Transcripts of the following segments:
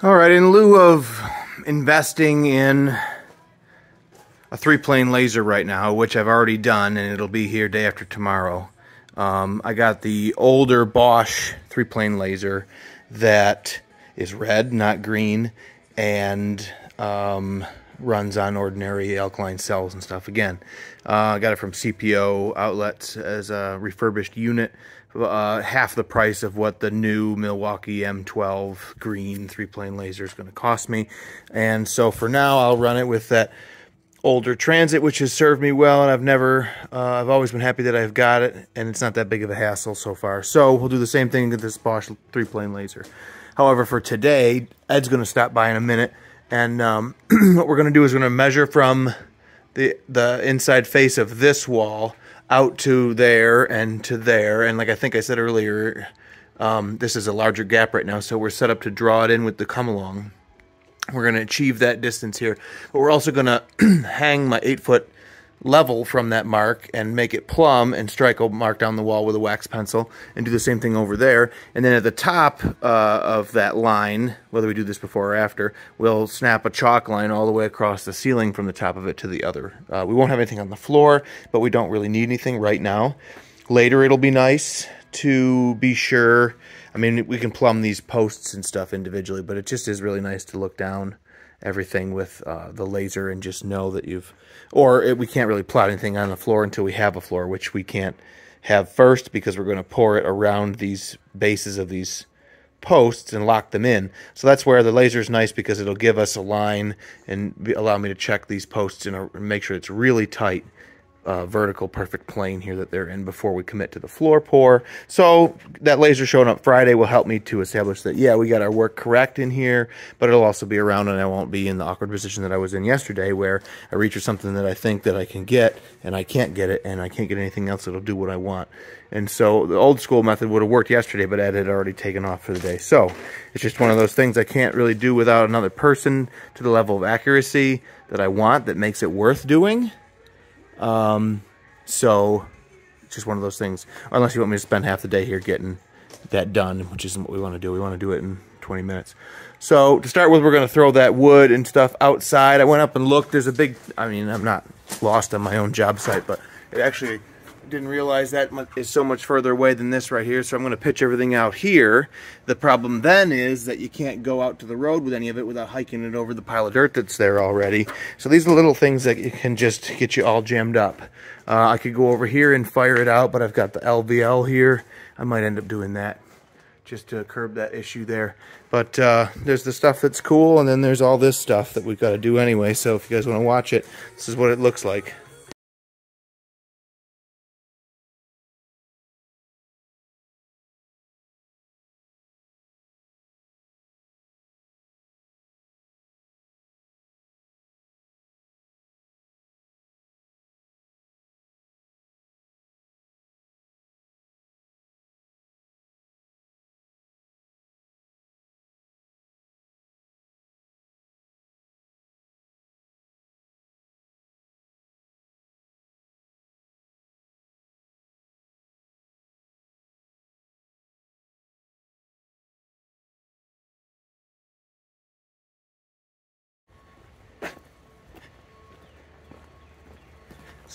All right, in lieu of investing in a three-plane laser right now, which I've already done, and it'll be here day after tomorrow, um, I got the older Bosch three-plane laser that is red, not green, and um, runs on ordinary alkaline cells and stuff. Again, uh, I got it from CPO outlets as a refurbished unit uh, half the price of what the new Milwaukee M12 green three-plane laser is going to cost me. And so for now, I'll run it with that older Transit, which has served me well, and I've never, uh, I've always been happy that I've got it, and it's not that big of a hassle so far. So we'll do the same thing with this Bosch three-plane laser. However, for today, Ed's going to stop by in a minute, and um, what we're going to do is we're going to measure from the the inside face of this wall out to there and to there. And like I think I said earlier, um, this is a larger gap right now, so we're set up to draw it in with the come along. We're going to achieve that distance here, but we're also going to hang my eight foot level from that mark and make it plumb and strike a mark down the wall with a wax pencil and do the same thing over there. And then at the top uh, of that line, whether we do this before or after, we'll snap a chalk line all the way across the ceiling from the top of it to the other. Uh, we won't have anything on the floor, but we don't really need anything right now. Later it'll be nice to be sure. I mean, we can plumb these posts and stuff individually, but it just is really nice to look down everything with uh, the laser and just know that you've, or it, we can't really plot anything on the floor until we have a floor, which we can't have first because we're going to pour it around these bases of these posts and lock them in. So that's where the laser is nice because it'll give us a line and allow me to check these posts and make sure it's really tight uh, vertical perfect plane here that they're in before we commit to the floor pour. So that laser showing up Friday will help me to establish that, yeah, we got our work correct in here, but it'll also be around and I won't be in the awkward position that I was in yesterday where I reach for something that I think that I can get and I can't get it and I can't get anything else that'll do what I want. And so the old school method would have worked yesterday, but Ed had already taken off for the day. So it's just one of those things I can't really do without another person to the level of accuracy that I want that makes it worth doing. Um, so just one of those things. Unless you want me to spend half the day here getting that done, which isn't what we want to do. We want to do it in 20 minutes. So to start with, we're going to throw that wood and stuff outside. I went up and looked. There's a big, I mean, I'm not lost on my own job site, but it actually didn't realize that is so much further away than this right here, so I'm going to pitch everything out here. The problem then is that you can't go out to the road with any of it without hiking it over the pile of dirt that's there already. So these are little things that can just get you all jammed up. Uh, I could go over here and fire it out, but I've got the LVL here. I might end up doing that just to curb that issue there. But uh, there's the stuff that's cool, and then there's all this stuff that we've got to do anyway. So if you guys want to watch it, this is what it looks like.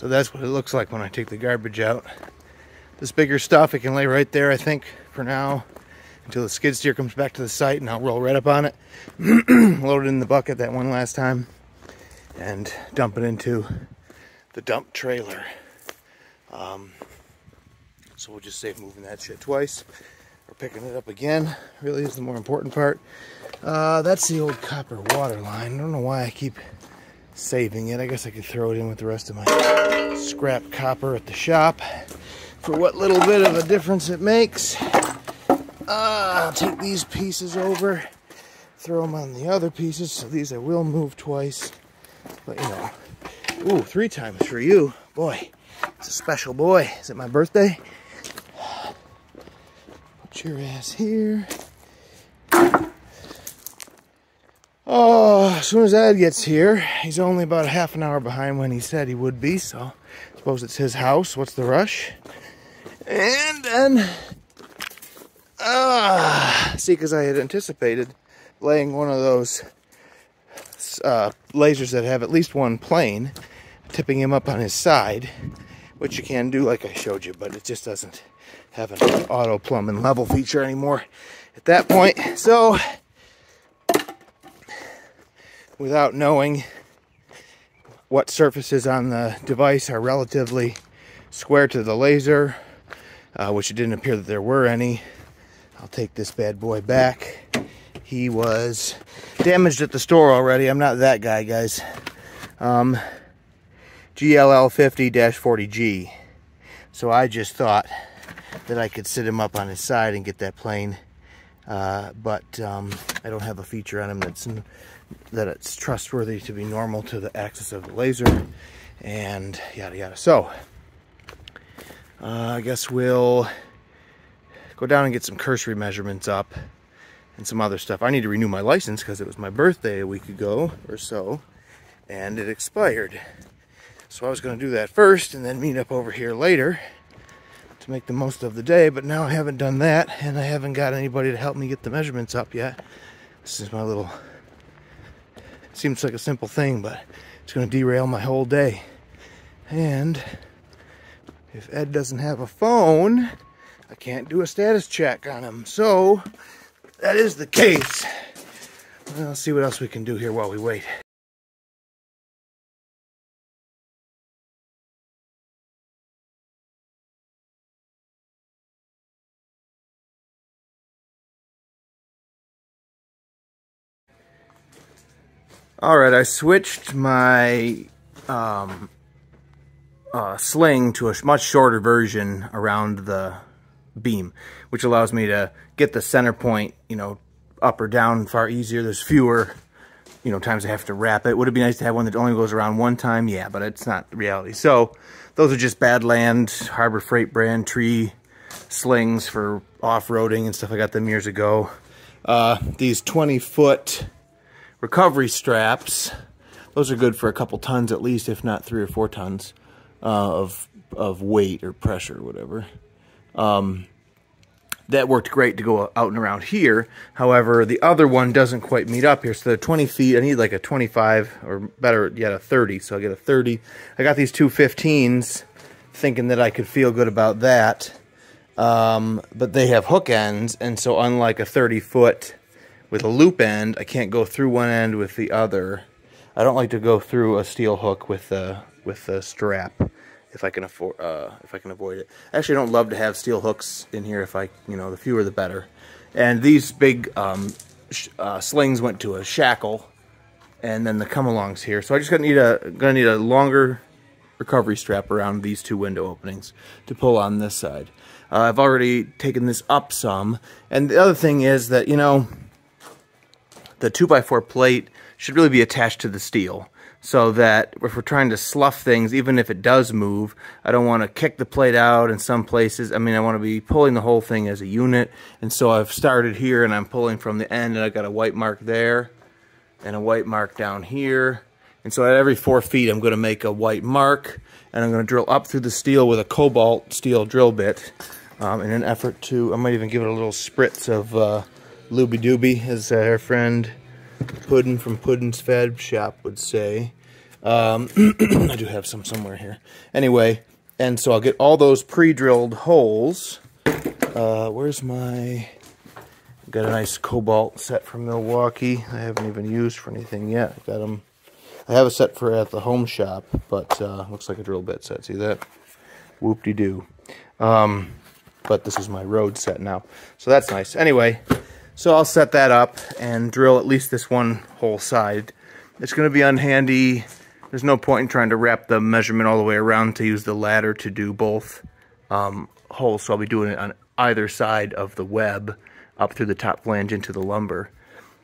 So that's what it looks like when I take the garbage out. This bigger stuff, it can lay right there, I think, for now, until the skid steer comes back to the site and I'll roll right up on it, load it in the bucket that one last time, and dump it into the dump trailer. Um, so we'll just save moving that shit twice. Or picking it up again, really is the more important part. Uh, that's the old copper water line. I don't know why I keep saving it. I guess I could throw it in with the rest of my scrap copper at the shop for what little bit of a difference it makes. Uh, I'll take these pieces over, throw them on the other pieces. So these I will move twice. But you know, ooh, three times for you. Boy, it's a special boy. Is it my birthday? Put your ass here. Oh, as soon as Ed gets here, he's only about a half an hour behind when he said he would be, so I suppose it's his house. What's the rush? And then Uh, see, because I had anticipated laying one of those uh, lasers that have at least one plane, tipping him up on his side, which you can do like I showed you, but it just doesn't have an auto plumb and level feature anymore at that point. So, without knowing what surfaces on the device are relatively square to the laser, uh, which it didn't appear that there were any, I'll take this bad boy back. He was damaged at the store already. I'm not that guy, guys. Um, GLL 50-40G. So I just thought that I could sit him up on his side and get that plane. Uh, but um, I don't have a feature on him that's that it's trustworthy to be normal to the axis of the laser and yada yada. So uh, I guess we'll go down and get some cursory measurements up and some other stuff. I need to renew my license because it was my birthday a week ago or so and it expired. So I was going to do that first and then meet up over here later to make the most of the day, but now I haven't done that and I haven't got anybody to help me get the measurements up yet. This is my little, seems like a simple thing, but it's going to derail my whole day. And if Ed doesn't have a phone, I can't do a status check on him. So that is the case. Well, let's see what else we can do here while we wait. All right, I switched my um, uh, sling to a much shorter version around the beam, which allows me to get the center point, you know, up or down far easier. There's fewer, you know, times I have to wrap it. Would it be nice to have one that only goes around one time? Yeah, but it's not reality. So those are just Badland Harbor Freight brand tree slings for off-roading and stuff. I got them years ago. Uh, these 20 foot recovery straps. Those are good for a couple tons at least, if not three or four tons uh, of of weight or pressure or whatever. Um, that worked great to go out and around here. However, the other one doesn't quite meet up here. So the 20 feet, I need like a 25 or better yet a 30. So I get a 30. I got these two 15s thinking that I could feel good about that. Um, but they have hook ends. And so unlike a 30 foot with a loop end, I can't go through one end with the other. I don't like to go through a steel hook with a with a strap if I can afford uh, if I can avoid it. Actually, I don't love to have steel hooks in here. If I you know the fewer the better. And these big um, uh, slings went to a shackle, and then the come alongs here. So I just gonna need a gonna need a longer recovery strap around these two window openings to pull on this side. Uh, I've already taken this up some, and the other thing is that you know the 2x4 plate should really be attached to the steel so that if we're trying to slough things, even if it does move, I don't want to kick the plate out in some places. I mean, I want to be pulling the whole thing as a unit. And so I've started here and I'm pulling from the end and I've got a white mark there and a white mark down here. And so at every four feet, I'm going to make a white mark and I'm going to drill up through the steel with a cobalt steel drill bit um, in an effort to, I might even give it a little spritz of uh, Looby Dooby, as our friend Puddin from Puddin's Fab Shop would say. Um, I do have some somewhere here. Anyway, and so I'll get all those pre-drilled holes. Uh, where's my... Got a nice cobalt set from Milwaukee. I haven't even used for anything yet. I got them. I have a set for at the home shop, but uh, looks like a drill bit set. See that? Whoop-de-doo. Um, but this is my road set now. So that's nice. Anyway, so I'll set that up and drill at least this one whole side. It's going to be unhandy. There's no point in trying to wrap the measurement all the way around to use the ladder to do both um, holes. So I'll be doing it on either side of the web up through the top flange into the lumber.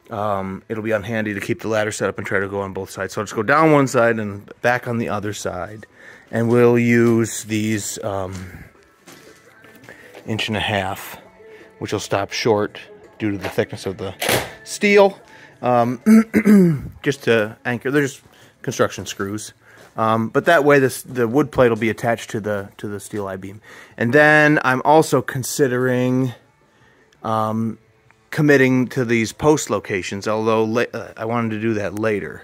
Um, it'll be unhandy to keep the ladder set up and try to go on both sides. So I'll just go down one side and back on the other side. And we'll use these um, inch and a half, which will stop short due to the thickness of the steel. Um, just to anchor, they're just construction screws. Um, but that way, this the wood plate will be attached to the to the steel I-beam. And then I'm also considering um, committing to these post locations, although uh, I wanted to do that later.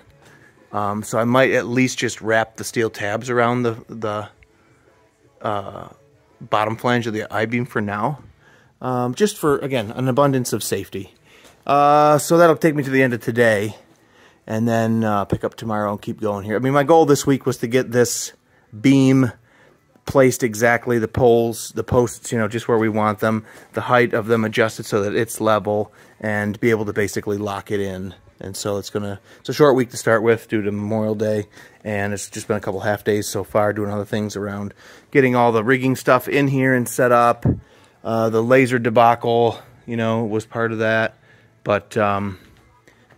Um, so I might at least just wrap the steel tabs around the, the uh, bottom flange of the I-beam for now. Um, just for, again, an abundance of safety. Uh, so that'll take me to the end of today. And then uh, pick up tomorrow and keep going here. I mean, my goal this week was to get this beam placed exactly, the poles, the posts, you know, just where we want them, the height of them adjusted so that it's level, and be able to basically lock it in. And so it's gonna, it's a short week to start with due to Memorial Day, and it's just been a couple half days so far doing other things around getting all the rigging stuff in here and set up. Uh, the laser debacle, you know, was part of that, but um,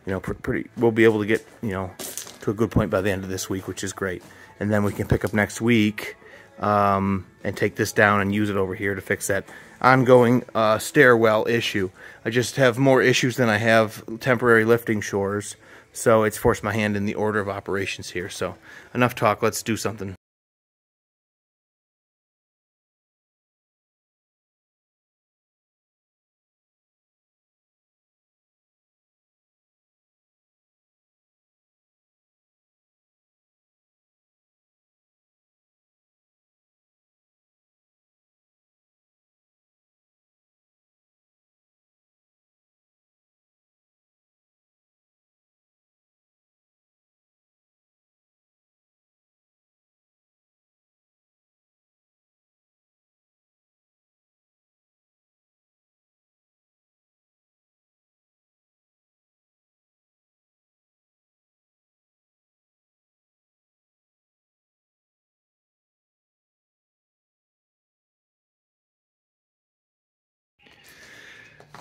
you know, pretty, we'll be able to get, you know, to a good point by the end of this week, which is great. And then we can pick up next week um, and take this down and use it over here to fix that ongoing uh, stairwell issue. I just have more issues than I have temporary lifting shores, so it's forced my hand in the order of operations here. So enough talk, let's do something.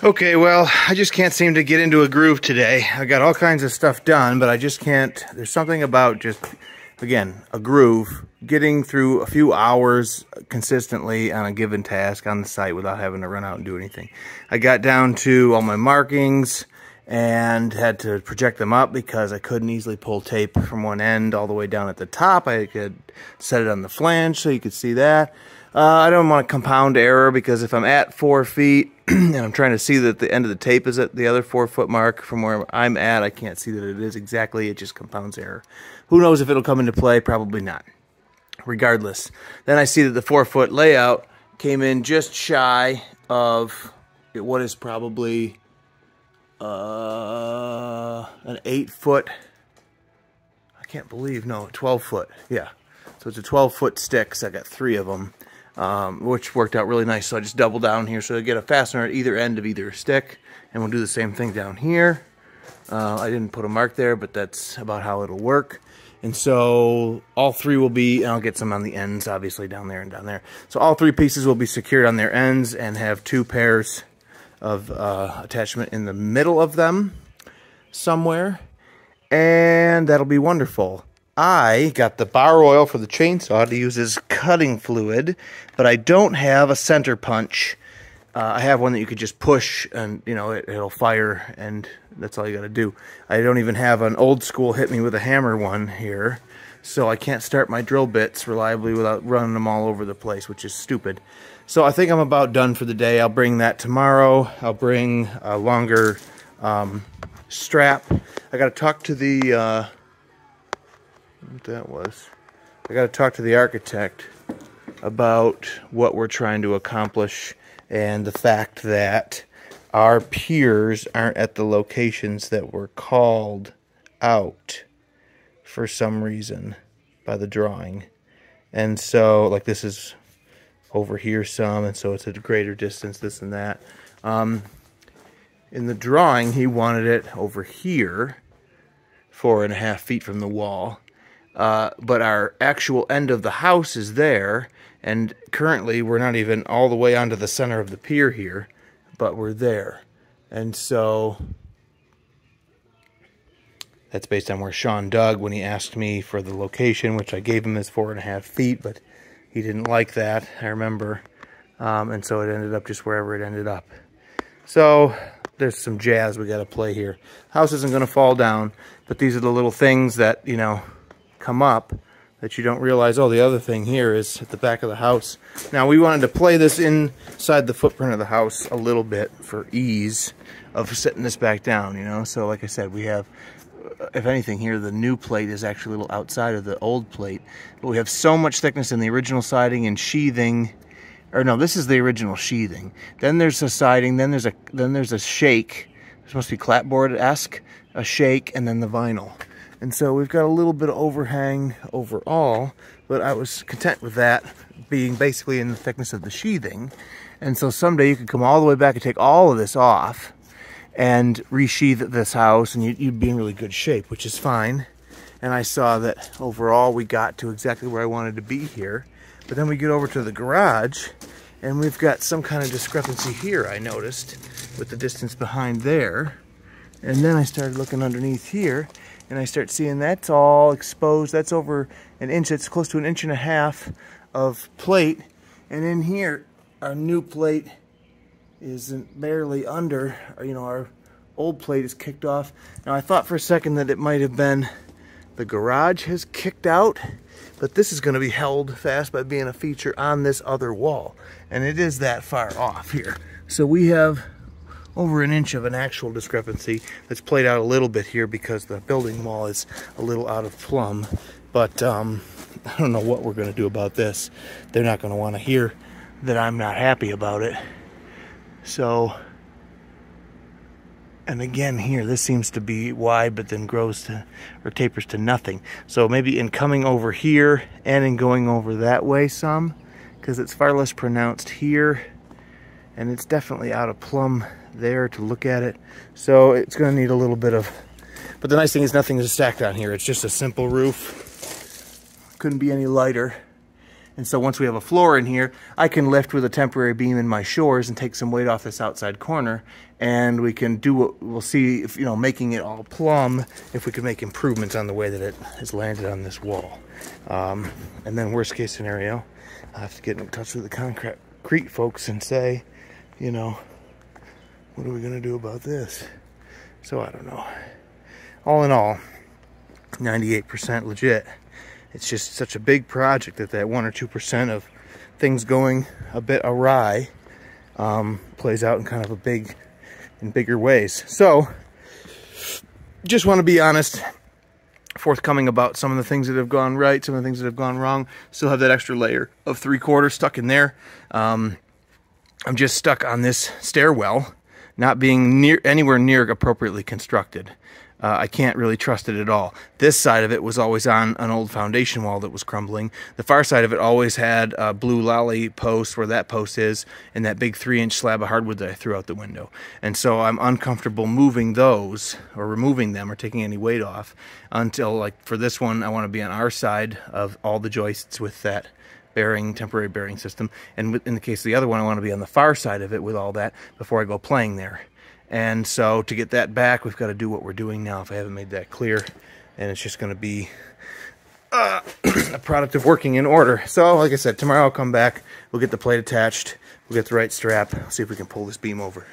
Okay, well, I just can't seem to get into a groove today. I got all kinds of stuff done, but I just can't. There's something about just, again, a groove, getting through a few hours consistently on a given task on the site without having to run out and do anything. I got down to all my markings and had to project them up because I couldn't easily pull tape from one end all the way down at the top. I could set it on the flange so you could see that. Uh, I don't want to compound error because if I'm at four feet and I'm trying to see that the end of the tape is at the other four foot mark from where I'm at, I can't see that it is exactly. It just compounds error. Who knows if it'll come into play? Probably not. Regardless. Then I see that the four foot layout came in just shy of what is probably uh, an eight foot. I can't believe, no, 12 foot. Yeah. So it's a 12 foot stick. So I got three of them um, which worked out really nice. So I just double down here. So I get a fastener at either end of either stick, and we'll do the same thing down here. Uh, I didn't put a mark there, but that's about how it'll work. And so all three will be, and I'll get some on the ends, obviously, down there and down there. So all three pieces will be secured on their ends and have two pairs of uh, attachment in the middle of them somewhere. And that'll be wonderful. I got the bar oil for the chainsaw to use as cutting fluid, but I don't have a center punch. Uh, I have one that you could just push and, you know, it, will fire and that's all you got to do. I don't even have an old school hit me with a hammer one here, so I can't start my drill bits reliably without running them all over the place, which is stupid. So I think I'm about done for the day. I'll bring that tomorrow. I'll bring a longer um, strap. I got to talk to the... Uh, what that was. I got to talk to the architect about what we're trying to accomplish and the fact that our piers aren't at the locations that were called out for some reason by the drawing. And so, like, this is over here some, and so it's a greater distance, this and that. Um, in the drawing, he wanted it over here, four and a half feet from the wall. Uh, but our actual end of the house is there, and currently we're not even all the way onto the center of the pier here, but we're there. And so that's based on where Sean dug when he asked me for the location, which I gave him as four and a half feet, but he didn't like that, I remember. Um, and so it ended up just wherever it ended up. So there's some jazz we got to play here. House isn't going to fall down, but these are the little things that, you know, come up that you don't realize, oh, the other thing here is at the back of the house. Now, we wanted to play this inside the footprint of the house a little bit for ease of setting this back down, you know? So, like I said, we have, if anything here, the new plate is actually a little outside of the old plate. But we have so much thickness in the original siding and sheathing, or no, this is the original sheathing. Then there's a siding, then there's a, then there's a shake. It's supposed to be clapboard-esque, a shake, and then the vinyl. And so we've got a little bit of overhang overall, but I was content with that being basically in the thickness of the sheathing. And so someday you could come all the way back and take all of this off and resheath this house and you'd be in really good shape, which is fine. And I saw that overall we got to exactly where I wanted to be here. But then we get over to the garage and we've got some kind of discrepancy here, I noticed, with the distance behind there. And then I started looking underneath here and I start seeing that's all exposed. That's over an inch. That's close to an inch and a half of plate. And in here, our new plate is barely under, you know, our old plate is kicked off. Now I thought for a second that it might have been the garage has kicked out, but this is gonna be held fast by being a feature on this other wall. And it is that far off here. So we have over an inch of an actual discrepancy that's played out a little bit here because the building wall is a little out of plumb. But um, I don't know what we're going to do about this. They're not going to want to hear that I'm not happy about it. So, and again here, this seems to be wide, but then grows to, or tapers to nothing. So maybe in coming over here and in going over that way some, because it's far less pronounced here, and it's definitely out of plumb there to look at it. So it's going to need a little bit of, but the nice thing is nothing is stacked on here. It's just a simple roof. Couldn't be any lighter. And so once we have a floor in here, I can lift with a temporary beam in my shores and take some weight off this outside corner. And we can do what we'll see if, you know, making it all plumb, if we can make improvements on the way that it has landed on this wall. Um, and then worst case scenario, I have to get in touch with the concrete folks and say, you know, what are we going to do about this? So I don't know. All in all, 98% legit. It's just such a big project that that 1 or 2% of things going a bit awry um, plays out in kind of a big, in bigger ways. So, just want to be honest, forthcoming about some of the things that have gone right, some of the things that have gone wrong. Still have that extra layer of three quarters stuck in there. Um, I'm just stuck on this stairwell not being near anywhere near appropriately constructed. Uh, I can't really trust it at all. This side of it was always on an old foundation wall that was crumbling. The far side of it always had a blue lally post where that post is and that big three inch slab of hardwood that I threw out the window. And so I'm uncomfortable moving those or removing them or taking any weight off until like for this one, I want to be on our side of all the joists with that bearing, temporary bearing system. And in the case of the other one, I want to be on the far side of it with all that before I go playing there. And so to get that back, we've got to do what we're doing now if I haven't made that clear. And it's just going to be uh, a product of working in order. So like I said, tomorrow I'll come back. We'll get the plate attached. We'll get the right strap. See if we can pull this beam over.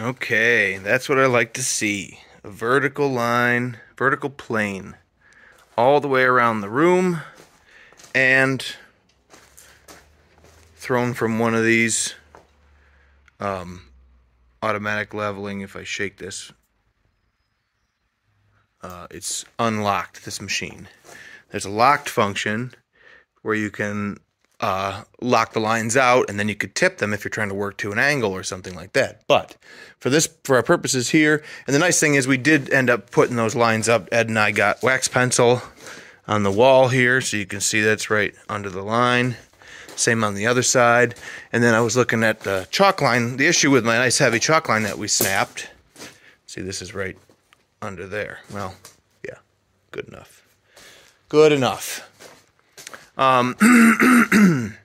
Okay, that's what I like to see. A vertical line, vertical plane, all the way around the room, and thrown from one of these um, automatic leveling. If I shake this, uh, it's unlocked, this machine. There's a locked function where you can uh, lock the lines out, and then you could tip them if you're trying to work to an angle or something like that. But for this, for our purposes here, and the nice thing is we did end up putting those lines up. Ed and I got wax pencil on the wall here, so you can see that's right under the line. Same on the other side. And then I was looking at the chalk line. The issue with my nice heavy chalk line that we snapped, see this is right under there. Well, yeah, good enough. Good enough. Um,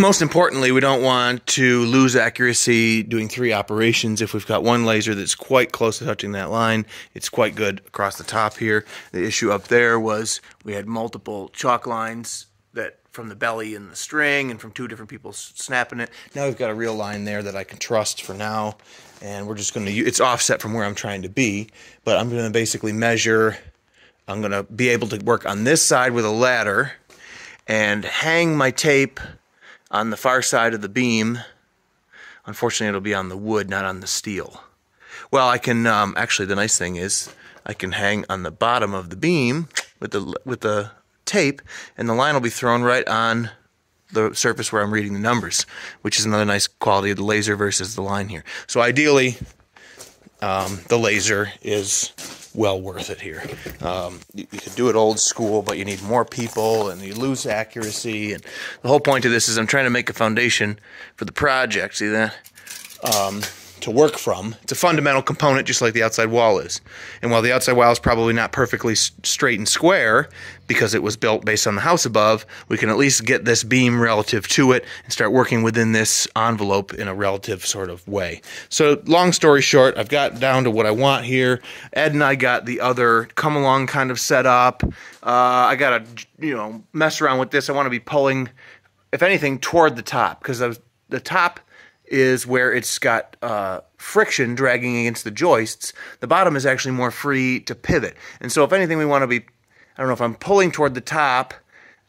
most importantly, we don't want to lose accuracy doing three operations. If we've got one laser that's quite close to touching that line, it's quite good across the top here. The issue up there was we had multiple chalk lines that from the belly and the string and from two different people snapping it. Now we've got a real line there that I can trust for now. And we're just going to, it's offset from where I'm trying to be, but I'm going to basically measure I'm going to be able to work on this side with a ladder and hang my tape on the far side of the beam. Unfortunately, it'll be on the wood, not on the steel. Well, I can um, actually. The nice thing is, I can hang on the bottom of the beam with the with the tape, and the line will be thrown right on the surface where I'm reading the numbers, which is another nice quality of the laser versus the line here. So ideally, um, the laser is well worth it here. Um, you, you, could do it old school, but you need more people and you lose accuracy. And the whole point of this is I'm trying to make a foundation for the project. See that? Um, to work from. It's a fundamental component, just like the outside wall is. And while the outside wall is probably not perfectly straight and square because it was built based on the house above, we can at least get this beam relative to it and start working within this envelope in a relative sort of way. So, long story short, I've got down to what I want here. Ed and I got the other come along kind of set up. Uh, I got to, you know, mess around with this. I want to be pulling, if anything, toward the top because the top is where it's got uh, friction dragging against the joists. The bottom is actually more free to pivot. And so if anything, we want to be, I don't know if I'm pulling toward the top,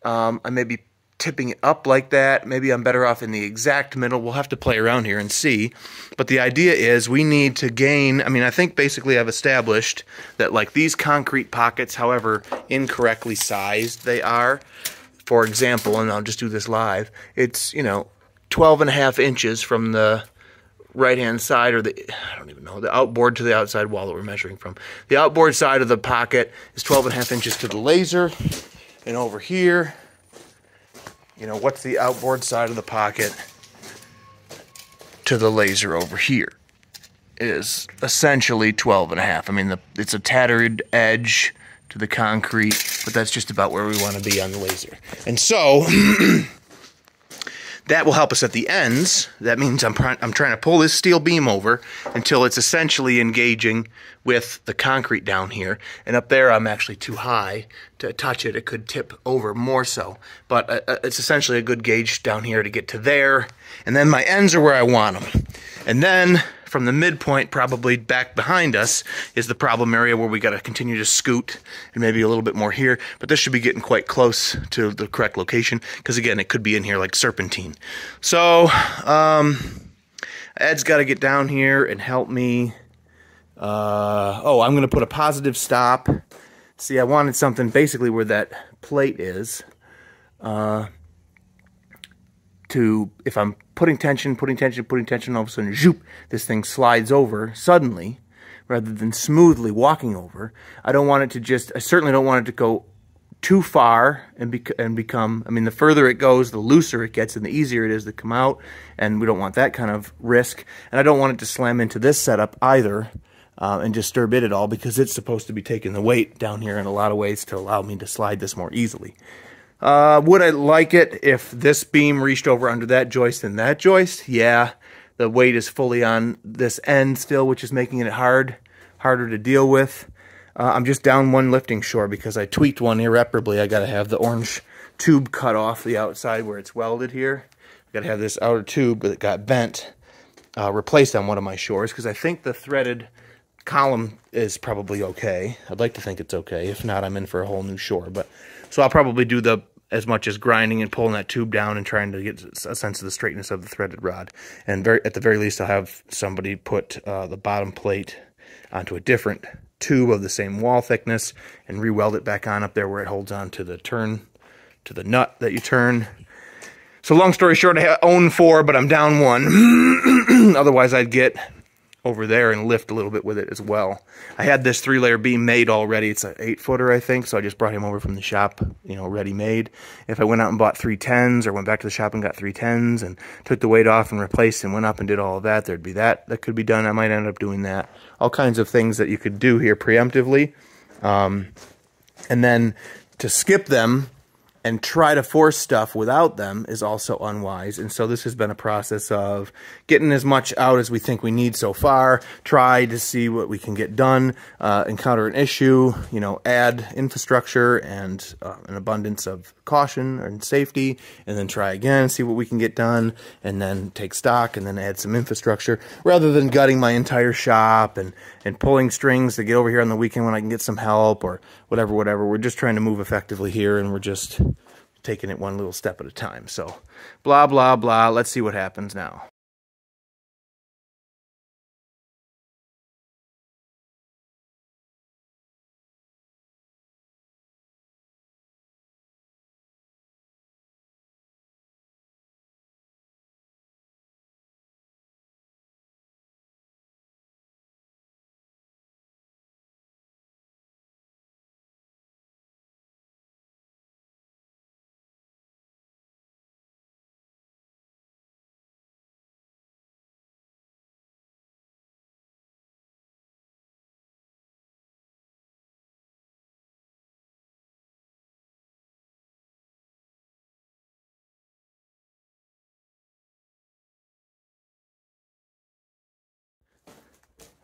um, I may be tipping it up like that. Maybe I'm better off in the exact middle. We'll have to play around here and see. But the idea is we need to gain, I mean, I think basically I've established that like these concrete pockets, however incorrectly sized they are, for example, and I'll just do this live, it's, you know, 12 and a half inches from the right hand side or the I don't even know the outboard to the outside wall that we're measuring from. The outboard side of the pocket is 12 and a half inches to the laser and over here you know what's the outboard side of the pocket to the laser over here is essentially 12 and a half. I mean the it's a tattered edge to the concrete but that's just about where we want to be on the laser. And so That will help us at the ends. That means I'm, I'm trying to pull this steel beam over until it's essentially engaging with the concrete down here. And up there, I'm actually too high to touch it. It could tip over more so. But uh, uh it's essentially a good gauge down here to get to there. And then my ends are where I want them. And then from the midpoint, probably back behind us, is the problem area where we got to continue to scoot and maybe a little bit more here. But this should be getting quite close to the correct location because, again, it could be in here like serpentine. So, um, Ed's got to get down here and help me. Uh, oh, I'm going to put a positive stop. See, I wanted something basically where that plate is. Uh, to, if I'm putting tension, putting tension, putting tension, all of a sudden, zoop, this thing slides over suddenly rather than smoothly walking over. I don't want it to just, I certainly don't want it to go too far and, bec and become, I mean, the further it goes, the looser it gets and the easier it is to come out. And we don't want that kind of risk. And I don't want it to slam into this setup either uh, and disturb it at all because it's supposed to be taking the weight down here in a lot of ways to allow me to slide this more easily. Uh, would I like it if this beam reached over under that joist and that joist? Yeah, the weight is fully on this end still, which is making it hard, harder to deal with. Uh, I'm just down one lifting shore because I tweaked one irreparably. I got to have the orange tube cut off the outside where it's welded here. I got to have this outer tube that got bent. uh, replaced on one of my shores because I think the threaded column is probably okay. I'd like to think it's okay. If not, I'm in for a whole new shore. But so I'll probably do the as much as grinding and pulling that tube down and trying to get a sense of the straightness of the threaded rod. And very, at the very least, I'll have somebody put uh, the bottom plate onto a different tube of the same wall thickness and re-weld it back on up there where it holds on to the turn, to the nut that you turn. So long story short, I own four, but I'm down one. Otherwise, I'd get over there and lift a little bit with it as well. I had this three layer beam made already. It's an eight footer, I think. So I just brought him over from the shop, you know, ready made. If I went out and bought three tens or went back to the shop and got three tens and took the weight off and replaced and went up and did all of that, there'd be that that could be done. I might end up doing that. All kinds of things that you could do here preemptively. Um, and then to skip them, and try to force stuff without them is also unwise. And so this has been a process of getting as much out as we think we need so far, try to see what we can get done, uh, encounter an issue, you know, add infrastructure and uh, an abundance of caution and safety, and then try again, see what we can get done, and then take stock and then add some infrastructure rather than gutting my entire shop and, and pulling strings to get over here on the weekend when I can get some help or whatever, whatever. We're just trying to move effectively here and we're just taking it one little step at a time. So, blah, blah, blah. Let's see what happens now.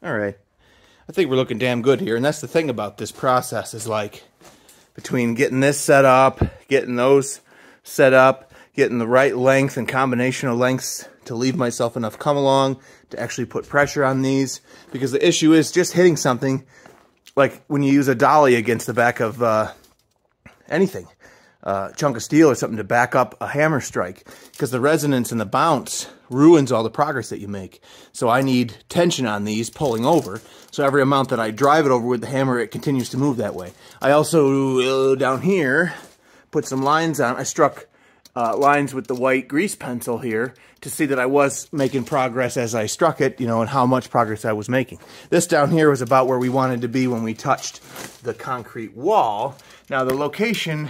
All right. I think we're looking damn good here. And that's the thing about this process is like between getting this set up, getting those set up, getting the right length and combination of lengths to leave myself enough come along to actually put pressure on these. Because the issue is just hitting something like when you use a dolly against the back of uh, anything uh, chunk of steel or something to back up a hammer strike because the resonance and the bounce ruins all the progress that you make. So I need tension on these pulling over. So every amount that I drive it over with the hammer, it continues to move that way. I also, uh, down here, put some lines on. I struck uh, lines with the white grease pencil here to see that I was making progress as I struck it, you know, and how much progress I was making. This down here was about where we wanted to be when we touched the concrete wall. Now the location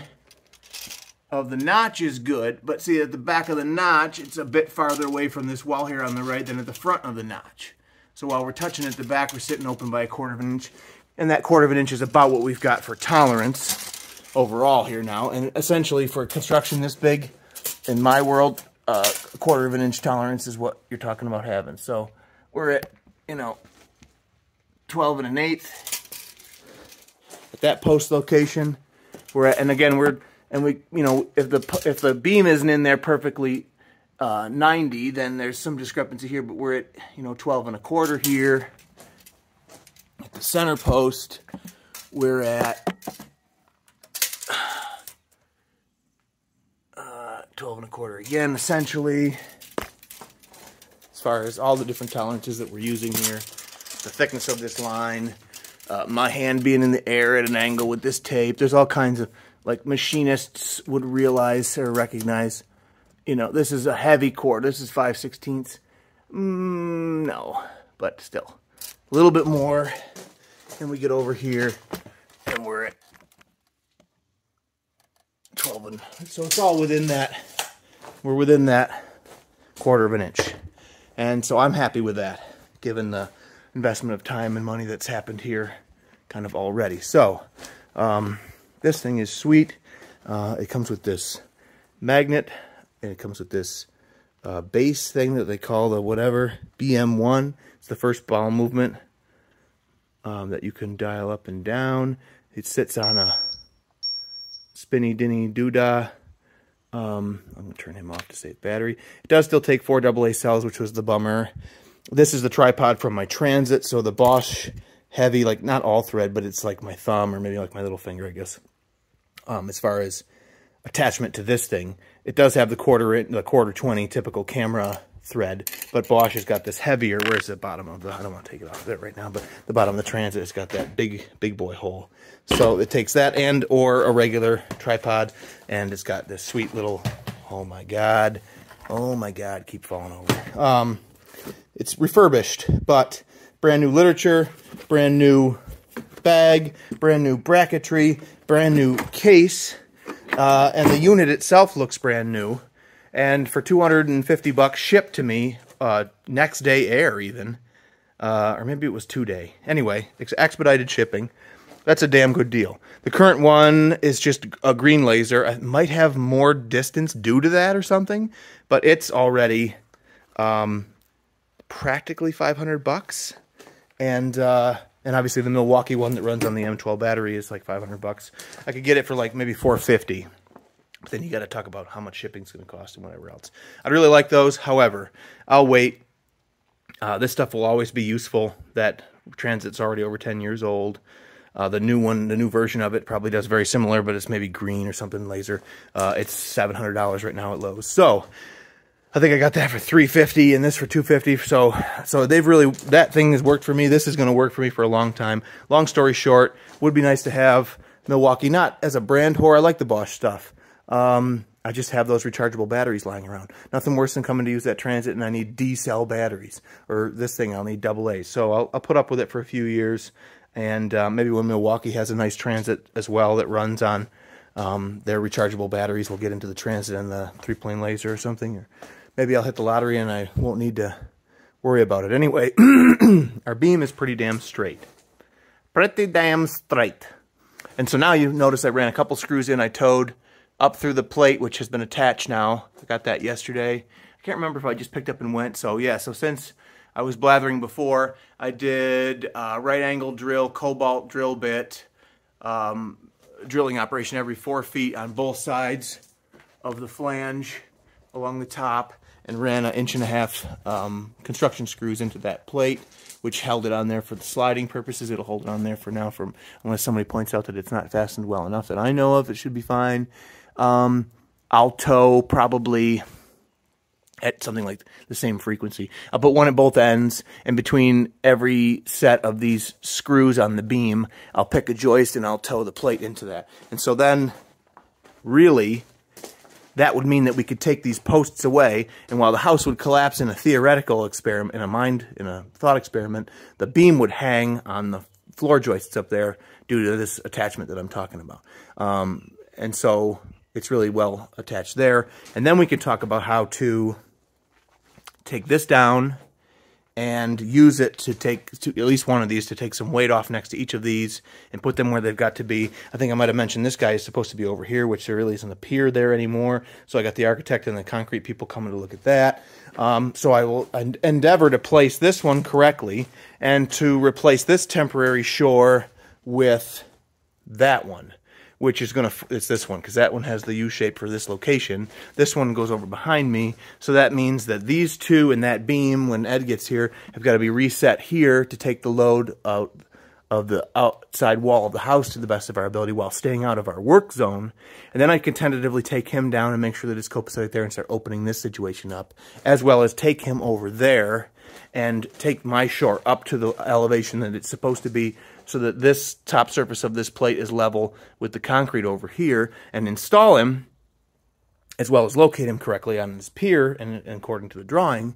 of the notch is good, but see at the back of the notch, it's a bit farther away from this wall here on the right than at the front of the notch. So while we're touching at the back, we're sitting open by a quarter of an inch, and that quarter of an inch is about what we've got for tolerance overall here now. And essentially for construction this big, in my world, uh, a quarter of an inch tolerance is what you're talking about having. So we're at, you know, 12 and an eighth at that post location. We're at, and again, we're and we, you know, if the if the beam isn't in there perfectly uh, 90, then there's some discrepancy here, but we're at, you know, 12 and a quarter here. At the center post, we're at uh, 12 and a quarter again, essentially, as far as all the different tolerances that we're using here. The thickness of this line, uh, my hand being in the air at an angle with this tape. There's all kinds of like machinists would realize or recognize. You know, this is a heavy cord. This is 5 16ths. Mm, no, but still. A little bit more. And we get over here and we're at 12 and so it's all within that we're within that quarter of an inch and so I'm happy with that given the investment of time and money that's happened here kind of already so um, this thing is sweet. Uh, it comes with this magnet, and it comes with this uh, base thing that they call the whatever, BM1. It's the first ball movement um, that you can dial up and down. It sits on a spinny dinny doodah. Um, I'm going to turn him off to save battery. It does still take four AA cells, which was the bummer. this is the tripod from my Transit. So the Bosch heavy, like not all thread, but it's like my thumb or maybe like my little finger, I guess. Um, as far as attachment to this thing, it does have the quarter the quarter 20 typical camera thread, but Bosch has got this heavier, where's the bottom of the, I don't want to take it off of it right now, but the bottom of the Transit has got that big, big boy hole. So it takes that and or a regular tripod, and it's got this sweet little, oh my God, oh my God, keep falling over. Um, it's refurbished, but brand new literature, brand new bag, brand new bracketry, brand new case, uh, and the unit itself looks brand new. And for 250 bucks shipped to me uh, next day air even uh, or maybe it was two day anyway expedited shipping. That's a damn good deal. The current one is just a green laser. It might have more distance due to that or something but it's already um, practically 500 bucks. And uh, and obviously the Milwaukee one that runs on the M12 battery is like 500 bucks I could get it for like maybe 450 but then you got to talk about how much shipping's going to cost and whatever else. I'd really like those. However, I'll wait. Uh, this stuff will always be useful. That Transit's already over 10 years old. Uh, the new one, the new version of it probably does very similar, but it's maybe green or something laser. Uh, it's $700 right now at Lowe's. So I think I got that for 350 and this for 250. So, so they've really, that thing has worked for me. This is going to work for me for a long time. Long story short, would be nice to have Milwaukee, not as a brand whore. I like the Bosch stuff. Um, I just have those rechargeable batteries lying around. Nothing worse than coming to use that transit and I need D-cell batteries. Or this thing, I'll need double A. So I'll, I'll, put up with it for a few years. And uh, maybe when Milwaukee has a nice transit as well that runs on um, their rechargeable batteries, we'll get into the transit and the three-plane laser or something. Or maybe I'll hit the lottery and I won't need to worry about it. Anyway, our beam is pretty damn straight. Pretty damn straight. And so now you notice I ran a couple screws in, I toed up through the plate, which has been attached now. I got that yesterday. I can't remember if I just picked up and went. So yeah, so since I was blathering before, I did uh, right angle drill, cobalt drill bit, um, drilling operation every four feet on both sides of the flange along the top and ran an inch and a half um, construction screws into that plate which held it on there for the sliding purposes. It'll hold it on there for now, from unless somebody points out that it's not fastened well enough that I know of. It should be fine. Um, I'll toe probably at something like the same frequency. I'll put one at both ends, and between every set of these screws on the beam, I'll pick a joist and I'll toe the plate into that. And so then, really, that would mean that we could take these posts away, and while the house would collapse in a theoretical experiment, in a mind, in a thought experiment, the beam would hang on the floor joists up there due to this attachment that I'm talking about. Um, and so it's really well attached there. And then we can talk about how to take this down and use it to take to at least one of these to take some weight off next to each of these and put them where they've got to be. I think I might have mentioned this guy is supposed to be over here, which there really isn't a pier there anymore. So I got the architect and the concrete people coming to look at that. Um, so I will endeavor to place this one correctly and to replace this temporary shore with that one which is going to, it's this one, because that one has the U shape for this location. This one goes over behind me, so that means that these two and that beam, when Ed gets here, have got to be reset here to take the load out of the outside wall of the house to the best of our ability while staying out of our work zone. And then I can tentatively take him down and make sure that his cope is right there and start opening this situation up, as well as take him over there and take my shore up to the elevation that it's supposed to be so that this top surface of this plate is level with the concrete over here and install him as well as locate him correctly on this pier and, and according to the drawing.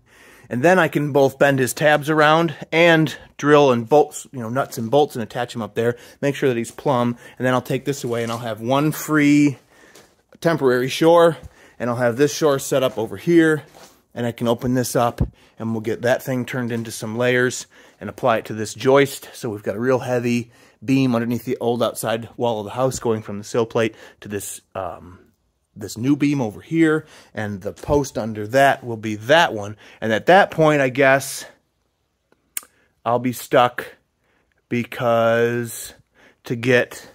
And then I can both bend his tabs around and drill and bolts, you know, nuts and bolts and attach him up there. Make sure that he's plumb. And then I'll take this away and I'll have one free temporary shore. And I'll have this shore set up over here. And I can open this up and we'll get that thing turned into some layers and apply it to this joist. So we've got a real heavy beam underneath the old outside wall of the house going from the sill plate to this um, this new beam over here and the post under that will be that one and at that point I guess I'll be stuck because to get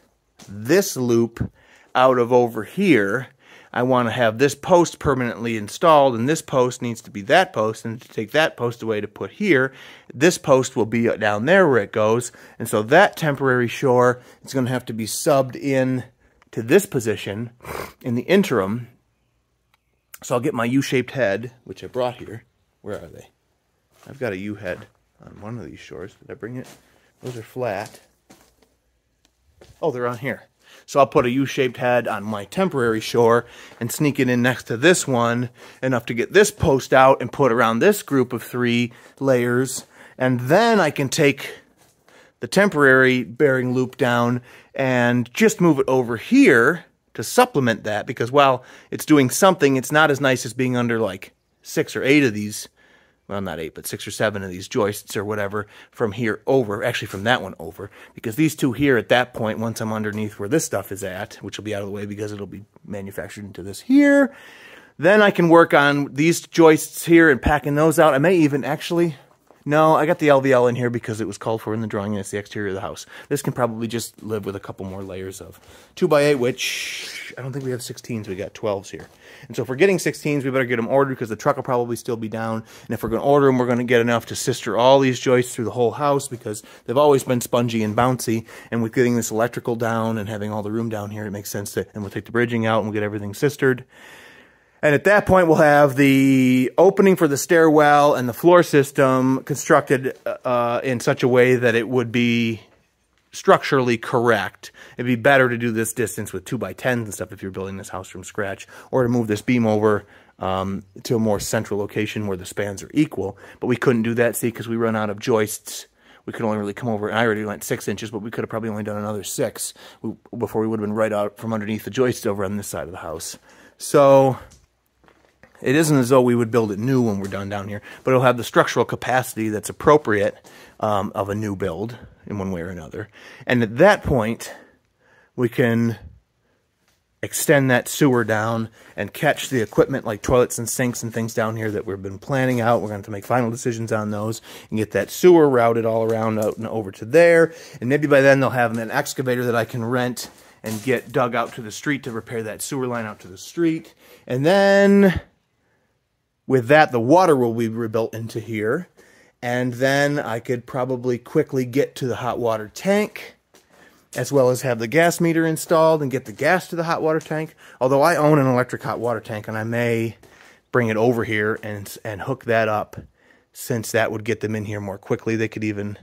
this loop out of over here I want to have this post permanently installed, and this post needs to be that post, and to take that post away to put here, this post will be down there where it goes, and so that temporary shore is going to have to be subbed in to this position in the interim. So I'll get my U-shaped head, which I brought here. Where are they? I've got a U-head on one of these shores. Did I bring it? Those are flat. Oh, they're on here. So I'll put a U-shaped head on my temporary shore and sneak it in next to this one enough to get this post out and put around this group of three layers. And then I can take the temporary bearing loop down and just move it over here to supplement that because while it's doing something, it's not as nice as being under like six or eight of these well, not eight, but six or seven of these joists or whatever from here over, actually from that one over, because these two here at that point, once I'm underneath where this stuff is at, which will be out of the way because it'll be manufactured into this here, then I can work on these joists here and packing those out. I may even actually, no, I got the LVL in here because it was called for in the drawing and it's the exterior of the house. This can probably just live with a couple more layers of 2x8, which I don't think we have 16s, we got 12s here. And so if we're getting 16s, we better get them ordered because the truck will probably still be down. And if we're going to order them, we're going to get enough to sister all these joists through the whole house because they've always been spongy and bouncy. And with getting this electrical down and having all the room down here, it makes sense that, and we'll take the bridging out and we'll get everything sistered. And at that point, we'll have the opening for the stairwell and the floor system constructed uh, in such a way that it would be structurally correct. It'd be better to do this distance with 2 by 10s and stuff if you're building this house from scratch, or to move this beam over um, to a more central location where the spans are equal. But we couldn't do that, see, because we run out of joists. We could only really come over, and I already went six inches, but we could have probably only done another six before we would have been right out from underneath the joist over on this side of the house. So it isn't as though we would build it new when we're done down here, but it'll have the structural capacity that's appropriate um, of a new build in one way or another. And at that point, we can extend that sewer down and catch the equipment like toilets and sinks and things down here that we've been planning out. We're going to, to make final decisions on those and get that sewer routed all around out and over to there. And maybe by then they'll have an excavator that I can rent and get dug out to the street to repair that sewer line out to the street. And then with that, the water will be rebuilt into here. And then I could probably quickly get to the hot water tank, as well as have the gas meter installed and get the gas to the hot water tank. Although I own an electric hot water tank, and I may bring it over here and, and hook that up, since that would get them in here more quickly. They could even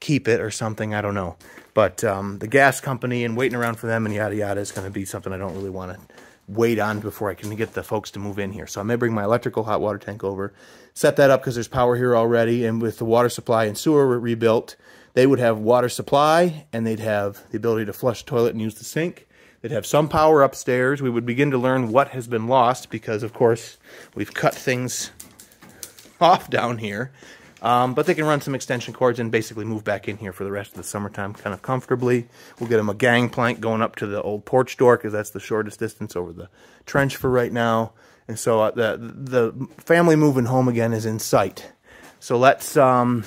keep it or something, I don't know. But um, the gas company and waiting around for them and yada yada is going to be something I don't really want to wait on before I can get the folks to move in here. So I may bring my electrical hot water tank over, set that up because there's power here already, and with the water supply and sewer rebuilt, they would have water supply and they'd have the ability to flush the toilet and use the sink. They'd have some power upstairs. We would begin to learn what has been lost because, of course, we've cut things off down here. Um, but they can run some extension cords and basically move back in here for the rest of the summertime kind of comfortably. We'll get them a gangplank going up to the old porch door because that's the shortest distance over the trench for right now. And so uh, the the family moving home again is in sight. So let's, um,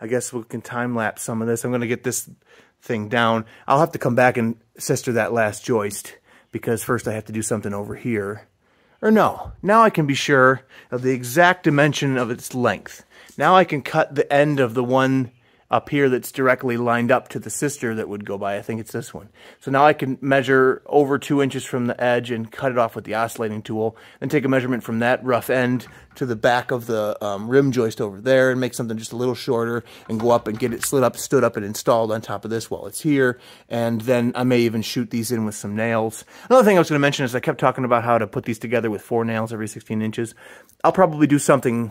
I guess we can time lapse some of this. I'm going to get this thing down. I'll have to come back and sister that last joist because first I have to do something over here. Or no, now I can be sure of the exact dimension of its length. Now I can cut the end of the one up here that's directly lined up to the sister that would go by. I think it's this one. So now I can measure over two inches from the edge and cut it off with the oscillating tool. and take a measurement from that rough end to the back of the um, rim joist over there and make something just a little shorter and go up and get it slid up, stood up and installed on top of this while it's here. And then I may even shoot these in with some nails. Another thing I was going to mention is I kept talking about how to put these together with four nails every 16 inches. I'll probably do something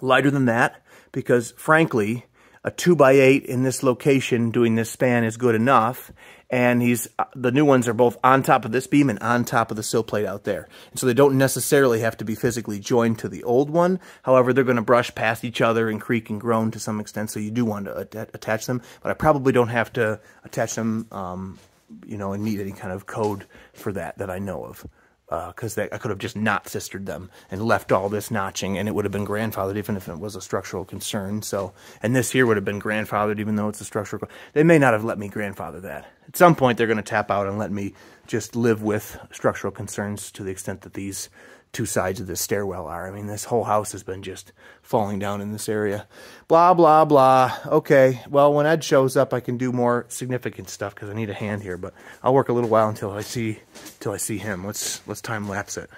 lighter than that because frankly, a 2 by 8 in this location doing this span is good enough. And he's the new ones are both on top of this beam and on top of the sill plate out there. And so they don't necessarily have to be physically joined to the old one. However, they're going to brush past each other and creak and groan to some extent. So you do want to attach them. But I probably don't have to attach them, um, you know, and need any kind of code for that that I know of because uh, I could have just not sistered them and left all this notching and it would have been grandfathered even if it was a structural concern. So, and this here would have been grandfathered even though it's a structural. They may not have let me grandfather that. At some point, they're going to tap out and let me just live with structural concerns to the extent that these two sides of the stairwell are. I mean, this whole house has been just falling down in this area. Blah, blah, blah. Okay, well, when Ed shows up, I can do more significant stuff because I need a hand here, but I'll work a little while until I see, until I see him. Let's, let's time lapse it.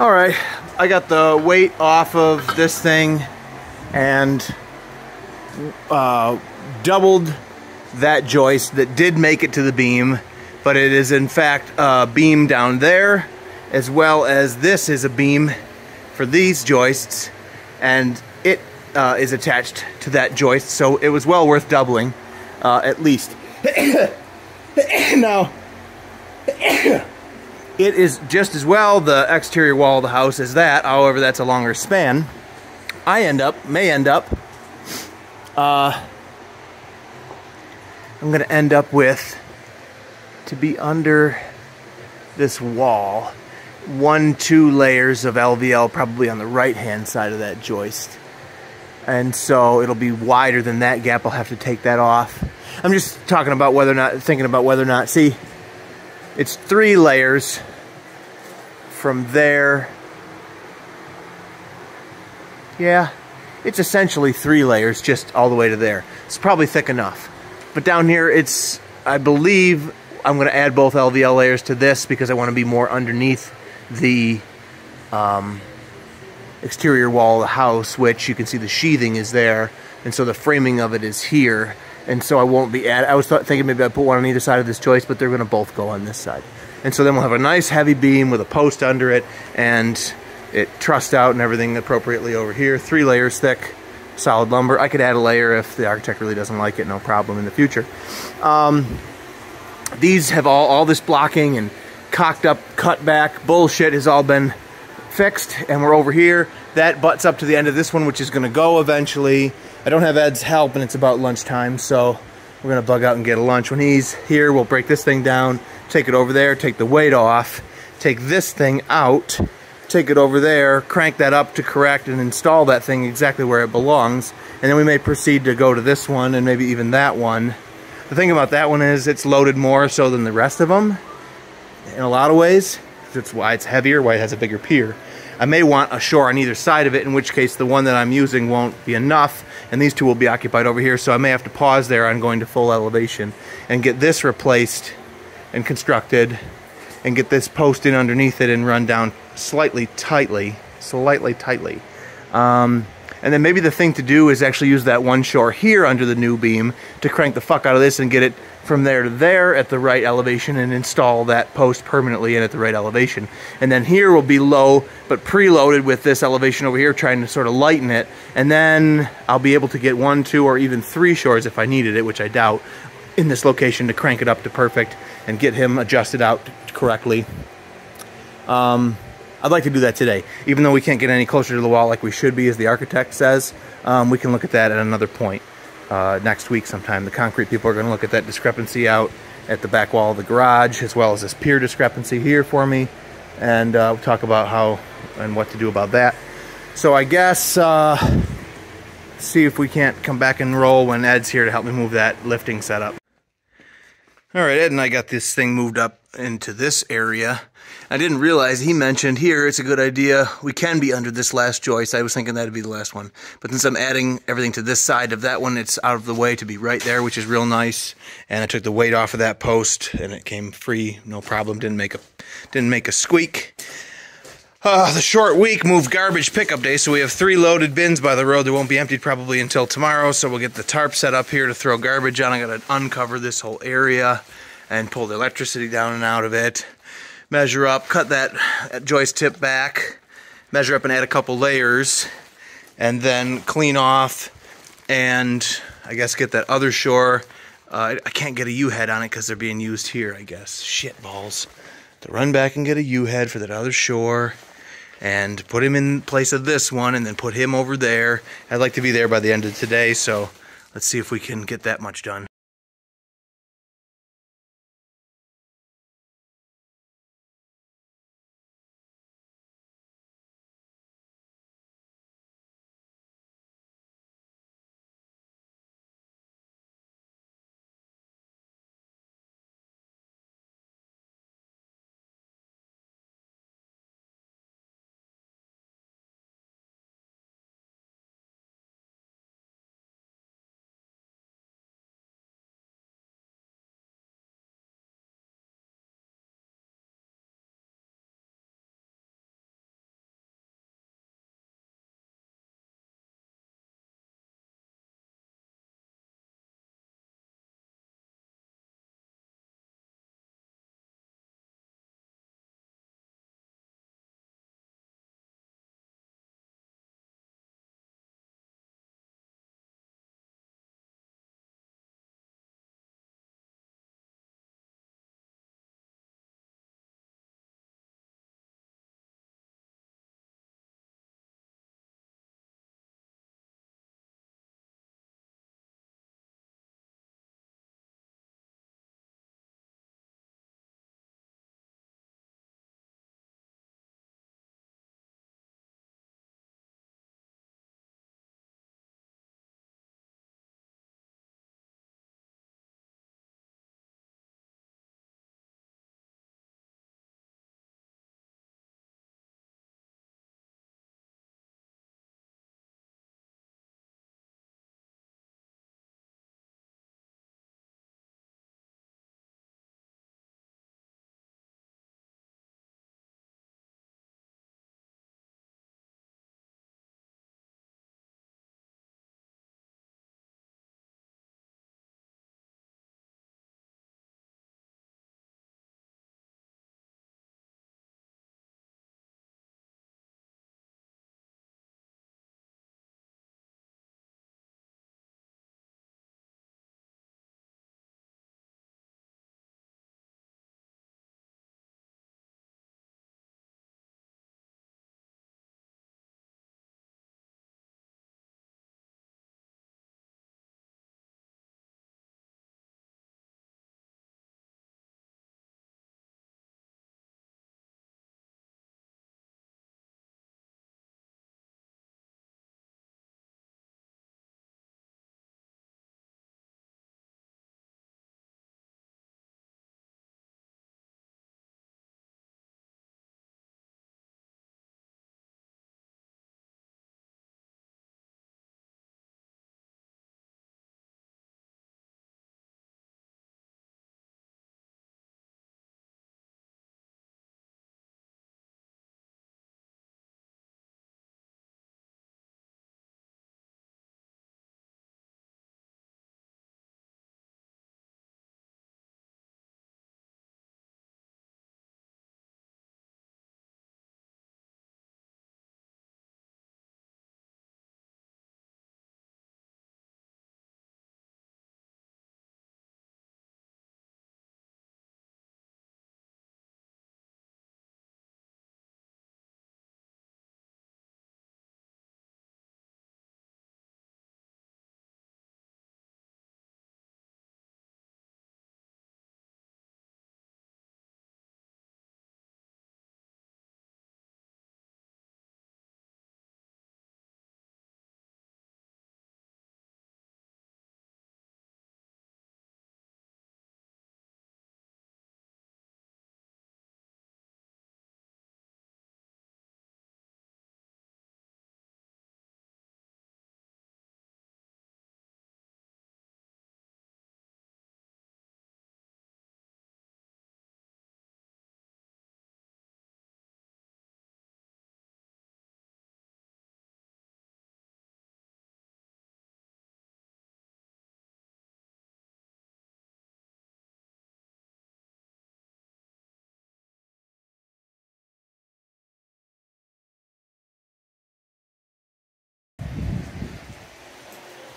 All right, I got the weight off of this thing and uh, doubled that joist that did make it to the beam, but it is in fact a beam down there, as well as this is a beam for these joists, and it uh, is attached to that joist, so it was well worth doubling, uh, at least. now, it is just as well the exterior wall of the house as that, however that's a longer span. I end up, may end up, uh, I'm going to end up with, to be under this wall, one, two layers of LVL probably on the right hand side of that joist. And so it'll be wider than that gap. I'll have to take that off. I'm just talking about whether or not, thinking about whether or not, see, it's three layers from there. Yeah, it's essentially three layers just all the way to there. It's probably thick enough. But down here, it's, I believe, I'm going to add both LVL layers to this because I want to be more underneath the um, exterior wall of the house, which you can see the sheathing is there. And so the framing of it is here. And so I won't be add. I was thinking maybe I'd put one on either side of this joist, but they're going to both go on this side. And so then we'll have a nice heavy beam with a post under it and it trussed out and everything appropriately over here. Three layers thick solid lumber. I could add a layer if the architect really doesn't like it, no problem in the future. Um, these have all, all this blocking and cocked up cut back bullshit has all been fixed and we're over here. That butts up to the end of this one, which is gonna go eventually. I don't have Ed's help and it's about lunchtime, so we're gonna bug out and get a lunch. When he's here, we'll break this thing down, take it over there, take the weight off, take this thing out, take it over there, crank that up to correct and install that thing exactly where it belongs. And then we may proceed to go to this one and maybe even that one. The thing about that one is it's loaded more so than the rest of them in a lot of ways. That's why it's heavier, why it has a bigger pier. I may want a shore on either side of it, in which case the one that I'm using won't be enough, and these two will be occupied over here, so I may have to pause there on going to full elevation and get this replaced and constructed and get this post in underneath it and run down slightly tightly, slightly tightly. Um, and then maybe the thing to do is actually use that one shore here under the new beam to crank the fuck out of this and get it from there to there at the right elevation and install that post permanently in at the right elevation. And then here will be low, but preloaded with this elevation over here, trying to sort of lighten it. And then I'll be able to get one, two, or even three shores if I needed it, which I doubt, in this location to crank it up to perfect and get him adjusted out correctly. Um, I'd like to do that today. Even though we can't get any closer to the wall like we should be, as the architect says, um, we can look at that at another point uh, next week sometime. The concrete people are going to look at that discrepancy out at the back wall of the garage, as well as this pier discrepancy here for me, and uh, we'll talk about how and what to do about that. So I guess, uh, see if we can't come back and roll when Ed's here to help me move that lifting setup. All right, Ed and I got this thing moved up into this area. I didn't realize he mentioned here it's a good idea. We can be under this last joist. I was thinking that'd be the last one. But since I'm adding everything to this side of that one, it's out of the way to be right there, which is real nice. And I took the weight off of that post and it came free, no problem. Didn't make a didn't make a squeak. Uh, the short week moved garbage pickup day, so we have three loaded bins by the road that won't be emptied probably until tomorrow. So we'll get the tarp set up here to throw garbage on. I got to uncover this whole area and pull the electricity down and out of it. Measure up, cut that, joist tip back, measure up and add a couple layers, and then clean off and I guess get that other shore. Uh, I can't get a U-head on it because they're being used here, I guess. Shit balls. To run back and get a U-head for that other shore and put him in place of this one and then put him over there. I'd like to be there by the end of today, so let's see if we can get that much done.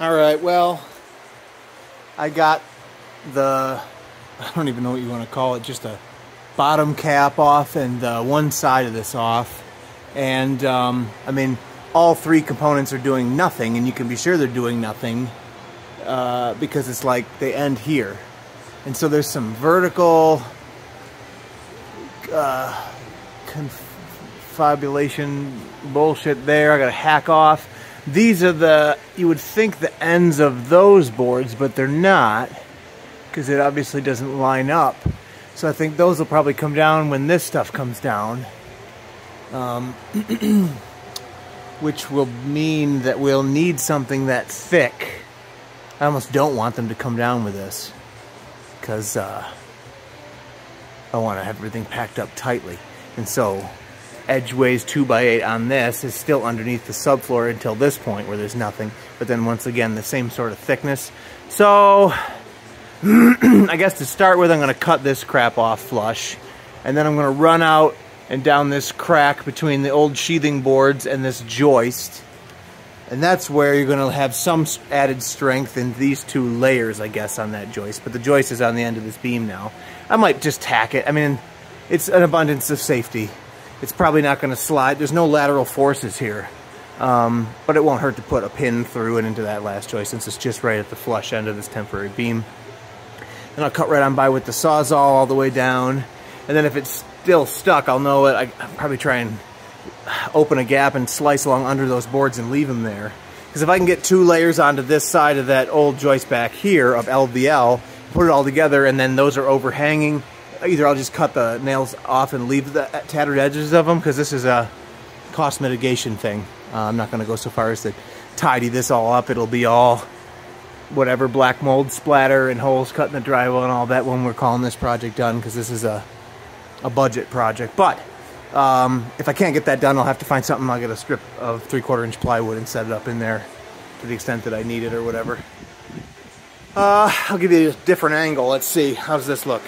All right, well, I got the, I don't even know what you want to call it, just a bottom cap off and uh, one side of this off. And, um, I mean, all three components are doing nothing, and you can be sure they're doing nothing uh, because it's like they end here. And so there's some vertical uh, confabulation bullshit there. I got to hack off. These are the, you would think the ends of those boards, but they're not because it obviously doesn't line up. So I think those will probably come down when this stuff comes down. Um, which will mean that we'll need something that thick. I almost don't want them to come down with this because uh, I want to have everything packed up tightly. And so edgeways 2x8 on this is still underneath the subfloor until this point where there's nothing. But then once again, the same sort of thickness. So I guess to start with, I'm going to cut this crap off flush. And then I'm going to run out and down this crack between the old sheathing boards and this joist. And that's where you're going to have some added strength in these two layers, I guess, on that joist. But the joist is on the end of this beam now. I might just tack it. I mean, it's an abundance of safety. It's probably not going to slide. There's no lateral forces here. Um, but it won't hurt to put a pin through and into that last joist since it's just right at the flush end of this temporary beam. And I'll cut right on by with the Sawzall all the way down. And then if it's still stuck, I'll know it. I, will probably try and open a gap and slice along under those boards and leave them there. Because if I can get two layers onto this side of that old joist back here of LVL, put it all together, and then those are overhanging, either I'll just cut the nails off and leave the tattered edges of them, because this is a cost mitigation thing. Uh, I'm not going to go so far as to tidy this all up. It'll be all whatever black mold splatter and holes cut in the drywall and all that when we're calling this project done, because this is a a budget project. But um, if I can't get that done, I'll have to find something. I'll get a strip of three quarter inch plywood and set it up in there to the extent that I need it or whatever. Uh, I'll give you a different angle. Let's see. How does this look?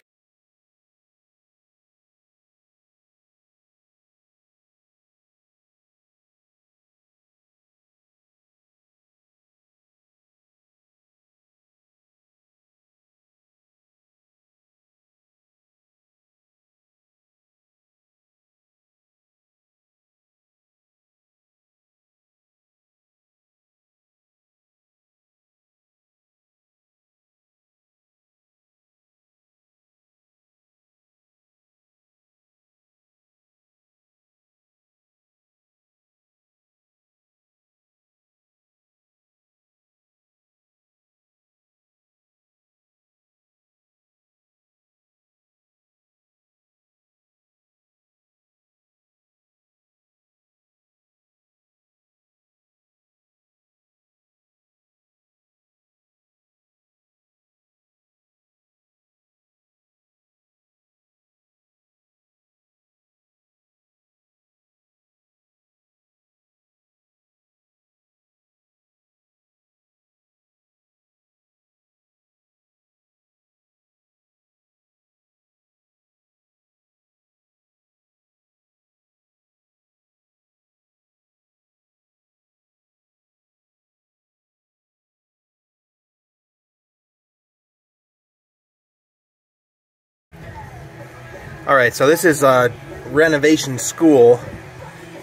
All right, so this is a renovation school.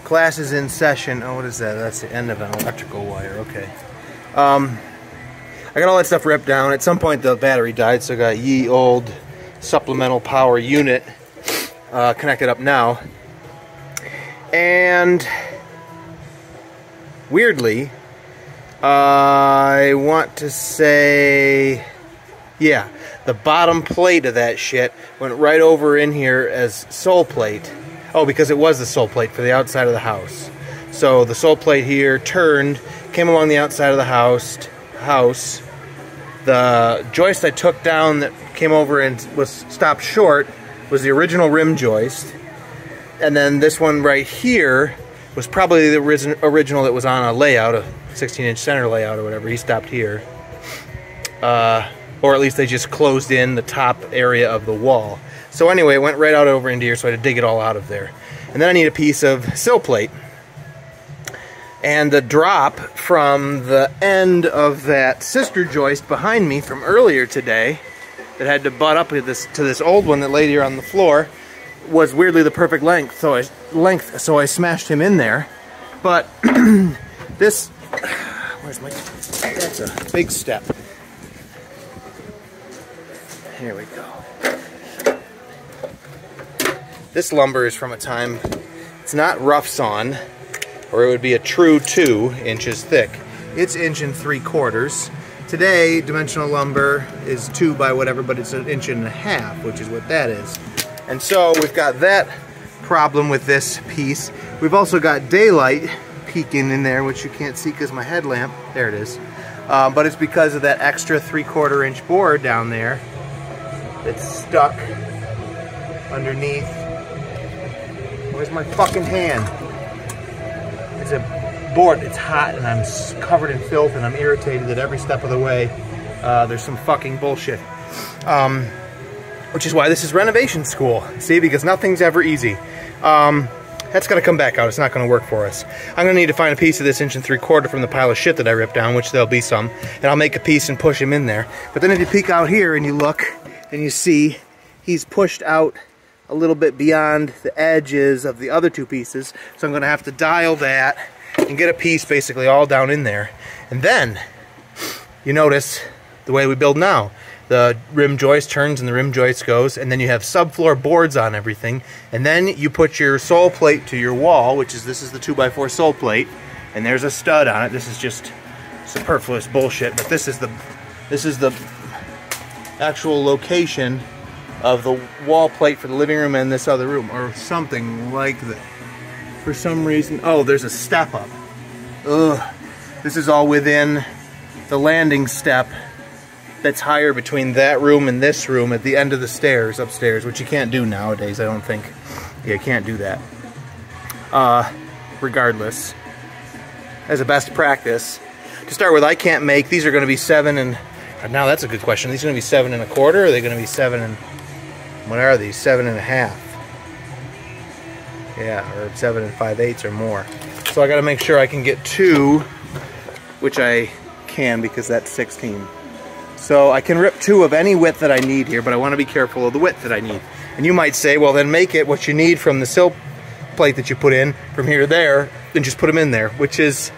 Classes in session. Oh, what is that? That's the end of an electrical wire. Okay. Um, I got all that stuff ripped down. At some point, the battery died, so I got ye old supplemental power unit uh, connected up now. And weirdly, uh, I want to say, yeah, the bottom plate of that shit went right over in here as sole plate. Oh, because it was the sole plate for the outside of the house. So the sole plate here turned, came along the outside of the house. House. The joist I took down that came over and was stopped short was the original rim joist. And then this one right here was probably the original that was on a layout, a 16 inch center layout or whatever. He stopped here. Uh, or at least they just closed in the top area of the wall. So anyway, it went right out over into here, so I had to dig it all out of there. And then I need a piece of sill plate. And the drop from the end of that sister joist behind me from earlier today that had to butt up to this to this old one that laid here on the floor was weirdly the perfect length. So I length so I smashed him in there. But this where's my that's a big step. Here we go. This lumber is from a time, it's not rough sawn, or it would be a true two inches thick. It's inch and three quarters. Today, dimensional lumber is two by whatever, but it's an inch and a half, which is what that is. And so we've got that problem with this piece. We've also got daylight peeking in there, which you can't see because my headlamp, there it is. Uh, but it's because of that extra three quarter inch board down there that's stuck underneath Where's my fucking hand? It's a board. It's hot and I'm covered in filth and I'm irritated at every step of the way. Uh, there's some fucking bullshit. Um, which is why this is renovation school. See, because nothing's ever easy. Um, that's gonna come back out. It's not gonna work for us. I'm gonna need to find a piece of this inch and three quarter from the pile of shit that I ripped down, which there'll be some, and I'll make a piece and push him in there. But then if you peek out here and you look and you see he's pushed out a little bit beyond the edges of the other two pieces. So I'm going to have to dial that and get a piece basically all down in there. And then you notice the way we build now. The rim joist turns and the rim joist goes, and then you have subfloor boards on everything. And then you put your sole plate to your wall, which is this is the 2x4 sole plate, and there's a stud on it. This is just superfluous bullshit, but this is the this is the actual location of the wall plate for the living room and this other room, or something like that. For some reason, oh, there's a step up. Ugh. This is all within the landing step that's higher between that room and this room at the end of the stairs upstairs, which you can't do nowadays, I don't think. Yeah, you can't do that. Uh, regardless, as a best practice, to start with, I can't make, these are going to be seven and, Uh, now that's a good question, these are going to be seven and a quarter, or are they going to be seven and what are these? Seven and a half. Yeah, or seven and five eighths or more. So I got to make sure I can get two, which I can because that's 16. So I can rip two of any width that I need here, but I want to be careful of the width that I need. And you might say, well, then make it what you need from the sill plate that you put in from here to there, and just put them in there, which is,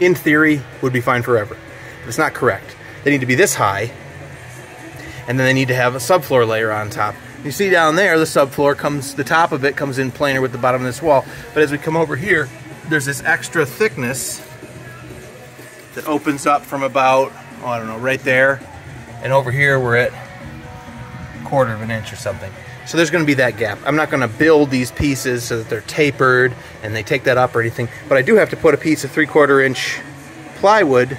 in theory, would be fine forever. But it's not correct. They need to be this high, and then they need to have a subfloor layer on top. You see down there, the subfloor comes, the top of it comes in planar with the bottom of this wall. But as we come over here, there's this extra thickness that opens up from about, oh, I don't know, right there. And over here, we're at a quarter of an inch or something. So there's going to be that gap. I'm not going to build these pieces so that they're tapered and they take that up or anything. But I do have to put a piece of three quarter inch plywood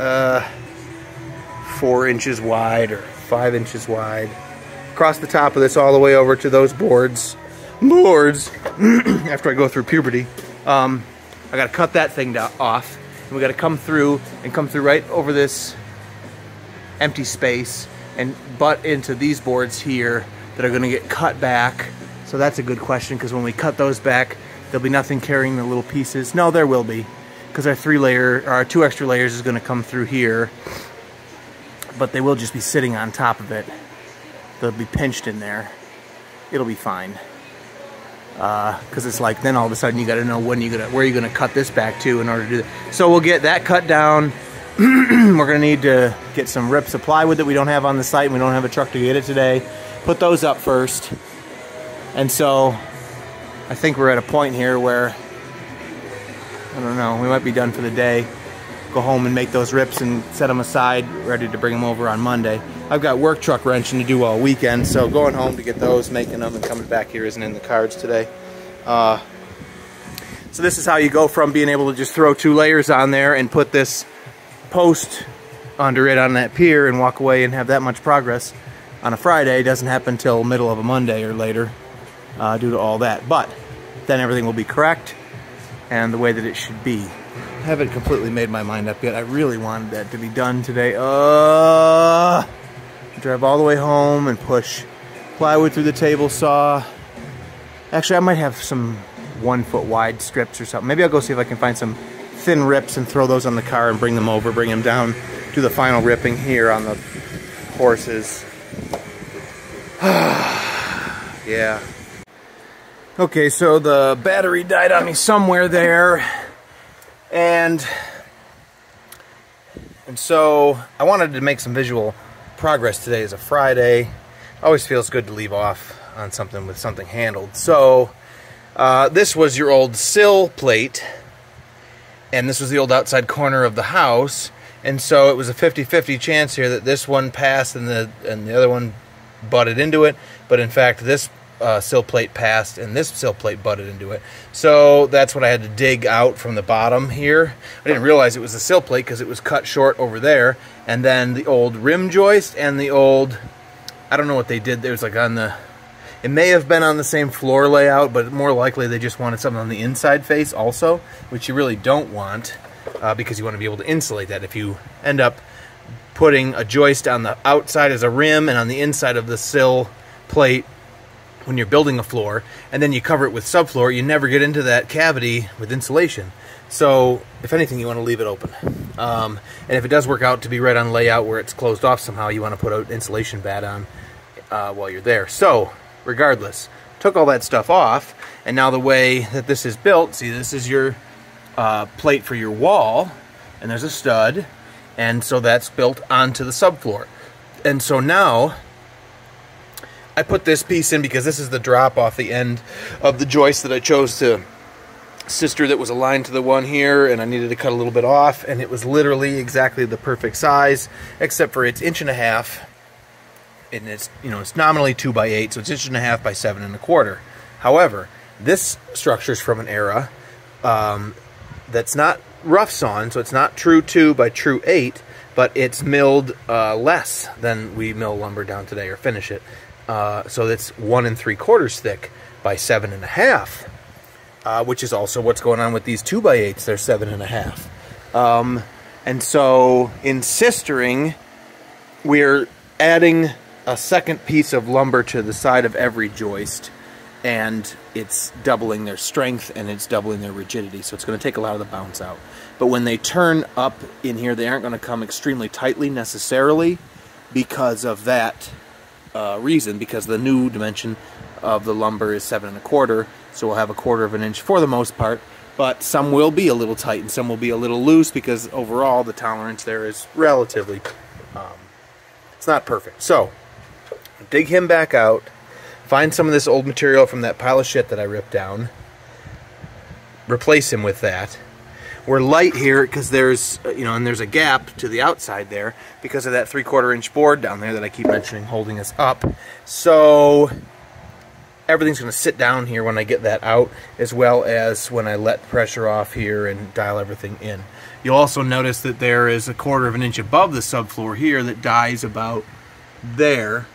uh, four inches wide or five inches wide. Across the top of this all the way over to those boards. Boards, after I go through puberty, um, I gotta cut that thing off. And we gotta come through and come through right over this empty space and butt into these boards here that are gonna get cut back. So that's a good question because when we cut those back, there'll be nothing carrying the little pieces. No, there will be because our three layer, our two extra layers is gonna come through here but they will just be sitting on top of it. They'll be pinched in there. It'll be fine. Because uh, it's like then all of a sudden you got to know when you gonna where you're gonna cut this back to in order to do that. So we'll get that cut down. We're gonna need to get some rip supply with it. We don't have on the site. And we don't have a truck to get it today. Put those up first. And so I think we're at a point here where I don't know. We might be done for the day go home and make those rips and set them aside, ready to bring them over on Monday. I've got work truck wrenching to do all weekend, so going home to get those, making them, and coming back here isn't in the cards today. Uh, so this is how you go from being able to just throw two layers on there and put this post under it on that pier and walk away and have that much progress on a Friday. It doesn't happen until middle of a Monday or later uh, due to all that. But then everything will be correct and the way that it should be I haven't completely made my mind up yet. I really wanted that to be done today. Uh, drive all the way home and push plywood through the table saw. Actually, I might have some one foot wide strips or something. Maybe I'll go see if I can find some thin rips and throw those on the car and bring them over, bring them down to the final ripping here on the horses. yeah. Okay, so the battery died on me somewhere there. And and so I wanted to make some visual progress today as a Friday. Always feels good to leave off on something with something handled. So uh, this was your old sill plate, and this was the old outside corner of the house. And so it was a 50-50 chance here that this one passed and the and the other one butted into it. But in fact, this uh, sill plate passed and this sill plate butted into it. So that's what I had to dig out from the bottom here. I didn't realize it was the sill plate because it was cut short over there. And then the old rim joist and the old, I don't know what they did. There was like on the, it may have been on the same floor layout, but more likely they just wanted something on the inside face also, which you really don't want uh, because you want to be able to insulate that. If you end up putting a joist on the outside as a rim and on the inside of the sill plate when you're building a floor and then you cover it with subfloor, you never get into that cavity with insulation. So, if anything, you want to leave it open. Um, and if it does work out to be right on layout where it's closed off somehow, you want to put an insulation batt on uh, while you're there. So, regardless, took all that stuff off, and now the way that this is built, see, this is your uh, plate for your wall, and there's a stud, and so that's built onto the subfloor. And so now I put this piece in because this is the drop off the end of the joist that I chose to sister that was aligned to the one here and I needed to cut a little bit off and it was literally exactly the perfect size except for it's inch and a half and it's you know it's nominally two by eight so it's inch and a half by seven and a quarter. However this structure is from an era um, that's not rough sawn so it's not true two by true eight but it's milled uh, less than we mill lumber down today or finish it uh, so that's one and three quarters thick by seven and a half, uh, which is also what's going on with these two by eights. They're seven and a half. Um, and so in sistering, we're adding a second piece of lumber to the side of every joist and it's doubling their strength and it's doubling their rigidity. So it's going to take a lot of the bounce out. But when they turn up in here, they aren't going to come extremely tightly necessarily because of that uh, reason because the new dimension of the lumber is seven and a quarter so we'll have a quarter of an inch for the most part but some will be a little tight and some will be a little loose because overall the tolerance there is relatively um, it's not perfect. So dig him back out find some of this old material from that pile of shit that I ripped down replace him with that we're light here because there's, uh, you know, and there's a gap to the outside there because of that three quarter inch board down there that I keep mentioning holding us up. So everything's going to sit down here when I get that out as well as when I let pressure off here and dial everything in. You'll also notice that there is a quarter of an inch above the subfloor here that dies about there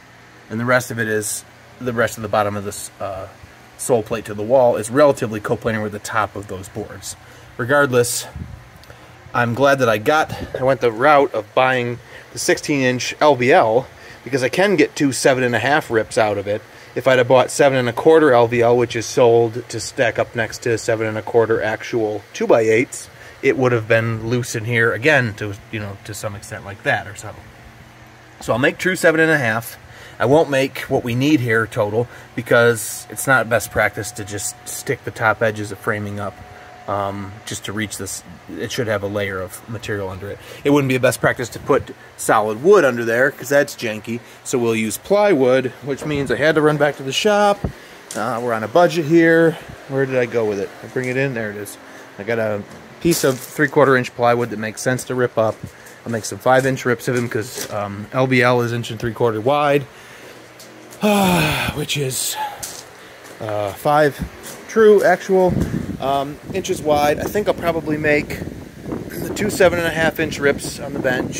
and the rest of it is the rest of the bottom of this uh, sole plate to the wall is relatively coplanar with the top of those boards regardless, I'm glad that I got, I went the route of buying the 16 inch LVL because I can get two seven and a half rips out of it. If I'd have bought seven and a quarter LVL, which is sold to stack up next to seven and a quarter actual two by eights, it would have been loose in here again to, you know, to some extent like that or so. So I'll make true seven and a half. I won't make what we need here total because it's not best practice to just stick the top edges of framing up um, just to reach this. It should have a layer of material under it. It wouldn't be a best practice to put solid wood under there because that's janky. So we'll use plywood, which means I had to run back to the shop. Uh, we're on a budget here. Where did I go with it? I bring it in. There it is. I got a piece of three-quarter inch plywood that makes sense to rip up. I'll make some five-inch rips of them because um, LVL is inch and three-quarter wide, which is uh, five true actual um, inches wide. I think I'll probably make the two seven and a half inch rips on the bench,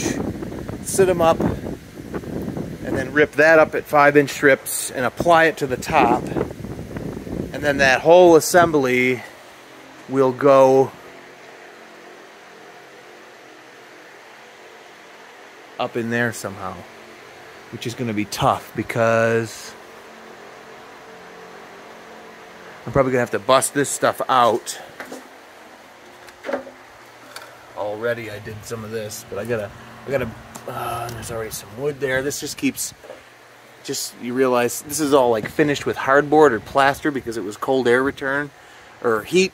sit them up, and then rip that up at five inch strips and apply it to the top. And then that whole assembly will go up in there somehow, which is going to be tough because I'm probably gonna have to bust this stuff out. Already I did some of this, but I gotta, I gotta, uh, there's already some wood there. This just keeps, just, you realize this is all like finished with hardboard or plaster because it was cold air return or heat.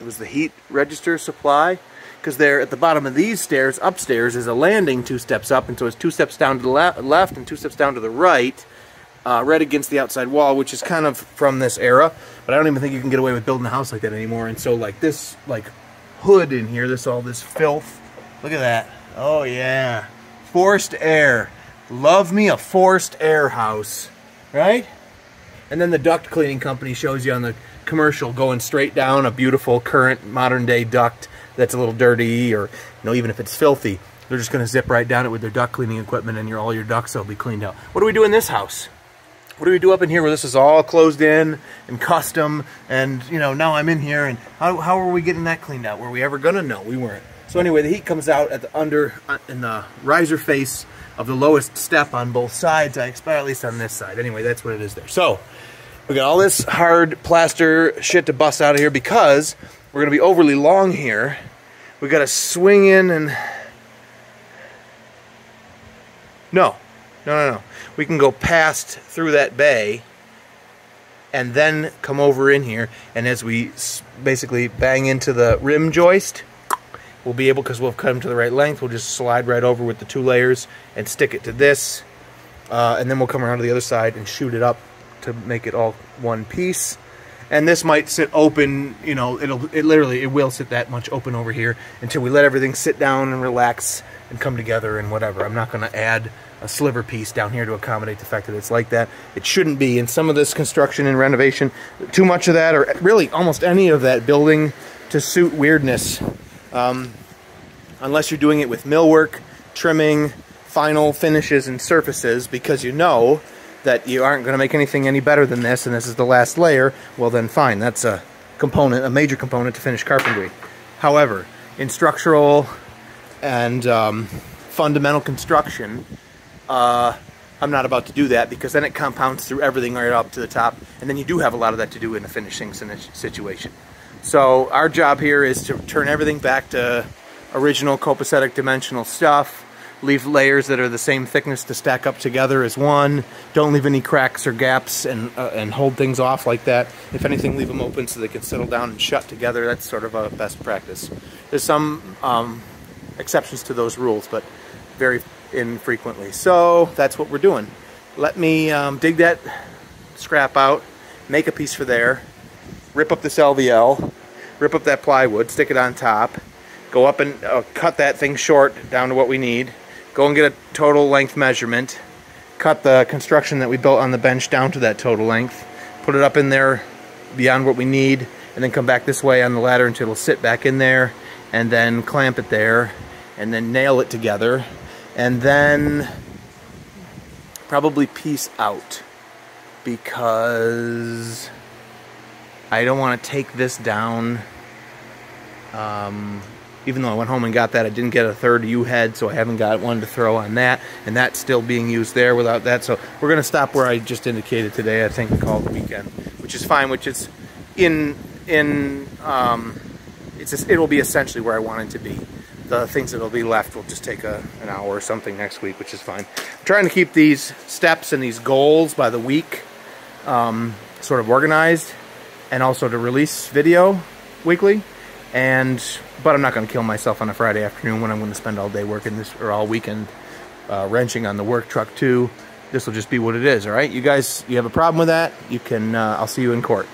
It was the heat register supply because there at the bottom of these stairs upstairs is a landing two steps up and so it's two steps down to the le left and two steps down to the right uh, right against the outside wall which is kind of from this era. But I don't even think you can get away with building a house like that anymore. And so like this like hood in here this all this filth look at that. Oh yeah. Forced air. Love me a forced air house. Right? And then the duct cleaning company shows you on the commercial going straight down a beautiful current modern day duct that's a little dirty or you know even if it's filthy they're just going to zip right down it with their duct cleaning equipment and your all your ducts will be cleaned out. What do we do in this house what do we do up in here where this is all closed in and custom? And you know now I'm in here and how, how are we getting that cleaned out? Were we ever gonna? Know we weren't. So anyway the heat comes out at the under uh, in the riser face of the lowest step on both sides. I expect at least on this side. Anyway that's what it is there. So we got all this hard plaster shit to bust out of here because we're to be overly long here. We got to swing in and... No. No, no, no. We can go past through that bay and then come over in here. And as we basically bang into the rim joist, we'll be able, because we'll cut them to the right length, we'll just slide right over with the two layers and stick it to this. Uh, and then we'll come around to the other side and shoot it up to make it all one piece and this might sit open you know it'll it literally it will sit that much open over here until we let everything sit down and relax and come together and whatever. I'm not going to add a sliver piece down here to accommodate the fact that it's like that. It shouldn't be. In some of this construction and renovation too much of that or really almost any of that building to suit weirdness. Um, unless you're doing it with millwork trimming final finishes and surfaces because you know that you aren't going to make anything any better than this and this is the last layer, well then fine, that's a component, a major component to finish carpentry. However, in structural and um, fundamental construction, uh, I'm not about to do that because then it compounds through everything right up to the top and then you do have a lot of that to do in a finishing situation. So our job here is to turn everything back to original copacetic dimensional stuff, leave layers that are the same thickness to stack up together as one. Don't leave any cracks or gaps and, uh, and hold things off like that. If anything, leave them open so they can settle down and shut together. That's sort of a best practice. There's some um, exceptions to those rules, but very infrequently. So that's what we're doing. Let me um, dig that scrap out, make a piece for there, rip up this LVL, rip up that plywood, stick it on top, go up and uh, cut that thing short down to what we need, go and get a total length measurement, cut the construction that we built on the bench down to that total length, put it up in there beyond what we need, and then come back this way on the ladder until it'll sit back in there, and then clamp it there, and then nail it together, and then probably piece out because I don't want to take this down um, even though I went home and got that, I didn't get a third U-head, so I haven't got one to throw on that, and that's still being used there without that. So we're going to stop where I just indicated today, I think, and call it the weekend, which is fine, which is in, in um, it's it'll be essentially where I want it to be. The things that'll be left will just take a, an hour or something next week, which is fine. I'm trying to keep these steps and these goals by the week um, sort of organized, and also to release video weekly and but I'm not going to kill myself on a Friday afternoon when I'm going to spend all day working this or all weekend uh, wrenching on the work truck too. This will just be what it is. All right, you guys, you have a problem with that? You can. Uh, I'll see you in court.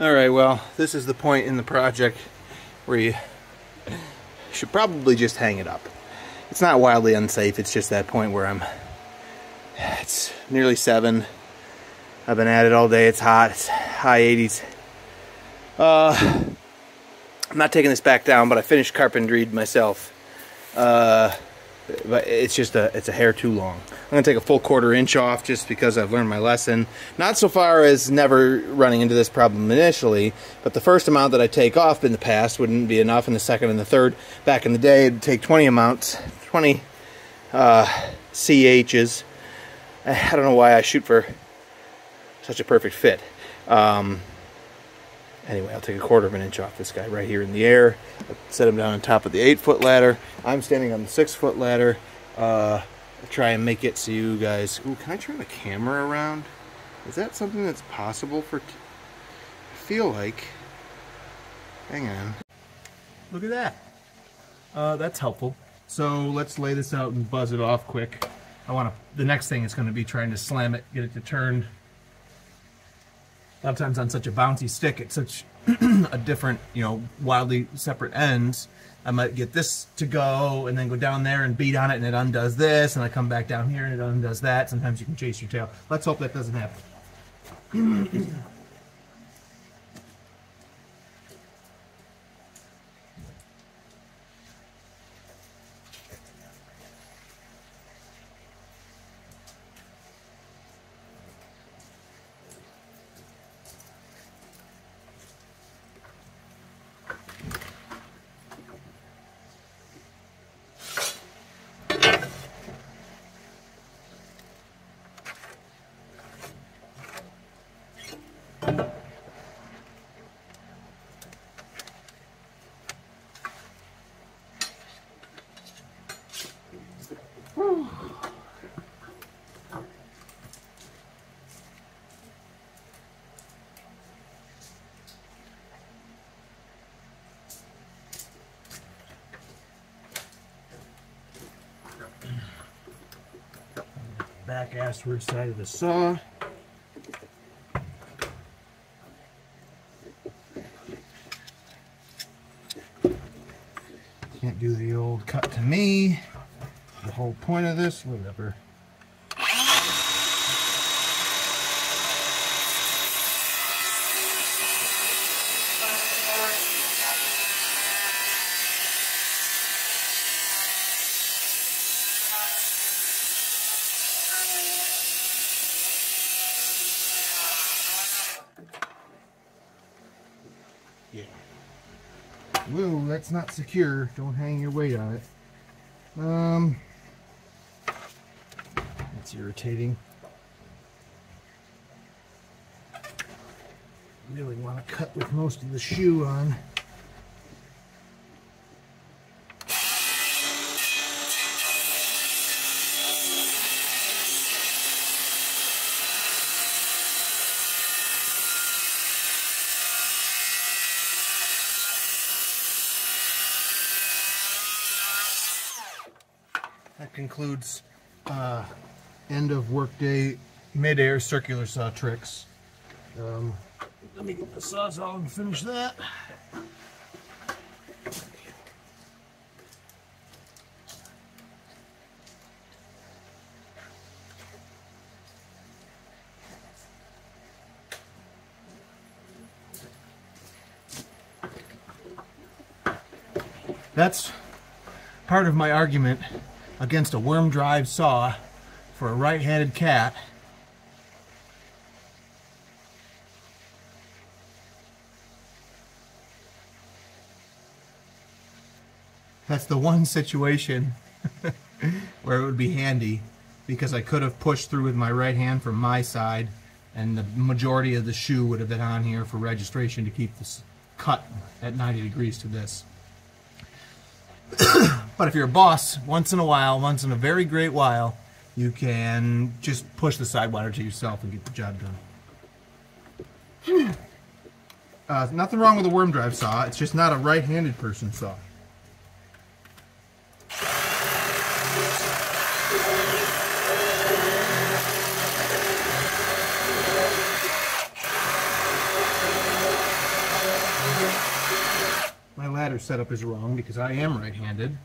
Alright, well, this is the point in the project where you should probably just hang it up. It's not wildly unsafe, it's just that point where I'm... It's nearly 7. I've been at it all day, it's hot, it's high 80s. Uh, I'm not taking this back down, but I finished carpentry myself. Uh, but it's just a it's a hair too long. I'm gonna take a full quarter inch off just because I've learned my lesson. Not so far as never running into this problem initially, but the first amount that I take off in the past wouldn't be enough, and the second and the third back in the day it'd take 20 amounts, 20 uh, CHs. I don't know why I shoot for such a perfect fit. Um, Anyway, I'll take a quarter of an inch off this guy right here in the air. Set him down on top of the eight foot ladder. I'm standing on the six foot ladder. Uh, try and make it so you guys. Ooh, can I turn the camera around? Is that something that's possible for? I feel like. Hang on. Look at that. Uh, that's helpful. So let's lay this out and buzz it off quick. I want to. The next thing is going to be trying to slam it, get it to turn a lot of times on such a bouncy stick at such a different, you know, wildly separate ends. I might get this to go and then go down there and beat on it and it undoes this and I come back down here and it undoes that. Sometimes you can chase your tail. Let's hope that doesn't happen. assward side of the saw. Can't do the old cut to me. The whole point of this, whatever. Yeah. Whoa, that's not secure. Don't hang your weight on it. Um, that's irritating. Really want to cut with most of the shoe on. That concludes uh, end of workday mid-air circular saw tricks. Um, let me get the sawzall and finish that. That's part of my argument against a worm drive saw for a right-handed cat That's the one situation where it would be handy because I could have pushed through with my right hand from my side and the majority of the shoe would have been on here for registration to keep this cut at 90 degrees to this. But if you're a boss, once in a while, once in a very great while, you can just push the sidewinder to yourself and get the job done. Uh, nothing wrong with a worm drive saw, it's just not a right-handed person saw. My ladder setup is wrong because I am right-handed.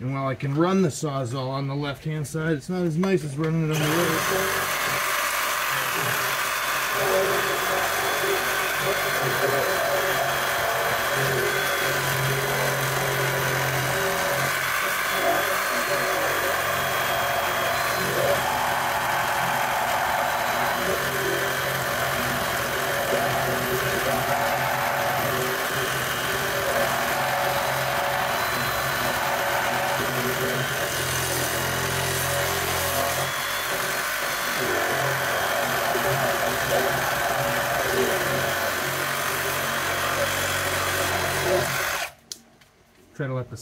And while I can run the Sawzall on the left-hand side, it's not as nice as running it on the right side.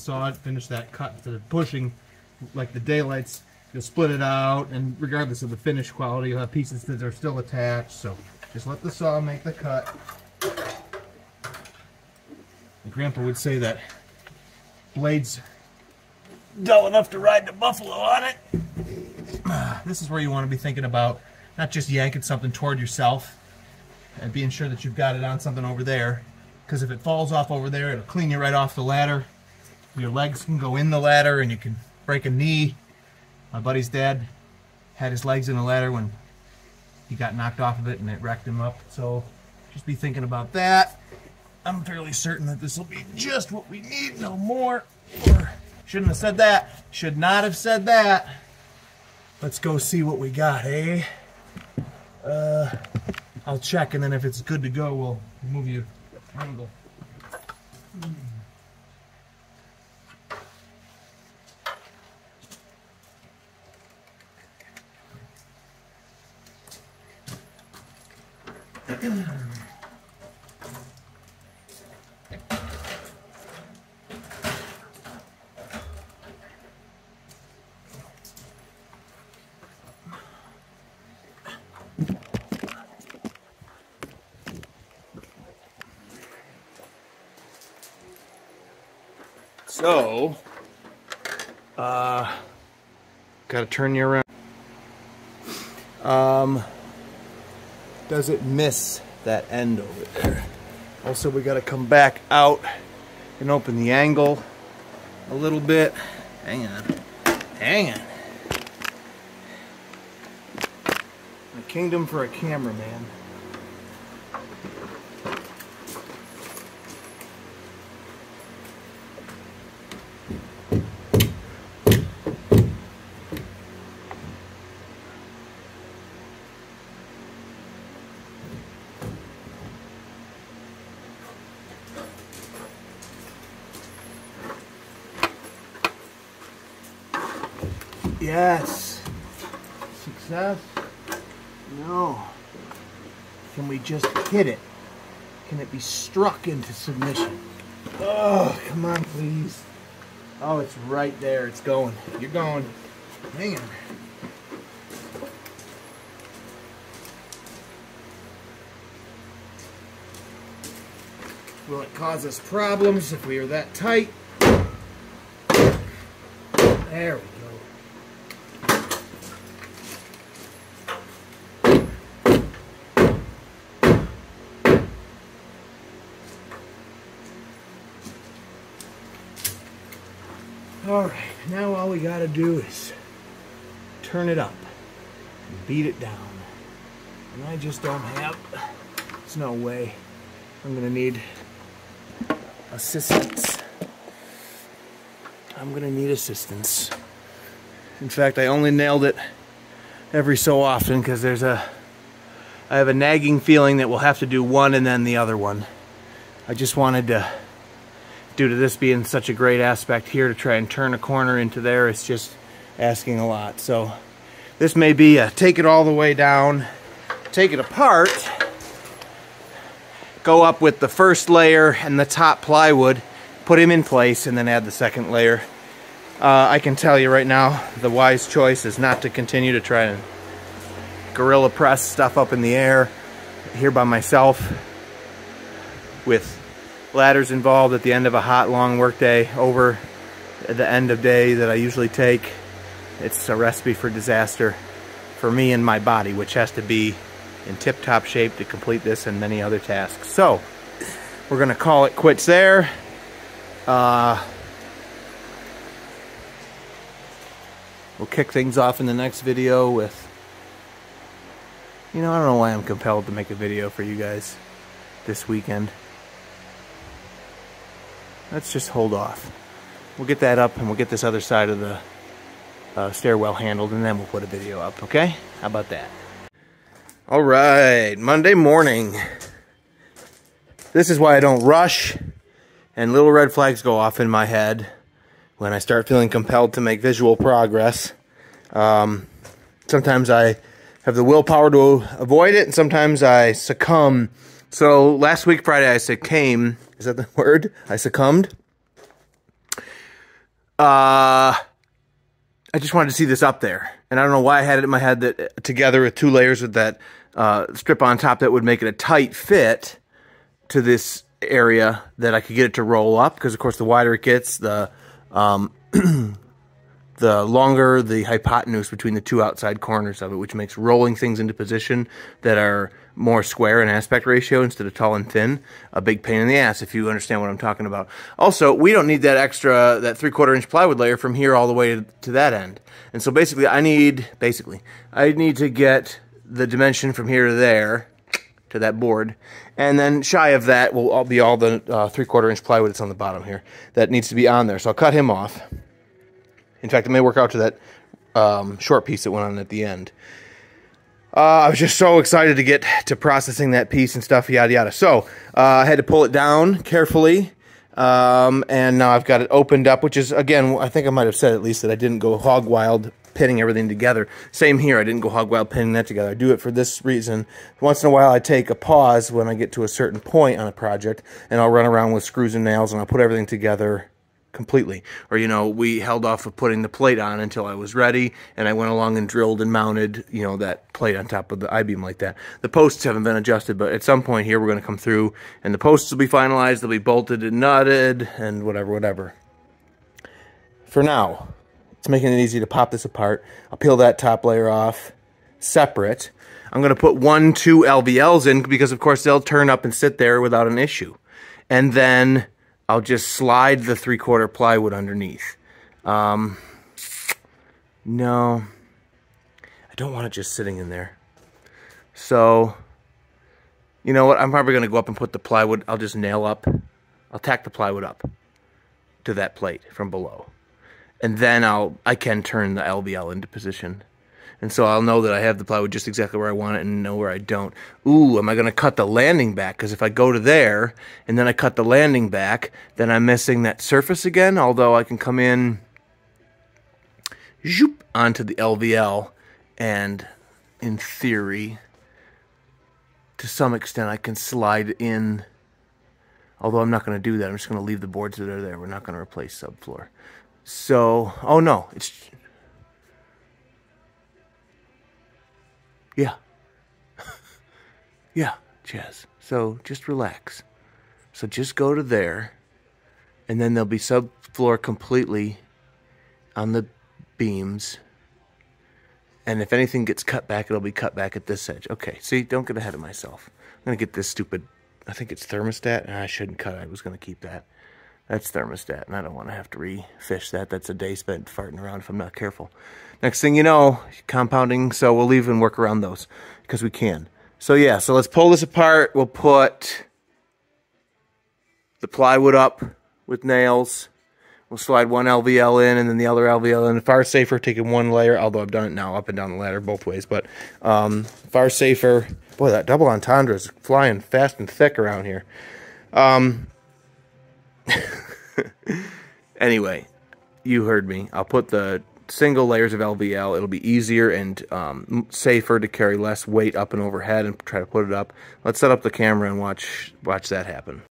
To let finish that cut instead of pushing like the daylights you'll split it out and regardless of the finish quality you'll have pieces that are still attached so just let the saw make the cut. And grandpa would say that blades dull enough to ride the buffalo on it. Ah, this is where you want to be thinking about not just yanking something toward yourself and being sure that you've got it on something over there because if it falls off over there it'll clean you right off the ladder your legs can go in the ladder and you can break a knee. My buddy's dad had his legs in the ladder when he got knocked off of it and it wrecked him up. So just be thinking about that. I'm fairly certain that this will be just what we need, no more. Or shouldn't have said that. Should not have said that. Let's go see what we got, eh? Uh, I'll check and then if it's good to go, we'll move you angle. So, uh, gotta turn you around. Um, does it miss that end over there? Also, we gotta come back out and open the angle a little bit. Hang on, hang on. A kingdom for a cameraman. Yes. Success? No. Can we just hit it? Can it be struck into submission? Oh, come on, please. Oh, it's right there. It's going. You're going. On. Will it cause us problems if we are that tight? There we go. All right, we gotta do is turn it up and beat it down. And I just don't have, there's no way. I'm gonna need assistance. I'm gonna need assistance. In fact, I only nailed it every so often because there's a, I have a nagging feeling that we'll have to do one and then the other one. I just wanted to due to this being such a great aspect here to try and turn a corner into there it's just asking a lot. So this may be a take it all the way down take it apart go up with the first layer and the top plywood put him in place and then add the second layer. Uh, I can tell you right now the wise choice is not to continue to try and gorilla press stuff up in the air here by myself with ladders involved at the end of a hot long workday over the end of day that I usually take. It's a recipe for disaster for me and my body, which has to be in tip-top shape to complete this and many other tasks. So, we're gonna call it quits there. Uh, we'll kick things off in the next video with, you know, I don't know why I'm compelled to make a video for you guys this weekend. Let's just hold off. We'll get that up and we'll get this other side of the uh, stairwell handled and then we'll put a video up, okay? How about that? All right, Monday morning. This is why I don't rush and little red flags go off in my head when I start feeling compelled to make visual progress. Um, sometimes I have the willpower to avoid it, and sometimes I succumb. So last week, Friday, I succumbed. Is that the word? I succumbed. Uh, I just wanted to see this up there. And I don't know why I had it in my head that uh, together with two layers with that uh, strip on top that would make it a tight fit to this area that I could get it to roll up because of course the wider it gets the um, the longer the hypotenuse between the two outside corners of it which makes rolling things into position that are more square in aspect ratio instead of tall and thin a big pain in the ass if you understand what I'm talking about also we don't need that extra that three quarter inch plywood layer from here all the way to that end and so basically I need basically I need to get the dimension from here to there to that board. And then shy of that will all be all the uh, three quarter inch plywood that's on the bottom here that needs to be on there. So I'll cut him off. In fact, it may work out to that um, short piece that went on at the end. Uh, I was just so excited to get to processing that piece and stuff, yada yada. So uh, I had to pull it down carefully. Um, and now I've got it opened up, which is, again, I think I might have said at least that I didn't go hog wild pinning everything together. Same here, I didn't go hog wild pinning that together. I do it for this reason. Once in a while I take a pause when I get to a certain point on a project and I'll run around with screws and nails and I'll put everything together completely. Or, you know, we held off of putting the plate on until I was ready, and I went along and drilled and mounted, you know, that plate on top of the I-beam like that. The posts haven't been adjusted, but at some point here we're going to come through, and the posts will be finalized, they'll be bolted and nutted, and whatever, whatever. For now, it's making it easy to pop this apart. I'll peel that top layer off separate. I'm going to put one, two LVLs in because, of course, they'll turn up and sit there without an issue. And then I'll just slide the three-quarter plywood underneath. Um, no, I don't want it just sitting in there. So, you know what? I'm probably going to go up and put the plywood. I'll just nail up. I'll tack the plywood up to that plate from below and then I'll I can turn the LVL into position. And so I'll know that I have the plywood just exactly where I want it and know where I don't. Ooh, am I going to cut the landing back? Because if I go to there and then I cut the landing back, then I'm missing that surface again. Although I can come in zoop, onto the LVL and in theory, to some extent, I can slide in. Although I'm not going to do that. I'm just going to leave the boards that are there. We're not going to replace subfloor. So, oh no, it's yeah, Chaz. So just relax. So just go to there, and then there'll be subfloor completely on the beams. And if anything gets cut back, it'll be cut back at this edge. Okay, see, don't get ahead of myself. I'm gonna get this stupid. I think it's thermostat. Ah, I shouldn't cut. I was gonna keep that. That's thermostat, and I don't want to have to refish that. That's a day spent farting around if I'm not careful. Next thing you know, compounding, so we'll leave and work around those because we can. So yeah, so let's pull this apart. We'll put the plywood up with nails. We'll slide one LVL in and then the other LVL in. Far safer taking one layer, although I've done it now up and down the ladder both ways. But um, far safer. Boy, that double entendre is flying fast and thick around here. Um, anyway, you heard me. I'll put the single layers of LVL. It'll be easier and um, safer to carry less weight up and overhead and try to put it up. Let's set up the camera and watch watch that happen.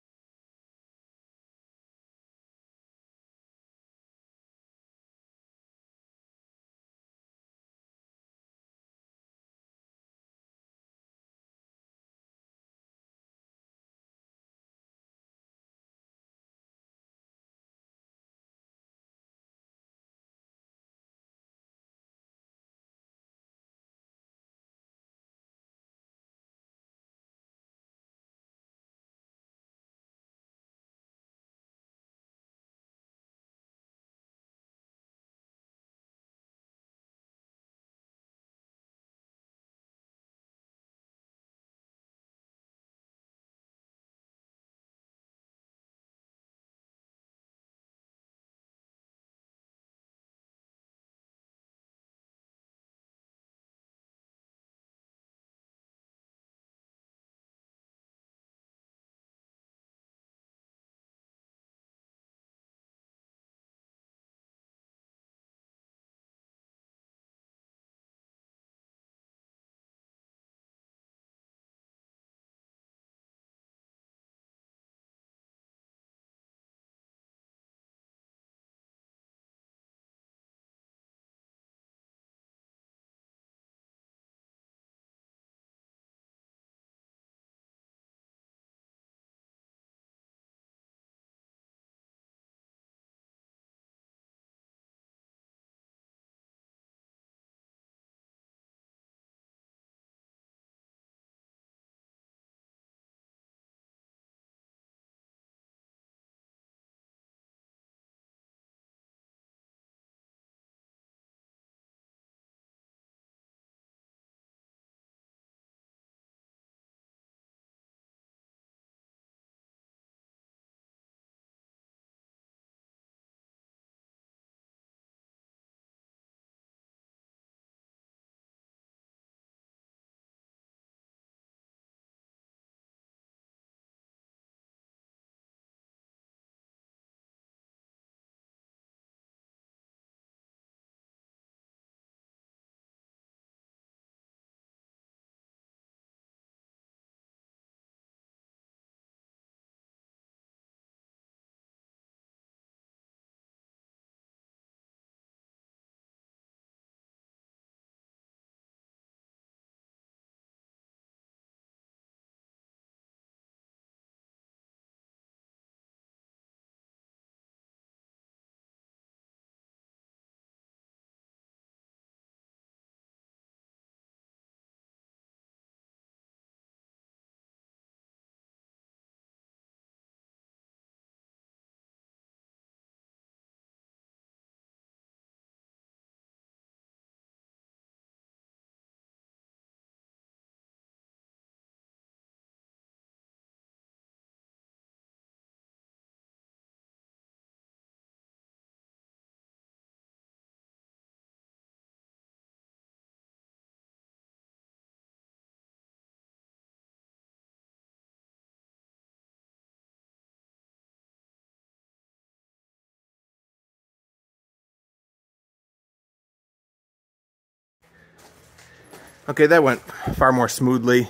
Okay, that went far more smoothly.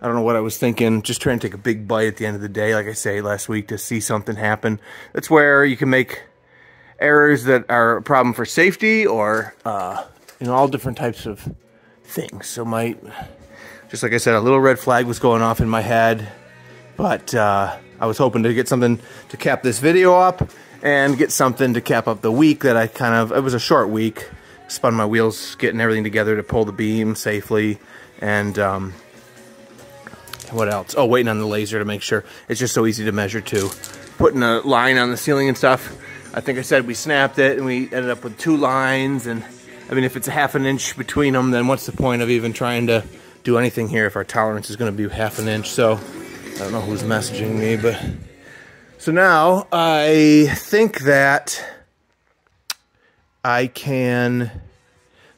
I don't know what I was thinking. Just trying to take a big bite at the end of the day, like I say last week, to see something happen. That's where you can make errors that are a problem for safety or, uh, you know, all different types of things. So my, just like I said, a little red flag was going off in my head, but uh, I was hoping to get something to cap this video up and get something to cap up the week that I kind of, it was a short week spun my wheels getting everything together to pull the beam safely and um, what else? Oh waiting on the laser to make sure. It's just so easy to measure too. Putting a line on the ceiling and stuff. I think I said we snapped it and we ended up with two lines and I mean if it's a half an inch between them then what's the point of even trying to do anything here if our tolerance is going to be half an inch? So I don't know who's messaging me but so now I think that I can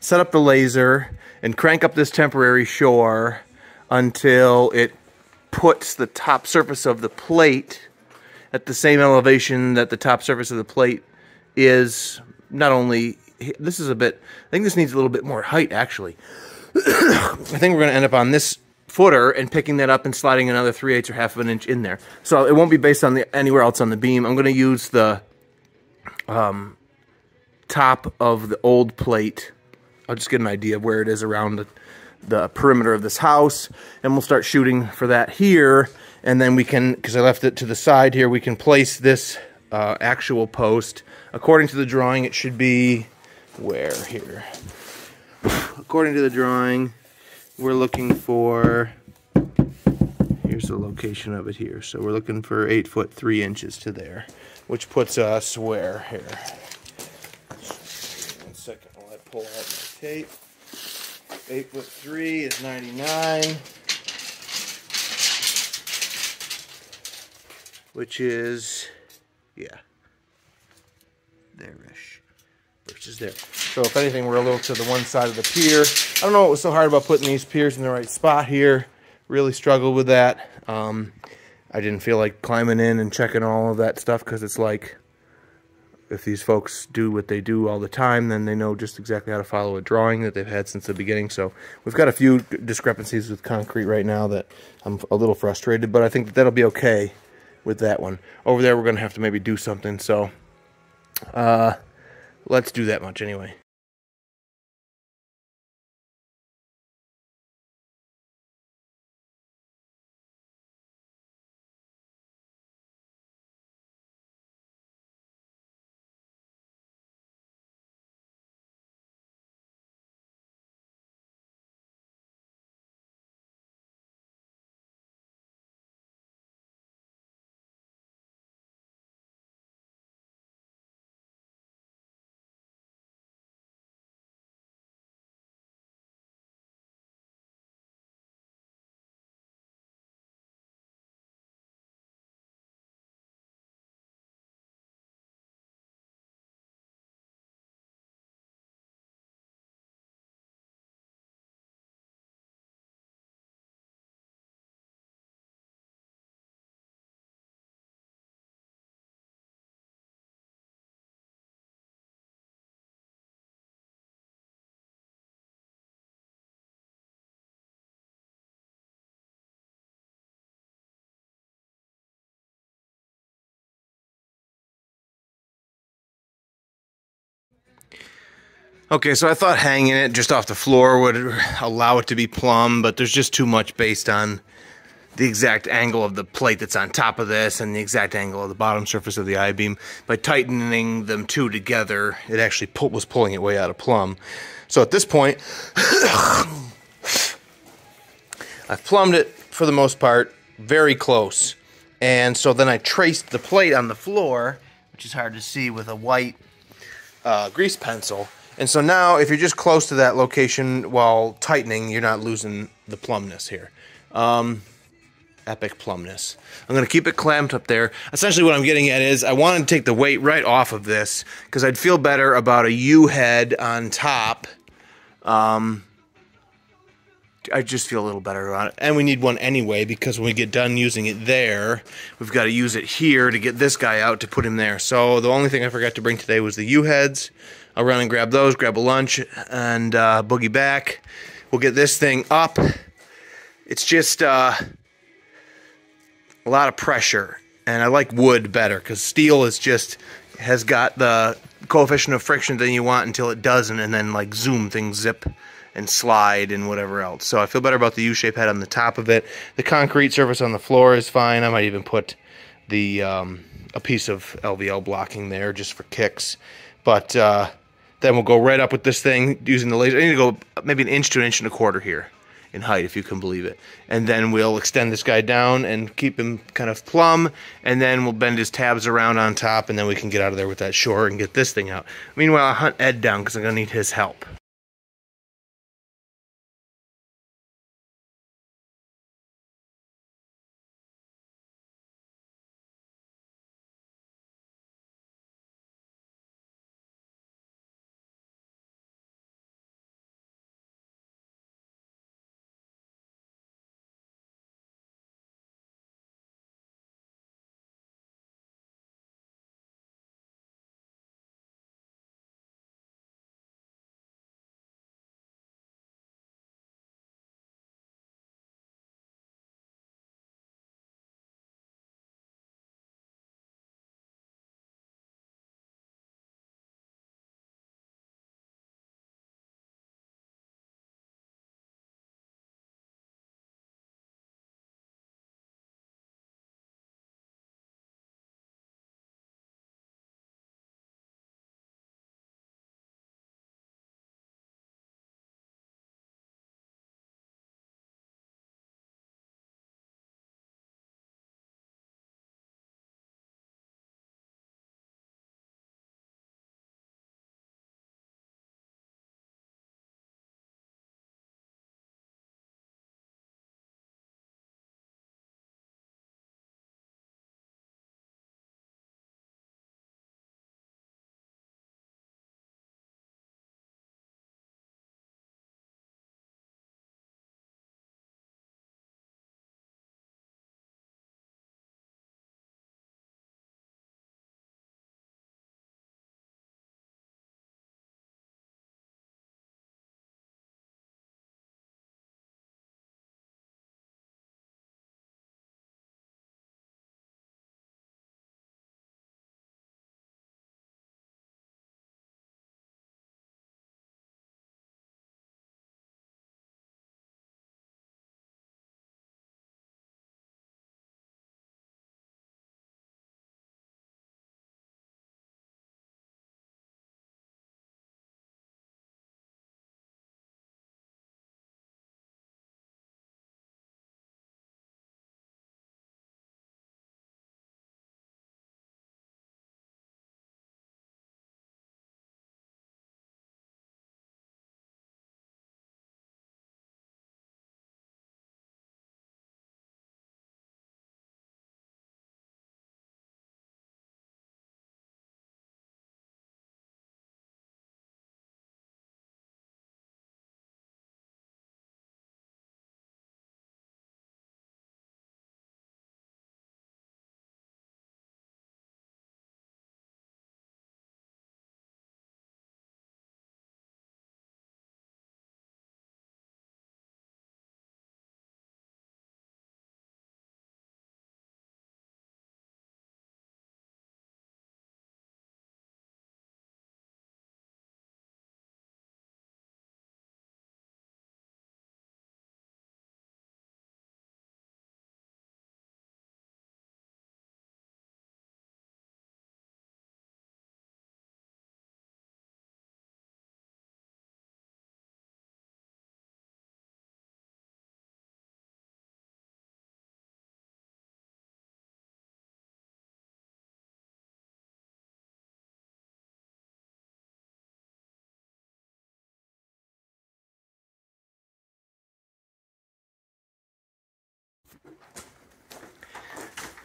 set up the laser and crank up this temporary shore until it puts the top surface of the plate at the same elevation that the top surface of the plate is. Not only this is a bit I think this needs a little bit more height actually. I think we're going to end up on this footer and picking that up and sliding another 3 eighths or half of an inch in there. So it won't be based on the anywhere else on the beam. I'm going to use the um, top of the old plate. I'll just get an idea of where it is around the, perimeter of this house. And we'll start shooting for that here. And then we can, because I left it to the side here, we can place this uh, actual post. According to the drawing, it should be, where here? According to the drawing, we're looking for, here's the location of it here. So we're looking for 8 foot 3 inches to there, which puts us where here? Pull out my tape. Eight foot three is 99. Which is, yeah, there-ish versus there. So if anything, we're a little to the one side of the pier. I don't know what was so hard about putting these piers in the right spot here. Really struggled with that. Um, I didn't feel like climbing in and checking all of that stuff because it's like if these folks do what they do all the time, then they know just exactly how to follow a drawing that they've had since the beginning. So we've got a few discrepancies with concrete right now that I'm a little frustrated, but I think that that'll be okay with that one. Over there, we're going to have to maybe do something. So uh, let's do that much anyway. Okay, so I thought hanging it just off the floor would allow it to be plumb, but there's just too much based on the exact angle of the plate that's on top of this and the exact angle of the bottom surface of the I-beam. By tightening them two together, it actually pull, was pulling it way out of plumb. So at this point, I've plumbed it for the most part very close. And so then I traced the plate on the floor, which is hard to see with a white uh, grease pencil, and so now, if you're just close to that location while tightening, you're not losing the plumbness here. Um, epic plumbness. I'm going to keep it clamped up there. Essentially what I'm getting at is I want to take the weight right off of this because I'd feel better about a U-head on top. Um, I just feel a little better about it. And we need one anyway because when we get done using it there, we've got to use it here to get this guy out to put him there. So the only thing I forgot to bring today was the U-heads. I'll run and grab those, grab a lunch, and uh, boogie back. we'll get this thing up. It's just uh, a lot of pressure, and I like wood better because steel is just has got the coefficient of friction that you want until it doesn't, and then like zoom things zip and slide and whatever else. So I feel better about the U-shape head on the top of it. The concrete surface on the floor is fine. I might even put the um, a piece of LVL blocking there just for kicks. But uh, then we'll go right up with this thing using the laser. I need to go maybe an inch to an inch and a quarter here in height, if you can believe it. And then we'll extend this guy down and keep him kind of plumb, and then we'll bend his tabs around on top, and then we can get out of there with that shore and get this thing out. Meanwhile, I'll hunt Ed down because I'm going to need his help.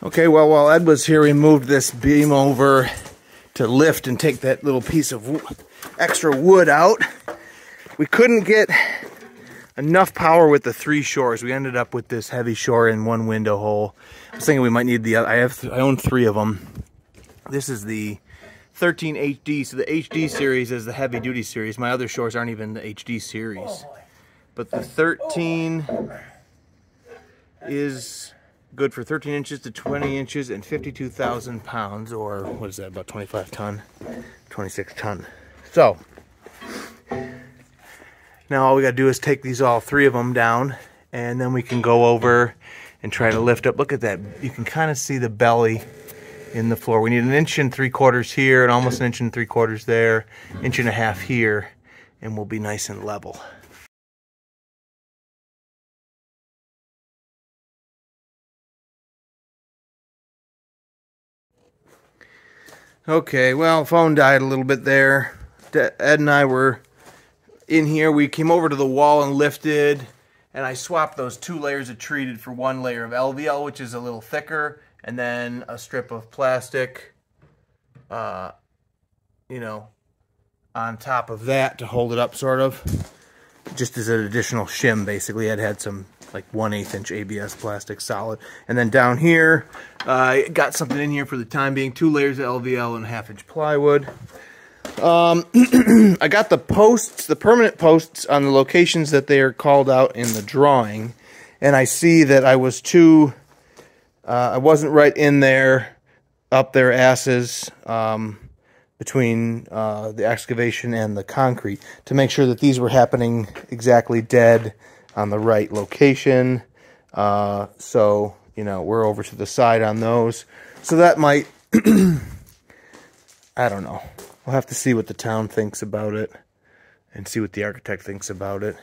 Okay, well, while Ed was here, we moved this beam over to lift and take that little piece of extra wood out. We couldn't get enough power with the three shores. We ended up with this heavy shore in one window hole. I was thinking we might need the other. I have, I own three of them. This is the 13 HD. So the HD series is the heavy duty series. My other shores aren't even the HD series. but the 13 is good for 13 inches to 20 inches and 52,000 pounds, or what is that, about 25 ton, 26 ton. So, now all we gotta do is take these all three of them down, and then we can go over and try to lift up. Look at that, you can kind of see the belly in the floor. We need an inch and three quarters here, and almost an inch and three quarters there, inch and a half here, and we'll be nice and level. Okay, well, phone died a little bit there. Ed and I were in here. We came over to the wall and lifted, and I swapped those two layers of treated for one layer of LVL, which is a little thicker, and then a strip of plastic, uh, you know, on top of that to hold it up, sort of. Just as an additional shim, basically. I'd had some like 1 8 inch ABS plastic solid. And then down here, I uh, got something in here for the time being. Two layers of LVL and half inch plywood. Um, I got the posts, the permanent posts on the locations that they are called out in the drawing. And I see that I was too, uh, I wasn't right in there, up their asses, um, between uh, the excavation and the concrete to make sure that these were happening exactly dead on the right location. Uh, so, you know, we're over to the side on those. So that might, I don't know. We'll have to see what the town thinks about it and see what the architect thinks about it.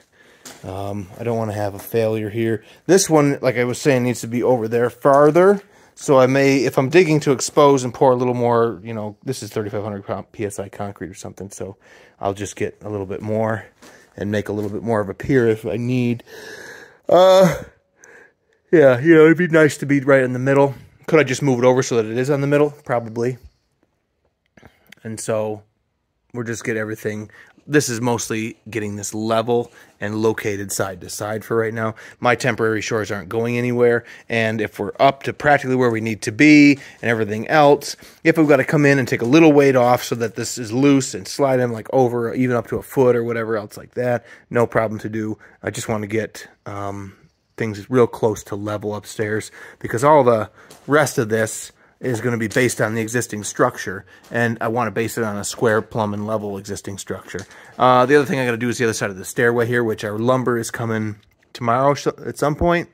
Um, I don't want to have a failure here. This one, like I was saying, needs to be over there farther. So I may, if I'm digging to expose and pour a little more, you know, this is 3,500 PSI concrete or something. So I'll just get a little bit more and make a little bit more of a pier if I need. Uh, yeah, you know, it'd be nice to be right in the middle. Could I just move it over so that it is on the middle? Probably. And so we'll just get everything this is mostly getting this level and located side to side for right now. My temporary shores aren't going anywhere, and if we're up to practically where we need to be and everything else, if we've got to come in and take a little weight off so that this is loose and slide them like over, even up to a foot or whatever else like that, no problem to do. I just want to get um, things real close to level upstairs because all the rest of this is going to be based on the existing structure, and I want to base it on a square plumb and level existing structure. Uh, the other thing I got to do is the other side of the stairway here, which our lumber is coming tomorrow at some point.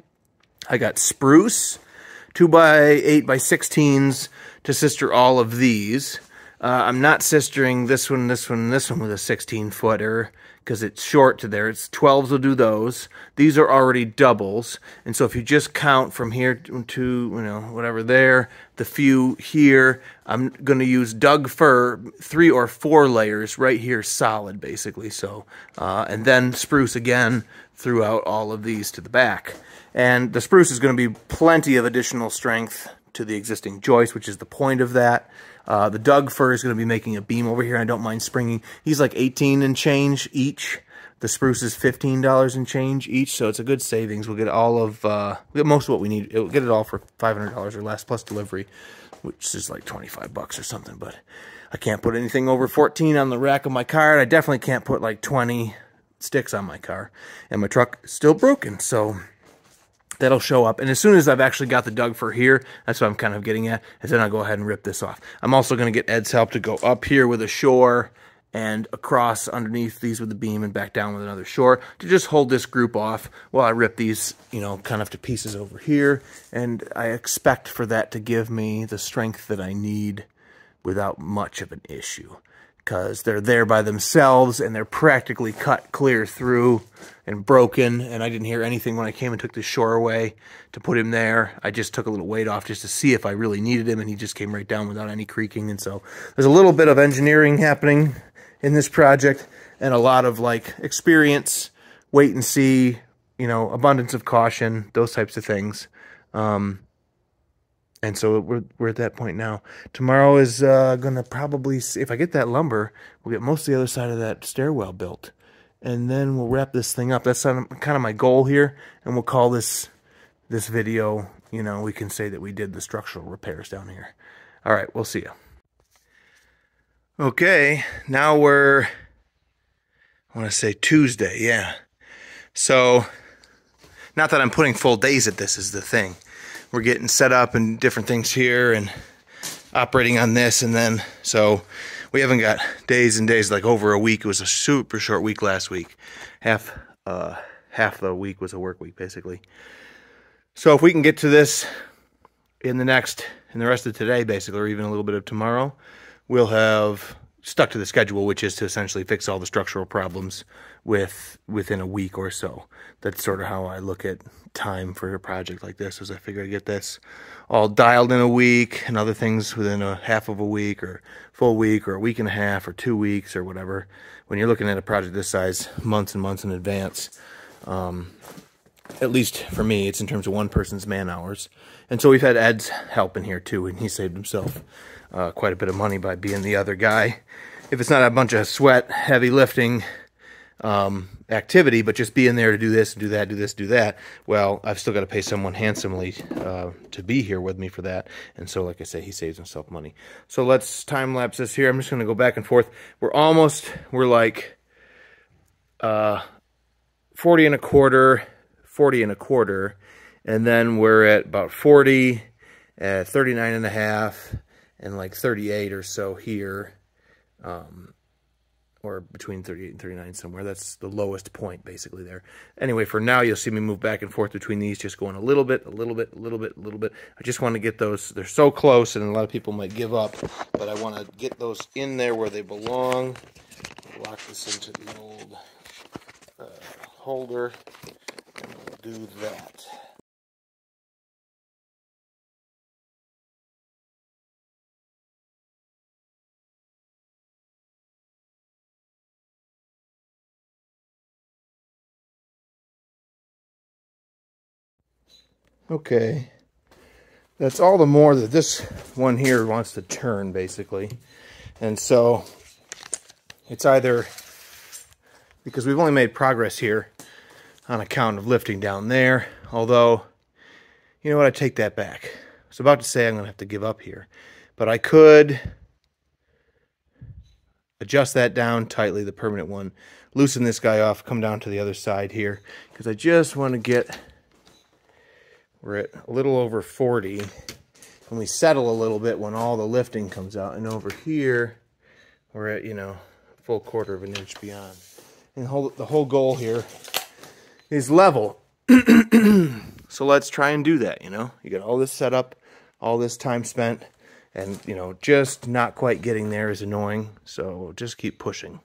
I got spruce, 2 by 8 by 16s to sister all of these. Uh, I'm not sistering this one, this one, this one with a 16 footer because it's short to there. It's 12s will do those. These are already doubles. And so if you just count from here to, you know, whatever there, the few here, I'm going to use Doug fir, three or four layers right here solid basically. So, uh, and then spruce again throughout all of these to the back. And the spruce is going to be plenty of additional strength to the existing joist, which is the point of that. Uh, the Doug fir is going to be making a beam over here. I don't mind springing. He's like 18 and change each. The spruce is $15 and change each, so it's a good savings. We'll get all of, uh, we'll get most of what we need. We'll get it all for $500 or less plus delivery, which is like 25 bucks or something, but I can't put anything over 14 on the rack of my car. I definitely can't put like 20 sticks on my car. And my truck is still broken, so that'll show up. And as soon as I've actually got the Doug fir here, that's what I'm kind of getting at, is then I'll go ahead and rip this off. I'm also going to get Ed's help to go up here with a shore and across underneath these with the beam and back down with another shore to just hold this group off while I rip these, you know, kind of to pieces over here. And I expect for that to give me the strength that I need without much of an issue because they're there by themselves and they're practically cut clear through and broken. And I didn't hear anything when I came and took the shore away to put him there. I just took a little weight off just to see if I really needed him, and he just came right down without any creaking. And so there's a little bit of engineering happening in this project and a lot of like experience, wait and see, you know, abundance of caution, those types of things. Um, and so we're, we're at that point now. Tomorrow is uh, to probably, see, if I get that lumber, we'll get most of the other side of that stairwell built. And then we'll wrap this thing up. That's kind of my goal here. And we'll call this this video, you know, we can say that we did the structural repairs down here. All right, we'll see you. Okay, now we're, I want to say Tuesday, yeah. So, not that I'm putting full days at this is the thing. We're getting set up and different things here and operating on this and then, so we haven't got days and days like over a week. It was a super short week last week. Half, uh, half the week was a work week basically. So if we can get to this in the next, in the rest of today basically, or even a little bit of tomorrow, we'll have stuck to the schedule, which is to essentially fix all the structural problems with within a week or so. That's sort of how I look at time for a project like this. Is I figure I get this all dialed in a week, and other things within a half of a week, or full week, or a week and a half, or two weeks, or whatever. When you're looking at a project this size, months and months in advance. Um, at least for me, it's in terms of one person's man hours. And so we've had Ed's help in here too, and he saved himself uh, quite a bit of money by being the other guy. If it's not a bunch of sweat, heavy lifting um, activity, but just being there to do this, do that, do this, do that, well, I've still got to pay someone handsomely uh, to be here with me for that. And so, like I say, he saves himself money. So let's time lapse this here. I'm just going to go back and forth. We're almost, we're like uh, 40 and a quarter, 40 and a quarter, and then we're at about 40, at 39 and a half, and like 38 or so here, um, or between 38 and 39 somewhere. That's the lowest point basically there. Anyway, for now, you'll see me move back and forth between these, just going a little bit, a little bit, a little bit, a little bit. I just want to get those, they're so close and a lot of people might give up, but I want to get those in there where they belong. Lock this into the old uh, holder and we'll do that. Okay. That's all the more that this one here wants to turn, basically. And so, it's either, because we've only made progress here on account of lifting down there, although, you know what, I take that back. I was about to say I'm going to have to give up here. But I could adjust that down tightly, the permanent one, loosen this guy off, come down to the other side here, because I just want to get we're at a little over 40. And we settle a little bit when all the lifting comes out. And over here, we're at, you know, full quarter of an inch beyond. And the whole, the whole goal here is level. so let's try and do that, you know. You got all this set up, all this time spent, and, you know, just not quite getting there is annoying. So just keep pushing.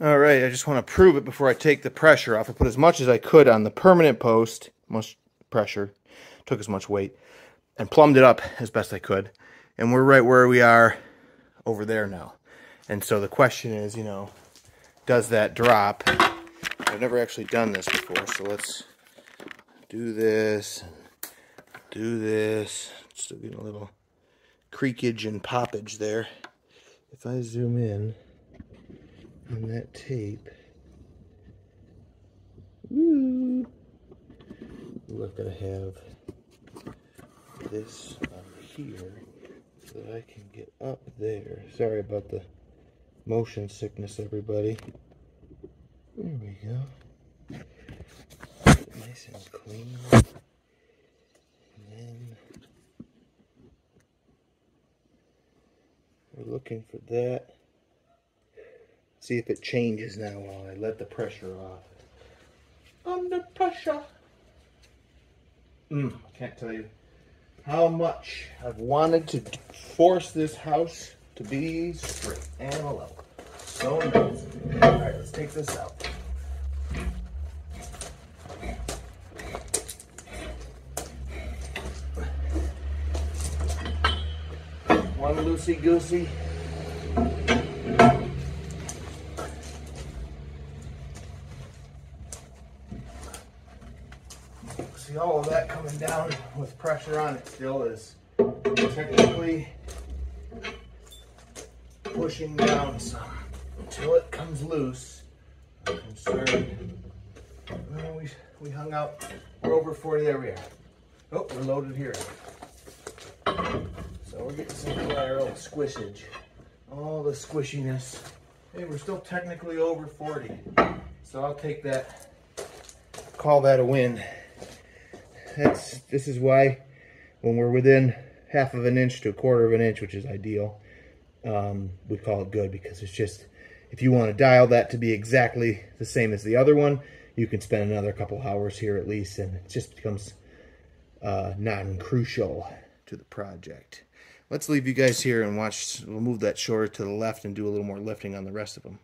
All right, I just want to prove it before I take the pressure off. I put as much as I could on the permanent post, much pressure, took as much weight, and plumbed it up as best I could. And we're right where we are over there now. And so the question is, you know, does that drop? I've never actually done this before, so let's do this, and do this. Still getting a little creakage and poppage there. If I zoom in, on that tape. Ooh. I've got to have this on here so that I can get up there. Sorry about the motion sickness, everybody. There we go. Nice and clean. And then we're looking for that. See if it changes now while I let the pressure off. Under pressure. Mm, I can't tell you how much I've wanted to force this house to be straight and level. So nice. All right, let's take this out. One loosey-goosey. See all of that coming down with pressure on it still is technically pushing down some until it comes loose. I'm concerned. Well, we, we hung out, we're over 40, there we are. Oh, we're loaded here. So we're getting some collateral squishage. All the squishiness. Hey, we're still technically over 40. So I'll take that, call that a win. That's, this is why when we're within half of an inch to a quarter of an inch, which is ideal, um, we call it good because it's just, if you want to dial that to be exactly the same as the other one, you can spend another couple hours here at least and it just becomes uh, non-crucial to the project. Let's leave you guys here and watch, we'll move that shore to the left and do a little more lifting on the rest of them.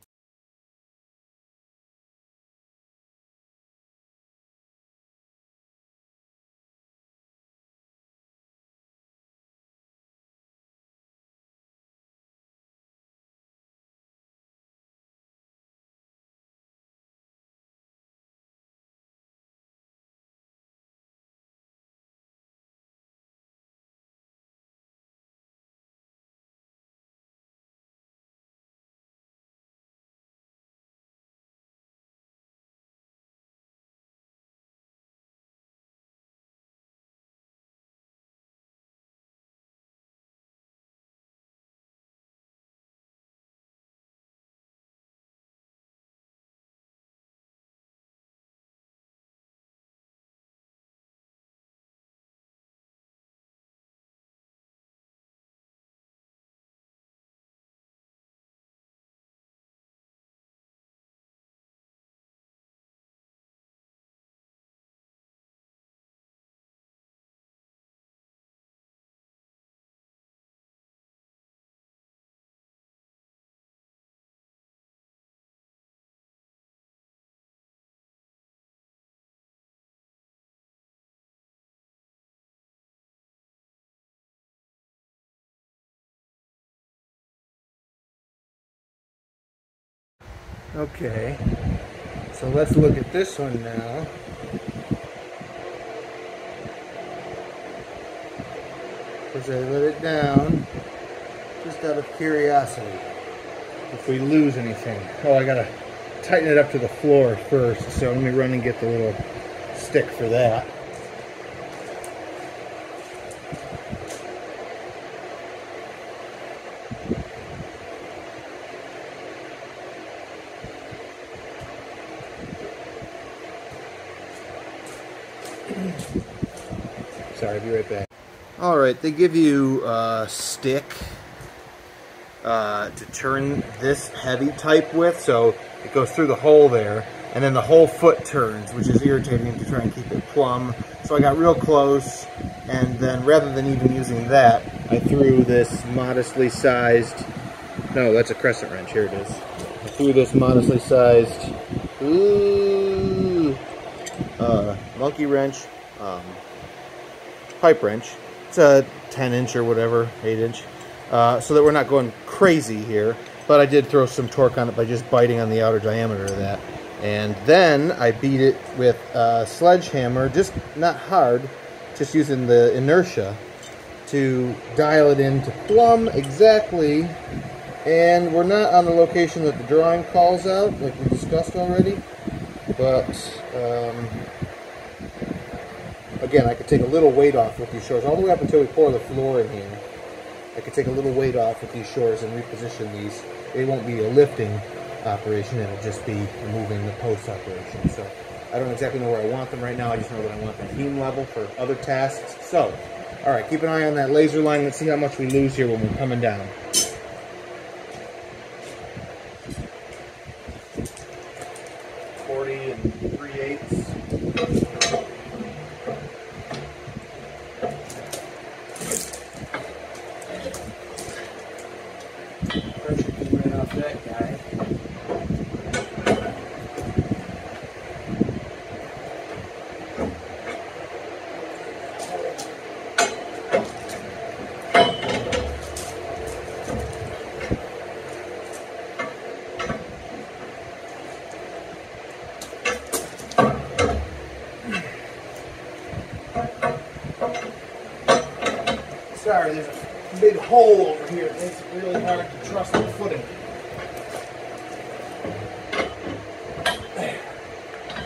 Okay, so let's look at this one now. Because I let it down just out of curiosity. If we lose anything. Oh, I gotta tighten it up to the floor first. So let me run and get the little stick for that. Be right back. All right, they give you a stick uh, to turn this heavy type with, so it goes through the hole there, and then the whole foot turns, which is irritating to try and keep it plumb. So I got real close, and then rather than even using that, I threw this modestly sized, no, that's a crescent wrench, here it is. I threw this modestly sized, ooh, uh, monkey wrench, pipe wrench. It's a 10 inch or whatever, 8 inch, uh, so that we're not going crazy here. But I did throw some torque on it by just biting on the outer diameter of that. And then I beat it with a sledgehammer, just not hard, just using the inertia to dial it into plumb exactly. And we're not on the location that the drawing calls out, like we discussed already. But um, again, I could take a little weight off with these shores, all the way up until we pour the floor in here. I could take a little weight off with these shores and reposition these. It won't be a lifting operation, it'll just be moving the post operation. So I don't exactly know where I want them right now, I just know that I want the beam level for other tasks. So, all right, keep an eye on that laser line. Let's see how much we lose here when we're coming down. Forty and three eighths. Pressure came right off that guy. started, there's a big hole over here that makes it really hard to trust the footing.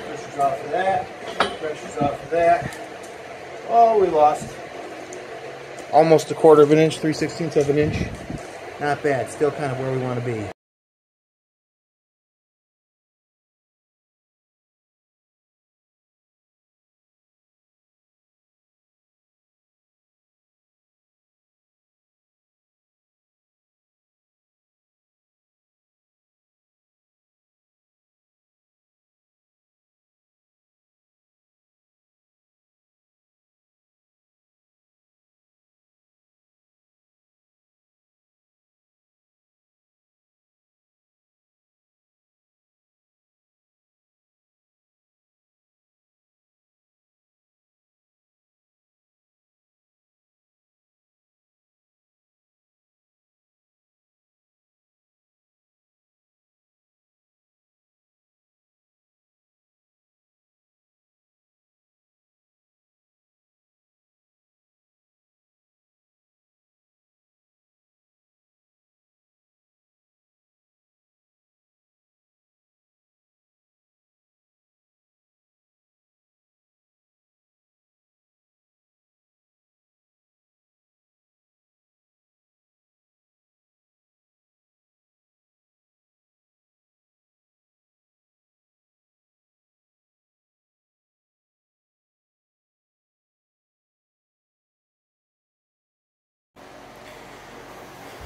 Pressure's off of that. Pressure's off of that. Oh, we lost almost a quarter of an inch, three sixteenths of an inch. Not bad. Still kind of where we want to be.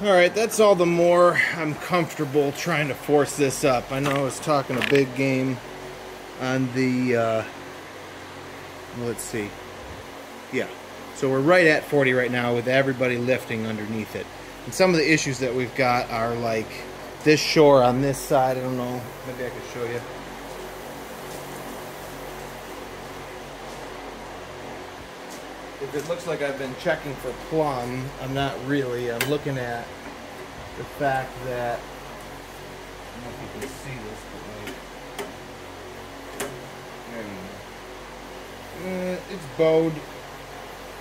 All right, that's all the more I'm comfortable trying to force this up. I know I was talking a big game on the, uh, let's see. Yeah, so we're right at 40 right now with everybody lifting underneath it. And some of the issues that we've got are like this shore on this side. I don't know, maybe I could show you. It looks like I've been checking for plumb. I'm not really. I'm looking at the fact that I don't know if you can see this, but like, uh, it's bowed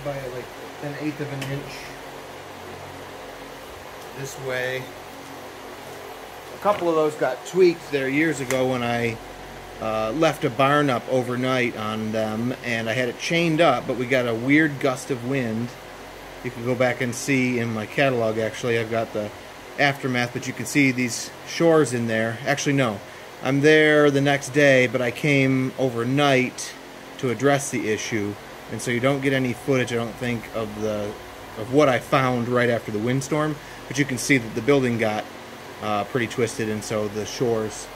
by like an eighth of an inch this way. A couple of those got tweaked there years ago when I uh, left a barn up overnight on them and I had it chained up but we got a weird gust of wind. You can go back and see in my catalog actually. I've got the aftermath but you can see these shores in there. Actually no. I'm there the next day but I came overnight to address the issue and so you don't get any footage I don't think of the of what I found right after the windstorm but you can see that the building got uh, pretty twisted and so the shores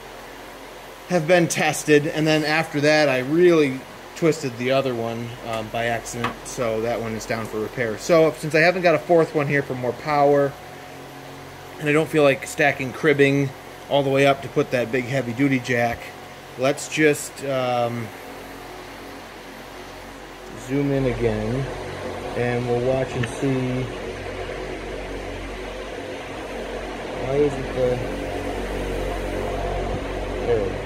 have been tested, and then after that, I really twisted the other one um, by accident, so that one is down for repair. So since I haven't got a fourth one here for more power, and I don't feel like stacking cribbing all the way up to put that big heavy duty jack, let's just um, zoom in again, and we'll watch and see. Why is it the... There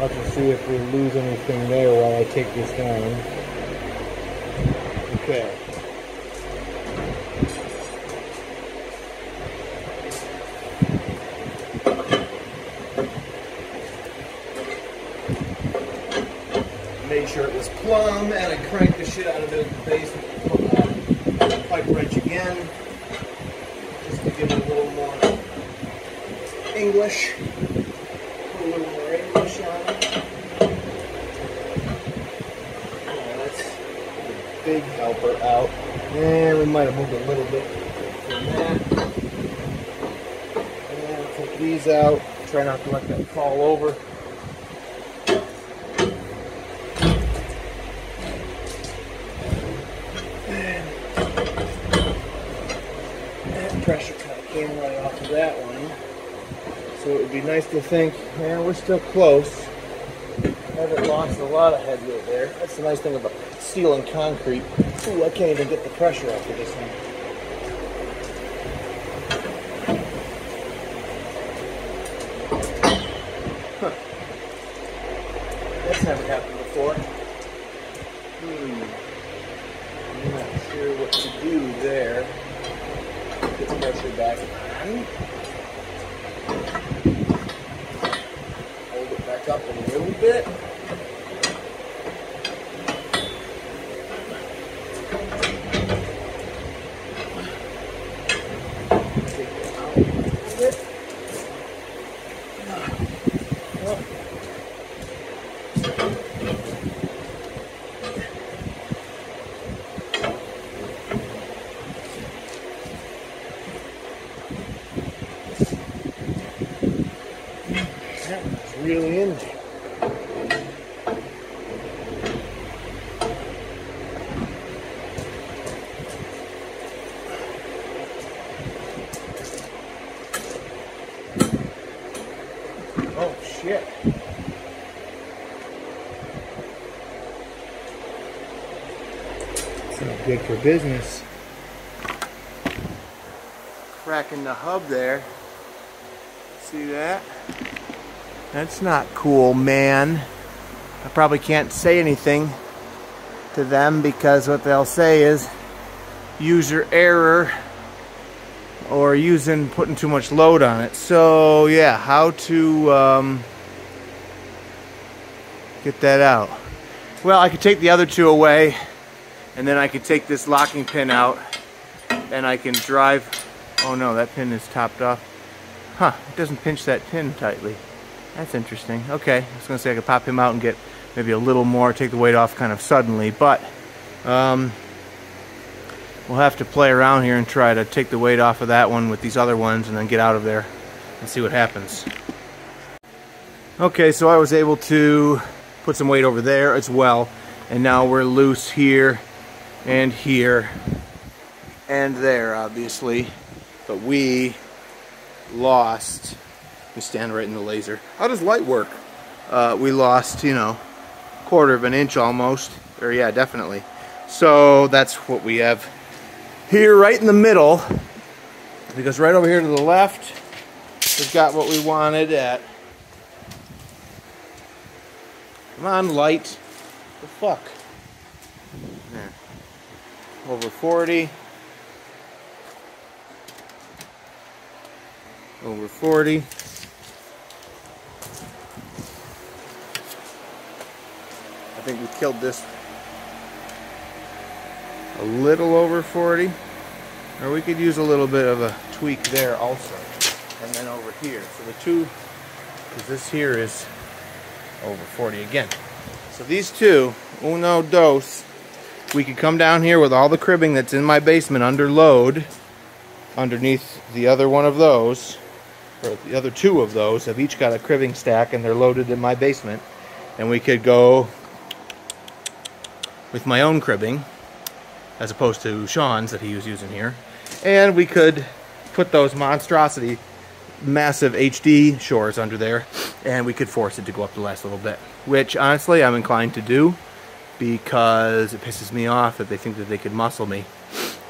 I'll just see if we lose anything there while I take this down. Okay. Made sure it was plumb and I cranked the shit out of the base pipe wrench again just to give it a little more English. Big helper out. And we might have moved a little bit from that. And take these out. Try not to let that fall over. that pressure kind of came right off of that one. So it would be nice to think, man, we're still close. Haven't lost a lot of headway there. That's the nice thing about steel and concrete. Ooh, I can't even get the pressure off of this thing. Huh. That's never happened before. Hmm. I'm not sure. what to do there. Get the pressure back on. Up a little bit. really in there. Oh shit. It's not good for business. Cracking the hub there. See that? That's not cool, man. I probably can't say anything to them because what they'll say is user error or using putting too much load on it. So yeah, how to um, get that out? Well, I could take the other two away and then I can take this locking pin out and I can drive. Oh no, that pin is topped off. Huh, it doesn't pinch that pin tightly. That's interesting. Okay, I was to say I could pop him out and get maybe a little more, take the weight off kind of suddenly, but um, we'll have to play around here and try to take the weight off of that one with these other ones and then get out of there and see what happens. Okay, so I was able to put some weight over there as well, and now we're loose here and here and there, obviously, but we lost we stand right in the laser. How does light work? Uh, we lost, you know, quarter of an inch almost. Or yeah, definitely. So that's what we have here right in the middle. Because right over here to the left, we've got what we wanted at. Come on, light. The fuck? Over 40. Over 40. I think we killed this a little over 40. Or we could use a little bit of a tweak there also. And then over here. So the two, because this here is over 40 again. So these two, uno, dos, we could come down here with all the cribbing that's in my basement under load, underneath the other one of those, or the other two of those have each got a cribbing stack and they're loaded in my basement. And we could go with my own cribbing as opposed to Sean's that he was using here. And we could put those monstrosity massive HD shores under there and we could force it to go up the last little bit. Which honestly I'm inclined to do because it pisses me off that they think that they could muscle me.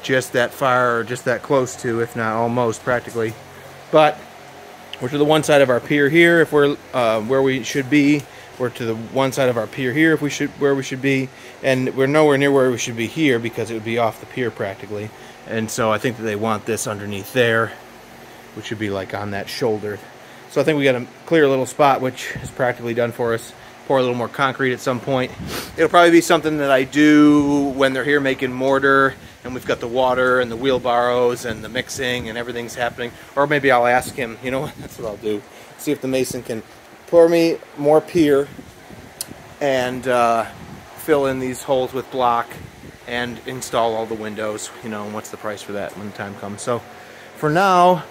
Just that far or just that close to, if not almost practically. But we're to the one side of our pier here if we're uh, where we should be. We're to the one side of our pier here if we should where we should be. And we're nowhere near where we should be here because it would be off the pier practically. And so I think that they want this underneath there which should be like on that shoulder. So I think we got to clear a little spot which is practically done for us pour a little more concrete at some point it'll probably be something that I do when they're here making mortar and we've got the water and the wheelbarrows and the mixing and everything's happening or maybe I'll ask him you know that's what I'll do see if the mason can pour me more pier and uh, fill in these holes with block and install all the windows, you know, and what's the price for that when the time comes. So for now,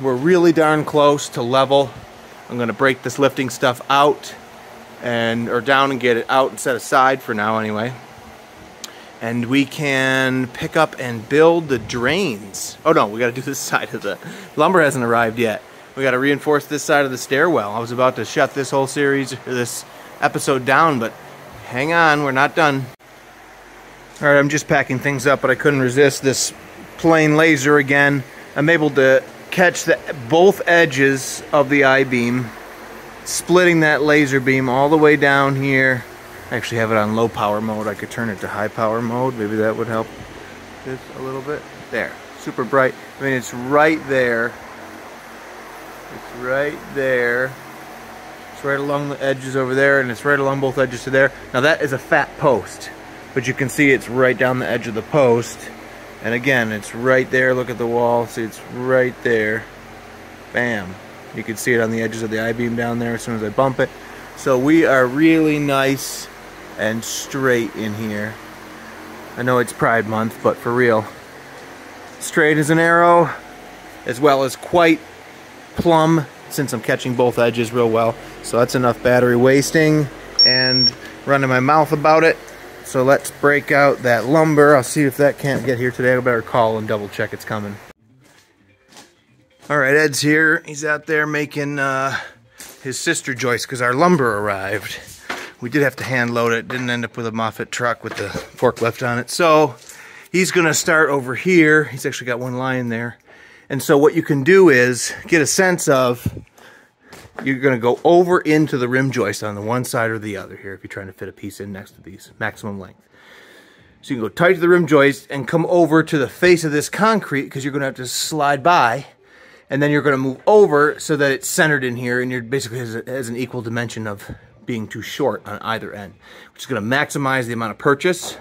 we're really darn close to level. I'm gonna break this lifting stuff out and or down and get it out and set aside for now anyway. And we can pick up and build the drains. Oh no, we gotta do this side of the lumber hasn't arrived yet. We got to reinforce this side of the stairwell. I was about to shut this whole series, this episode down, but hang on, we're not done. All right, I'm just packing things up, but I couldn't resist this plane laser again. I'm able to catch the, both edges of the I-beam, splitting that laser beam all the way down here. I actually have it on low power mode. I could turn it to high power mode. Maybe that would help. this a little bit. There, super bright. I mean, it's right there. It's right there. It's right along the edges over there, and it's right along both edges to there. Now that is a fat post, but you can see it's right down the edge of the post. And again, it's right there. Look at the wall. See, it's right there. Bam. You can see it on the edges of the I-beam down there as soon as I bump it. So we are really nice and straight in here. I know it's Pride Month, but for real. Straight as an arrow, as well as quite plumb, since I'm catching both edges real well. So that's enough battery wasting and running my mouth about it. So let's break out that lumber. I'll see if that can't get here today. I better call and double check it's coming. All right, Ed's here. He's out there making uh, his sister joist because our lumber arrived. We did have to hand load it. Didn't end up with a Moffett truck with the forklift on it. So he's going to start over here. He's actually got one line there. And so what you can do is get a sense of you're going to go over into the rim joist on the one side or the other here if you're trying to fit a piece in next to these, maximum length. So you can go tight to the rim joist and come over to the face of this concrete because you're going to have to slide by and then you're going to move over so that it's centered in here and you're basically has, has an equal dimension of being too short on either end, which is going to maximize the amount of purchase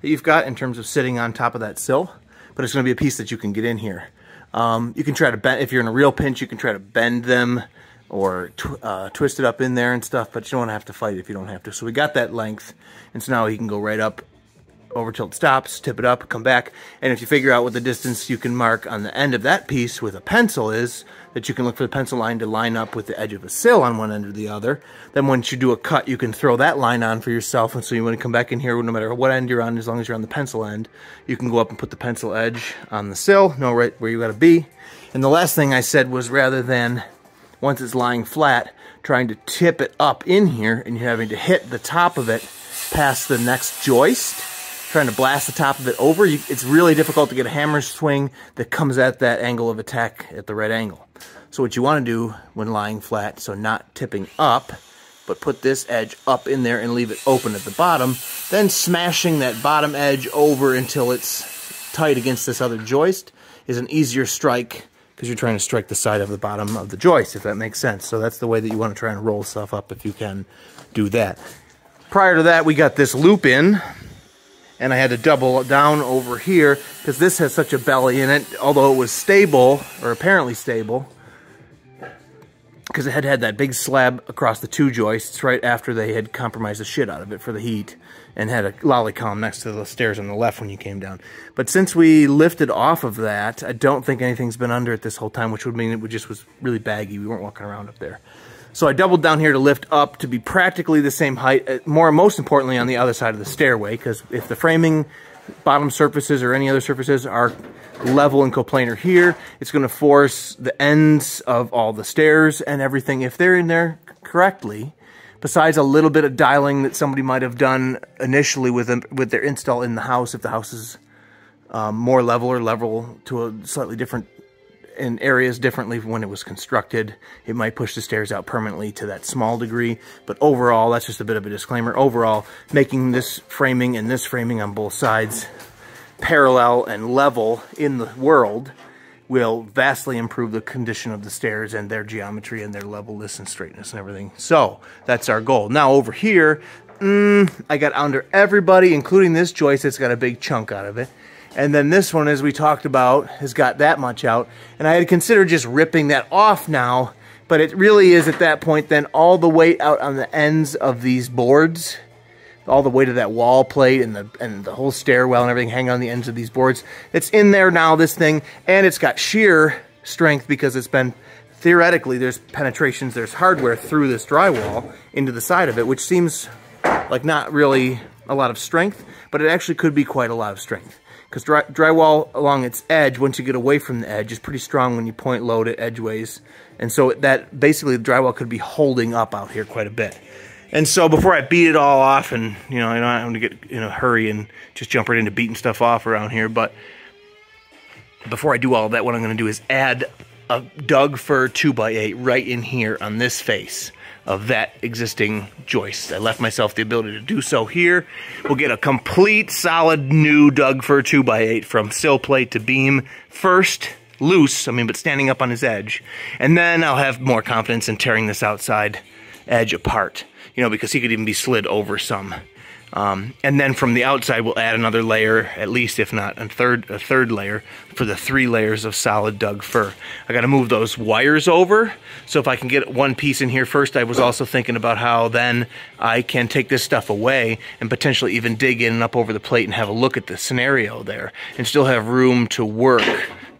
that you've got in terms of sitting on top of that sill, but it's going to be a piece that you can get in here. Um, you can try to bend, if you're in a real pinch, you can try to bend them or tw uh, twist it up in there and stuff, but you don't have to fight if you don't have to. So we got that length, and so now he can go right up over till it stops, tip it up, come back, and if you figure out what the distance you can mark on the end of that piece with a pencil is, that you can look for the pencil line to line up with the edge of a sill on one end or the other. Then once you do a cut, you can throw that line on for yourself, and so you want to come back in here, no matter what end you're on, as long as you're on the pencil end, you can go up and put the pencil edge on the sill, know right where you got to be. And the last thing I said was rather than, once it's lying flat, trying to tip it up in here, and you're having to hit the top of it past the next joist, trying to blast the top of it over, you, it's really difficult to get a hammer swing that comes at that angle of attack at the right angle. So what you want to do when lying flat, so not tipping up, but put this edge up in there and leave it open at the bottom, then smashing that bottom edge over until it's tight against this other joist is an easier strike because you're trying to strike the side of the bottom of the joist, if that makes sense. So that's the way that you want to try and roll stuff up if you can do that. Prior to that, we got this loop in and I had to double down over here because this has such a belly in it, although it was stable, or apparently stable, because it had had that big slab across the two joists right after they had compromised the shit out of it for the heat and had a lally column next to the stairs on the left when you came down. But since we lifted off of that, I don't think anything's been under it this whole time, which would mean it just was really baggy. We weren't walking around up there. So I doubled down here to lift up to be practically the same height, uh, more most importantly on the other side of the stairway, because if the framing bottom surfaces or any other surfaces are level and coplanar here, it's going to force the ends of all the stairs and everything, if they're in there correctly, besides a little bit of dialing that somebody might have done initially with, them, with their install in the house, if the house is um, more level or level to a slightly different in areas differently when it was constructed. It might push the stairs out permanently to that small degree, but overall, that's just a bit of a disclaimer. Overall, making this framing and this framing on both sides parallel and level in the world will vastly improve the condition of the stairs and their geometry and their levelness and straightness and everything. So that's our goal. Now over here, mm, I got under everybody, including this joist that's got a big chunk out of it. And then this one, as we talked about, has got that much out. And I had considered just ripping that off now, but it really is at that point then all the weight out on the ends of these boards, all the weight of that wall plate and the and the whole stairwell and everything hanging on the ends of these boards. It's in there now, this thing, and it's got shear strength because it's been theoretically there's penetrations, there's hardware through this drywall into the side of it, which seems like not really a lot of strength, but it actually could be quite a lot of strength because dry, drywall along its edge, once you get away from the edge, is pretty strong when you point load it edgeways. And so that basically the drywall could be holding up out here quite a bit. And so before I beat it all off and, you know, I don't want to get in a hurry and just jump right into beating stuff off around here, but before I do all that, what I'm going to do is add a Doug fir 2x8 right in here on this face of that existing joist. I left myself the ability to do so here. We'll get a complete solid new Doug fir 2x8 from sill plate to beam first loose, I mean, but standing up on his edge. And then I'll have more confidence in tearing this outside edge apart, you know, because he could even be slid over some. Um, and then from the outside, we'll add another layer, at least if not a third, a third layer for the three layers of solid Doug fir. I got to move those wires over. So if I can get one piece in here first, I was also thinking about how then I can take this stuff away and potentially even dig in and up over the plate and have a look at the scenario there and still have room to work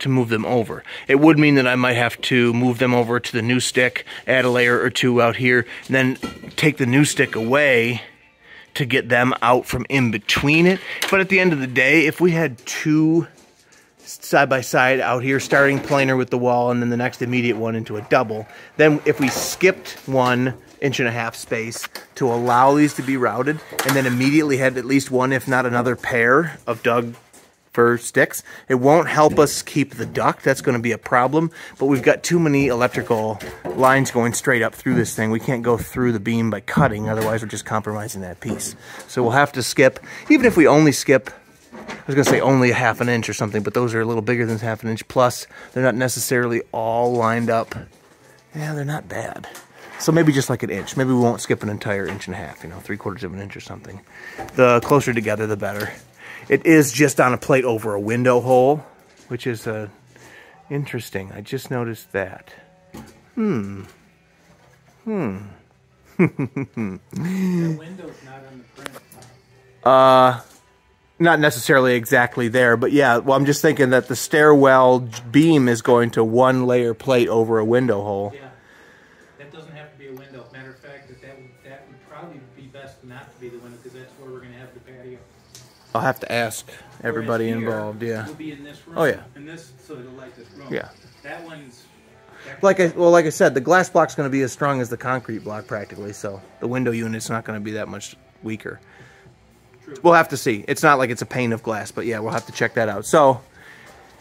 to move them over. It would mean that I might have to move them over to the new stick, add a layer or two out here, and then take the new stick away to get them out from in between it. But at the end of the day, if we had two side by side out here, starting planar with the wall and then the next immediate one into a double, then if we skipped one inch and a half space to allow these to be routed and then immediately had at least one, if not another pair of Doug fir sticks. It won't help us keep the duct. That's going to be a problem. But we've got too many electrical lines going straight up through this thing. We can't go through the beam by cutting. Otherwise, we're just compromising that piece. So we'll have to skip. Even if we only skip, I was going to say only a half an inch or something, but those are a little bigger than half an inch. Plus, they're not necessarily all lined up. Yeah, they're not bad. So maybe just like an inch. Maybe we won't skip an entire inch and a half, you know, three quarters of an inch or something. The closer together, the better. It is just on a plate over a window hole, which is uh, interesting. I just noticed that. Hmm. Hmm. Hmm hmm hmm. The window's not on the print. Uh, not necessarily exactly there, but yeah, well, I'm just thinking that the stairwell beam is going to one layer plate over a window hole. Yeah, I'll have to ask everybody here, involved. Yeah. In this room. Oh, yeah. This, so it'll light this room. Yeah. That one's. that- Like I well, like I said, the glass block's going to be as strong as the concrete block practically. So the window unit's not going to be that much weaker. True. We'll have to see. It's not like it's a pane of glass, but yeah, we'll have to check that out. So,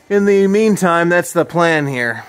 in the meantime, that's the plan here.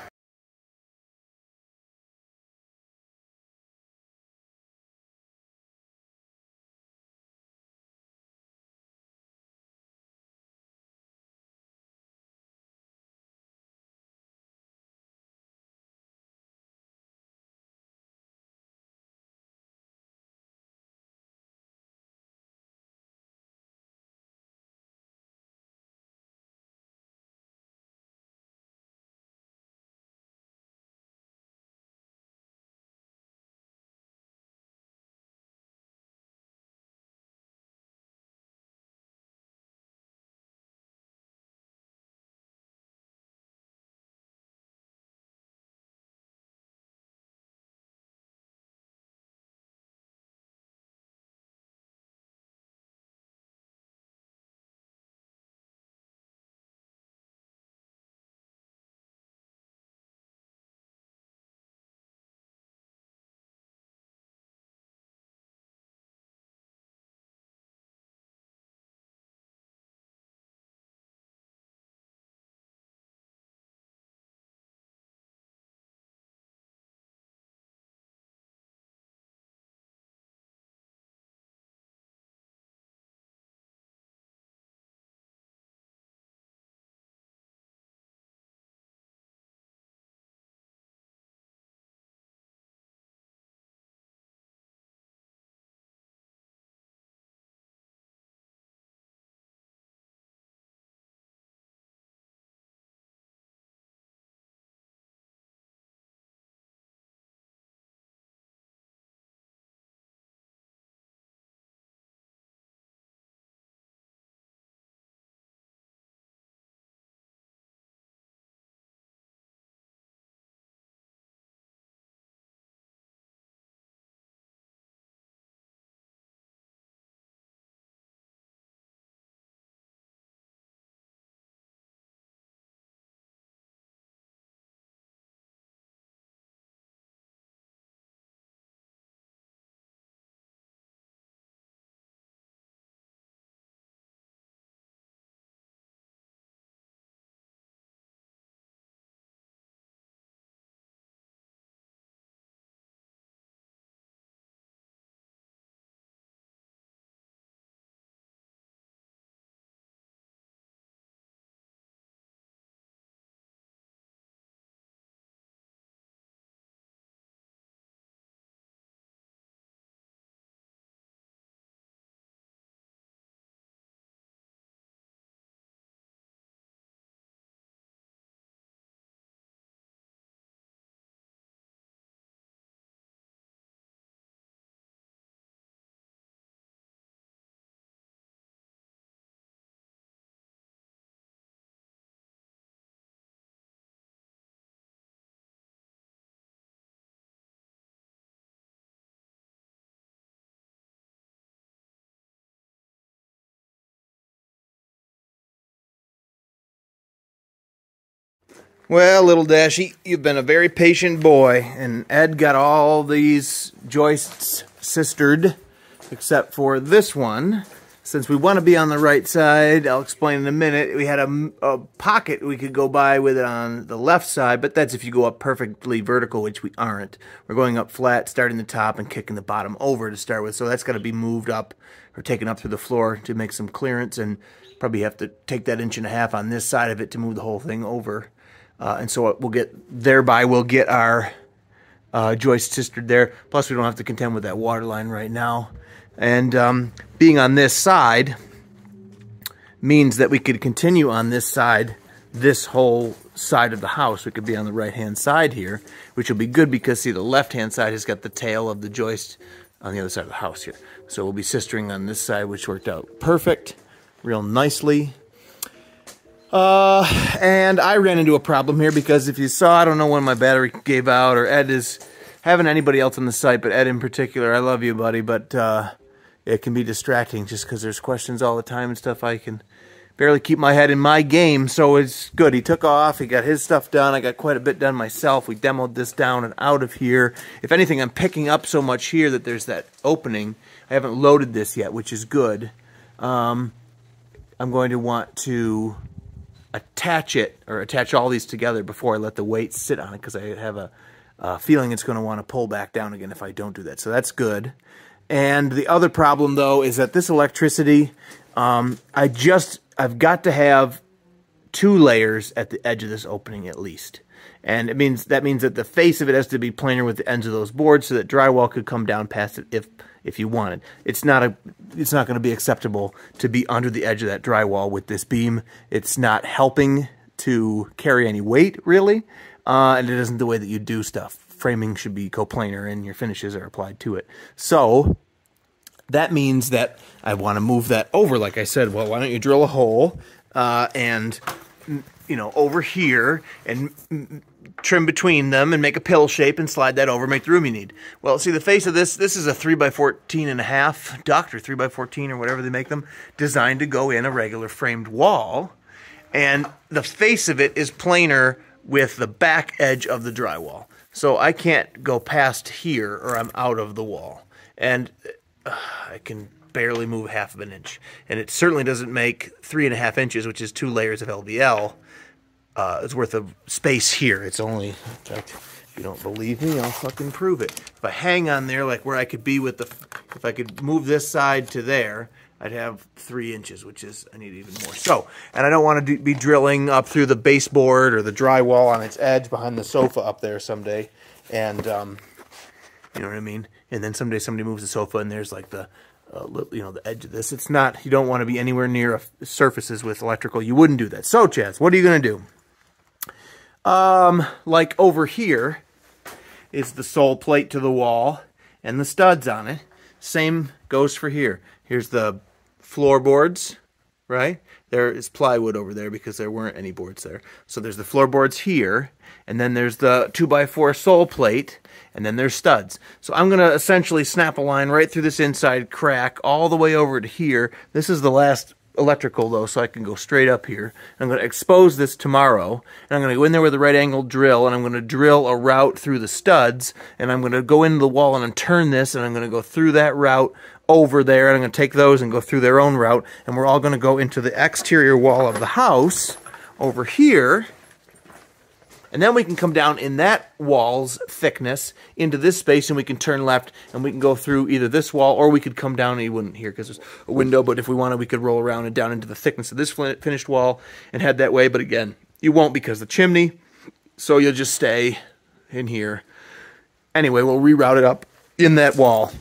Well, little Dashy, you've been a very patient boy, and Ed got all these joists sistered, except for this one. Since we want to be on the right side, I'll explain in a minute, we had a, a, pocket we could go by with it on the left side, but that's if you go up perfectly vertical, which we aren't. We're going up flat, starting the top and kicking the bottom over to start with, so that's got to be moved up or taken up through the floor to make some clearance, and probably have to take that inch and a half on this side of it to move the whole thing over. Uh, and so we'll get, thereby we'll get our uh, joist sistered there. Plus we don't have to contend with that water line right now. And um, being on this side means that we could continue on this side, this whole side of the house. We could be on the right-hand side here, which will be good because, see, the left-hand side has got the tail of the joist on the other side of the house here. So we'll be sistering on this side, which worked out perfect, real nicely. Uh, and I ran into a problem here because if you saw, I don't know when my battery gave out or Ed is having anybody else on the site, but Ed in particular, I love you, buddy, but uh, it can be distracting just because there's questions all the time and stuff. I can barely keep my head in my game, so it's good. He took off. He got his stuff done. I got quite a bit done myself. We demoed this down and out of here. If anything, I'm picking up so much here that there's that opening. I haven't loaded this yet, which is good. Um, I'm going to want to attach it or attach all these together before I let the weight sit on it because I have a, a feeling it's going to want to pull back down again if I don't do that. So that's good. And the other problem though is that this electricity, um, I just, I've got to have two layers at the edge of this opening at least. And it means that means that the face of it has to be planar with the ends of those boards so that drywall could come down past it if if you wanted. It's not a it's not going to be acceptable to be under the edge of that drywall with this beam. It's not helping to carry any weight really, uh, and it isn't the way that you do stuff. Framing should be coplanar and your finishes are applied to it. So that means that I want to move that over. Like I said, well, why don't you drill a hole uh, and you know over here and trim between them and make a pill shape and slide that over, make the room you need. Well, see the face of this, this is a 3 by 14 and a half duct or 3 by 14 or whatever they make them, designed to go in a regular framed wall. And the face of it is planar with the back edge of the drywall. So I can't go past here or I'm out of the wall. And uh, I can barely move half of an inch. And it certainly doesn't make three and a half inches, which is two layers of LVL, uh, is worth of space here. It's only, in fact, if you don't believe me, I'll fucking prove it. If I hang on there, like where I could be with the, if I could move this side to there, I'd have three inches, which is, I need even more. So, and I don't want to do, be drilling up through the baseboard or the drywall on its edge behind the sofa up there someday. And, um, you know what I mean? And then someday somebody moves the sofa and there's like the, uh, you know, the edge of this. It's not, you don't want to be anywhere near surfaces with electrical. You wouldn't do that. So, Chaz, what are you going to do? Um, like over here is the sole plate to the wall and the studs on it. Same goes for here. Here's the floorboards, right? There is plywood over there because there weren't any boards there. So there's the floorboards here, and then there's the 2x4 sole plate, and then there's studs. So I'm going to essentially snap a line right through this inside crack all the way over to here. This is the last electrical though, so I can go straight up here. I'm going to expose this tomorrow, and I'm going to go in there with a right angle drill, and I'm going to drill a route through the studs, and I'm going to go into the wall and I'm turn this, and I'm going to go through that route over there, and I'm going to take those and go through their own route, and we're all going to go into the exterior wall of the house over here, and then we can come down in that wall's thickness into this space and we can turn left and we can go through either this wall or we could come down you wouldn't hear because there's a window, but if we wanted, we could roll around and down into the thickness of this finished wall and head that way. But again, you won't because the chimney, so you'll just stay in here. Anyway, we'll reroute it up in that wall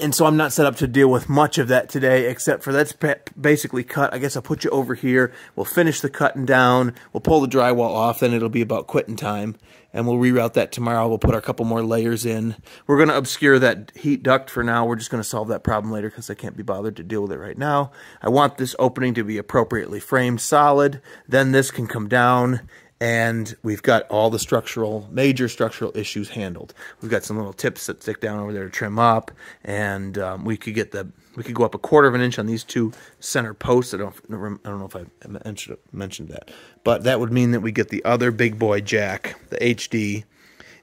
and so I'm not set up to deal with much of that today, except for that's basically cut. I guess I'll put you over here. We'll finish the cutting down. We'll pull the drywall off. Then it'll be about quitting time. And we'll reroute that tomorrow. We'll put our couple more layers in. We're going to obscure that heat duct for now. We're just going to solve that problem later because I can't be bothered to deal with it right now. I want this opening to be appropriately framed solid. Then this can come down and we've got all the structural, major structural issues handled. We've got some little tips that stick down over there to trim up, and um, we could get the we could go up a quarter of an inch on these two center posts. I don't, I don't know if I mentioned, mentioned that, but that would mean that we get the other big boy jack, the HD,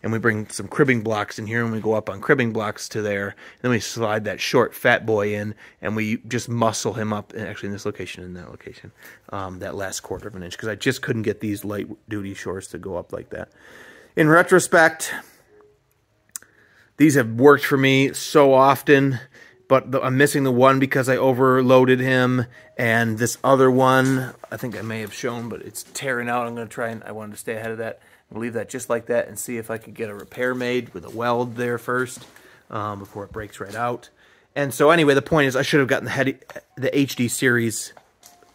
and we bring some cribbing blocks in here and we go up on cribbing blocks to there and then we slide that short fat boy in and we just muscle him up actually in this location in that location um, that last quarter of an inch because I just couldn't get these light duty shores to go up like that. In retrospect these have worked for me so often but the, I'm missing the one because I overloaded him and this other one I think I may have shown but it's tearing out. I'm going to try and I wanted to stay ahead of that Leave that just like that and see if I could get a repair made with a weld there first um, before it breaks right out. And so anyway, the point is I should have gotten the, heady, the HD series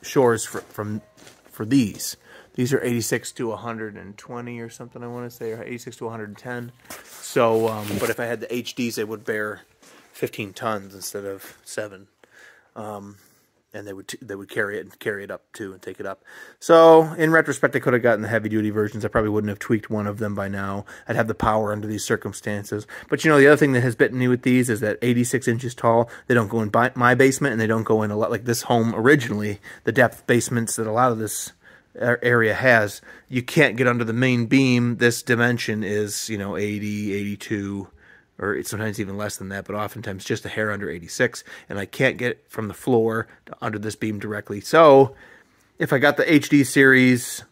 shores for, from for these. These are 86 to 120 or something I want to say, or 86 to 110. So, um, but if I had the HDs, they would bear 15 tons instead of 7. Um, and they would they would carry it and carry it up too and take it up. So in retrospect, I could have gotten the heavy duty versions. I probably wouldn't have tweaked one of them by now. I'd have the power under these circumstances. But you know, the other thing that has bitten me with these is that 86 inches tall. They don't go in my basement and they don't go in a lot like this home originally. The depth basements that a lot of this area has, you can't get under the main beam. This dimension is you know 80, 82 or it's sometimes even less than that, but oftentimes just a hair under 86, and I can't get from the floor to under this beam directly. So if I got the HD series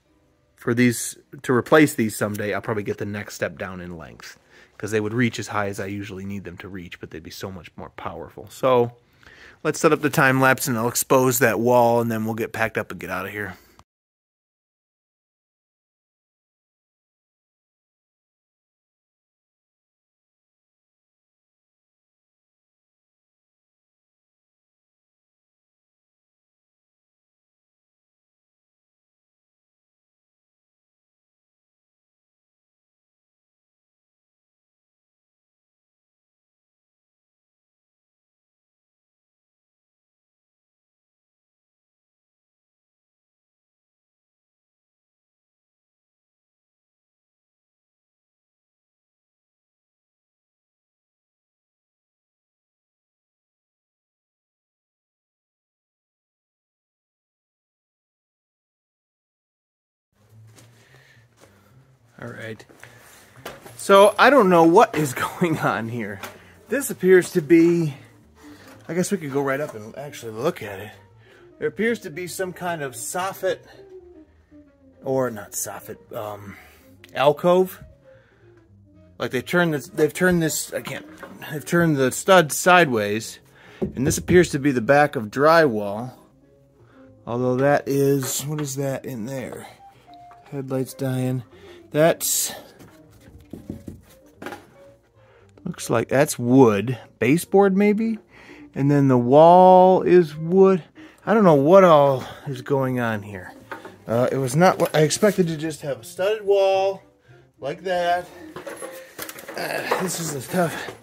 for these to replace these someday, I'll probably get the next step down in length because they would reach as high as I usually need them to reach, but they'd be so much more powerful. So let's set up the time lapse and I'll expose that wall and then we'll get packed up and get out of here. All right. So I don't know what is going on here. This appears to be, I guess we could go right up and actually look at it. There appears to be some kind of soffit, or not soffit, um, alcove. Like they turned this, they've turned this, I can't, they've turned the stud sideways. And this appears to be the back of drywall. Although that is, what is that in there? Headlights dying. That's looks like that's wood. Baseboard maybe? And then the wall is wood. I don't know what all is going on here. Uh, it was not what I expected to just have a studded wall like that. Uh, this is the stuff.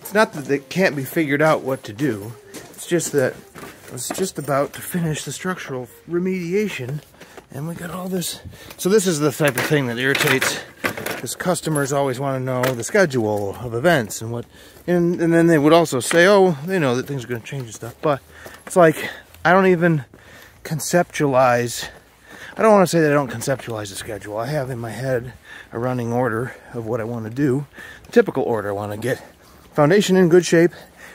It's not that it can't be figured out what to do. It's just that I was just about to finish the structural remediation and we got all this. So this is the type of thing that irritates because customers always want to know the schedule of events and what, and, and then they would also say, oh, they know that things are going to change and stuff. But it's like, I don't even conceptualize, I don't want to say that I don't conceptualize the schedule. I have in my head a running order of what I want to do. Typical order, I want to get foundation in good shape,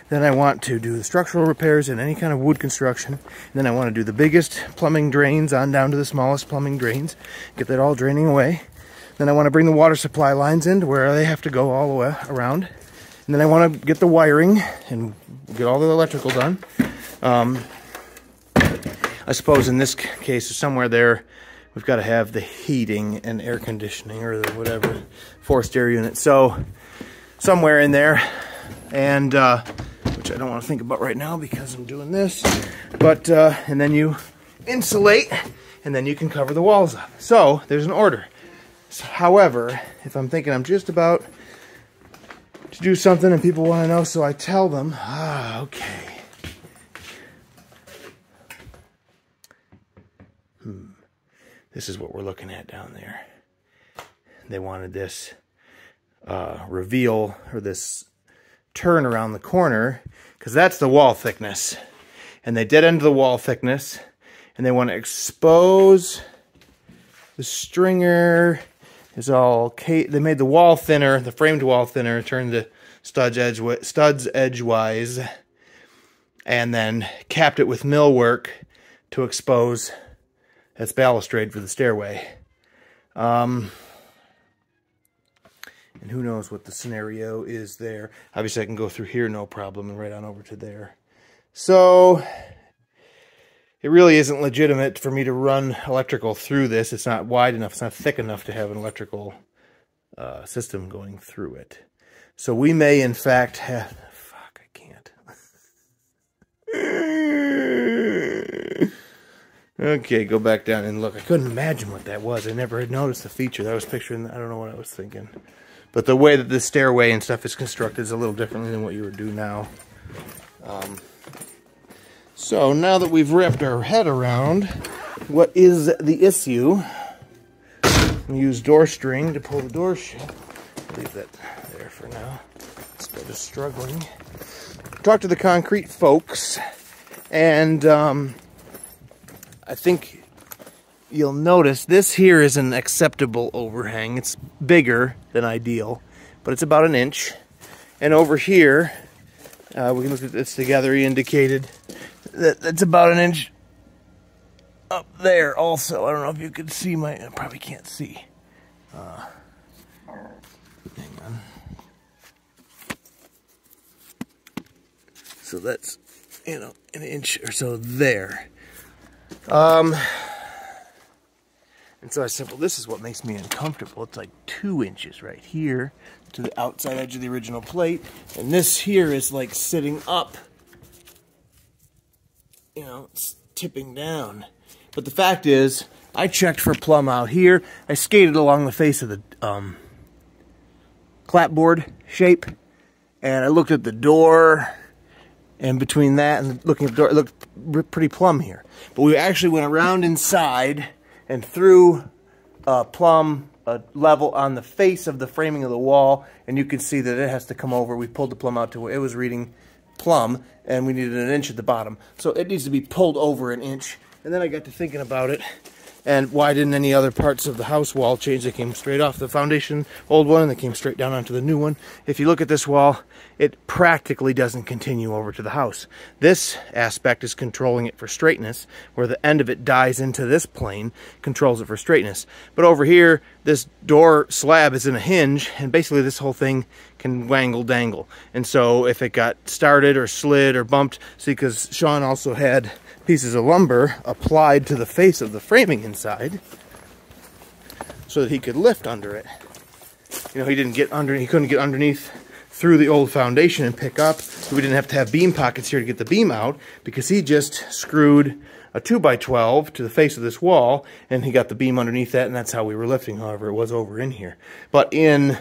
then I want to do the structural repairs and any kind of wood construction. And then I want to do the biggest plumbing drains on down to the smallest plumbing drains. Get that all draining away. Then I want to bring the water supply lines in to where they have to go all the way around. And then I want to get the wiring and get all the electrical done. Um, I suppose in this case, somewhere there, we've got to have the heating and air conditioning or whatever forced air unit. So somewhere in there, and uh, which I don't want to think about right now because I'm doing this. But, uh, and then you insulate, and then you can cover the walls up. So, there's an order. So, however, if I'm thinking I'm just about to do something and people want to know, so I tell them, ah, okay. Hmm. this is what we're looking at down there. They wanted this uh, reveal or this turn around the corner because that's the wall thickness. And they dead end the wall thickness and they want to expose the stringer is all they made the wall thinner, the framed wall thinner, turned the studs edge studs edgewise, and then capped it with millwork to expose its balustrade for the stairway. Um, and who knows what the scenario is there. Obviously, I can go through here no problem and right on over to there. So, it really isn't legitimate for me to run electrical through this. It's not wide enough. It's not thick enough to have an electrical uh, system going through it. So we may, in fact, have... Fuck, I can't. okay, go back down and look. I couldn't imagine what that was. I never had noticed the feature. That was picturing... I don't know what I was thinking. But the way that the stairway and stuff is constructed is a little differently than what you would do now. Um, so now that we've wrapped our head around what is the issue, we use door string to pull the door shut. Leave that there for now instead of struggling. Talk to the concrete folks, and um, I think you'll notice this here is an acceptable overhang. It's bigger than ideal, but it's about an inch. And over here, uh, we can look at this together. He indicated that that's about an inch up there also. I don't know if you can see my, I probably can't see. Uh, hang on. So that's, you know, an inch or so there. Um, and so I said, well, this is what makes me uncomfortable. It's like two inches right here to the outside edge of the original plate. And this here is like sitting up you know, it's tipping down. But the fact is, I checked for plumb out here. I skated along the face of the um, clapboard shape, and I looked at the door, and between that and looking at the door, it looked pretty plumb here. But we actually went around inside and through a plumb a level on the face of the framing of the wall, and you can see that it has to come over. We pulled the plumb out to where it was reading plumb and we needed an inch at the bottom. So it needs to be pulled over an inch. And then I got to thinking about it and why didn't any other parts of the house wall change? They came straight off the foundation, old one, and they came straight down onto the new one. If you look at this wall, it practically doesn't continue over to the house. This aspect is controlling it for straightness, where the end of it dies into this plane, controls it for straightness. But over here, this door slab is in a hinge, and basically this whole thing can wangle dangle. And so if it got started or slid or bumped, see, because Sean also had pieces of lumber applied to the face of the framing inside so that he could lift under it. You know, he didn't get under, he couldn't get underneath through the old foundation and pick up. So we didn't have to have beam pockets here to get the beam out because he just screwed a 2 by 12 to the face of this wall and he got the beam underneath that and that's how we were lifting, however it was over in here. But in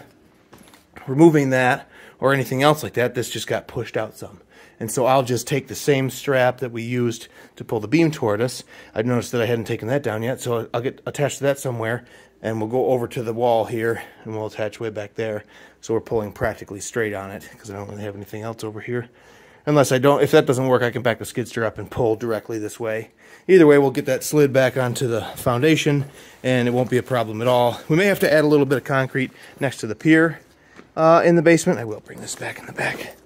removing that or anything else like that, this just got pushed out some. And so I'll just take the same strap that we used to pull the beam toward us. I noticed that I hadn't taken that down yet, so I'll get attached to that somewhere, and we'll go over to the wall here, and we'll attach way back there. So we're pulling practically straight on it, because I don't really have anything else over here. Unless I don't, if that doesn't work, I can back the skid steer up and pull directly this way. Either way, we'll get that slid back onto the foundation, and it won't be a problem at all. We may have to add a little bit of concrete next to the pier uh, in the basement. I will bring this back in the back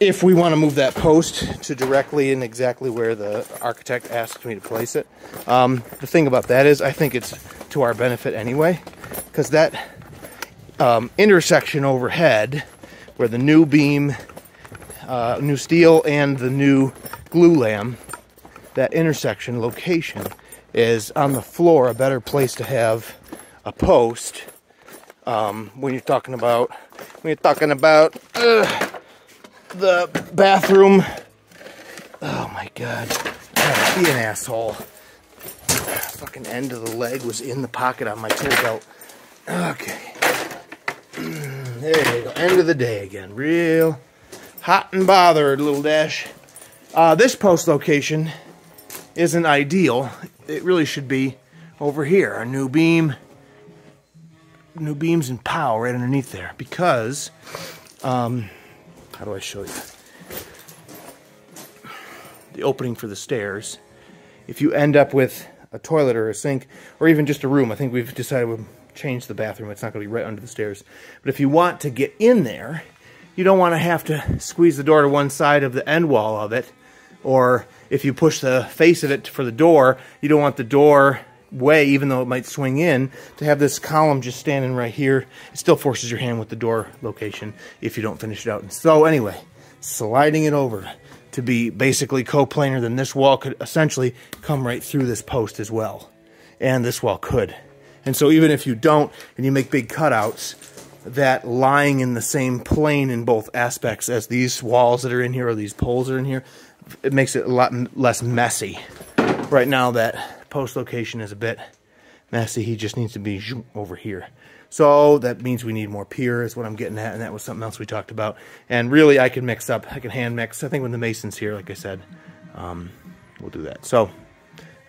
if we want to move that post to directly and exactly where the architect asked me to place it. Um, the thing about that is I think it's to our benefit anyway, because that um, intersection overhead where the new beam, uh, new steel and the new glulam, that intersection location is on the floor a better place to have a post um, when you're talking about when you're talking about uh, the bathroom. Oh my god. be an asshole. Fucking end of the leg was in the pocket on my tool belt. Okay. There you go. End of the day again. Real hot and bothered, little dash. Uh, this post location isn't ideal it really should be over here. Our new beam, new beams and POW right underneath there. Because, um, how do I show you? The opening for the stairs. If you end up with a toilet or a sink, or even just a room, I think we've decided we'll change the bathroom. It's not going to be right under the stairs. But if you want to get in there, you don't want to have to squeeze the door to one side of the end wall of it. Or if you push the face of it for the door, you don't want the door way, even though it might swing in, to have this column just standing right here. It still forces your hand with the door location if you don't finish it out. So anyway, sliding it over to be basically coplanar, then this wall could essentially come right through this post as well. And this wall could. And so even if you don't, and you make big cutouts, that lying in the same plane in both aspects as these walls that are in here or these poles are in here, it makes it a lot less messy. Right now that post location is a bit messy. He just needs to be over here. So that means we need more pier is what I'm getting at, and that was something else we talked about. And really, I can mix up, I can hand mix. I think when the mason's here, like I said, um, we'll do that. So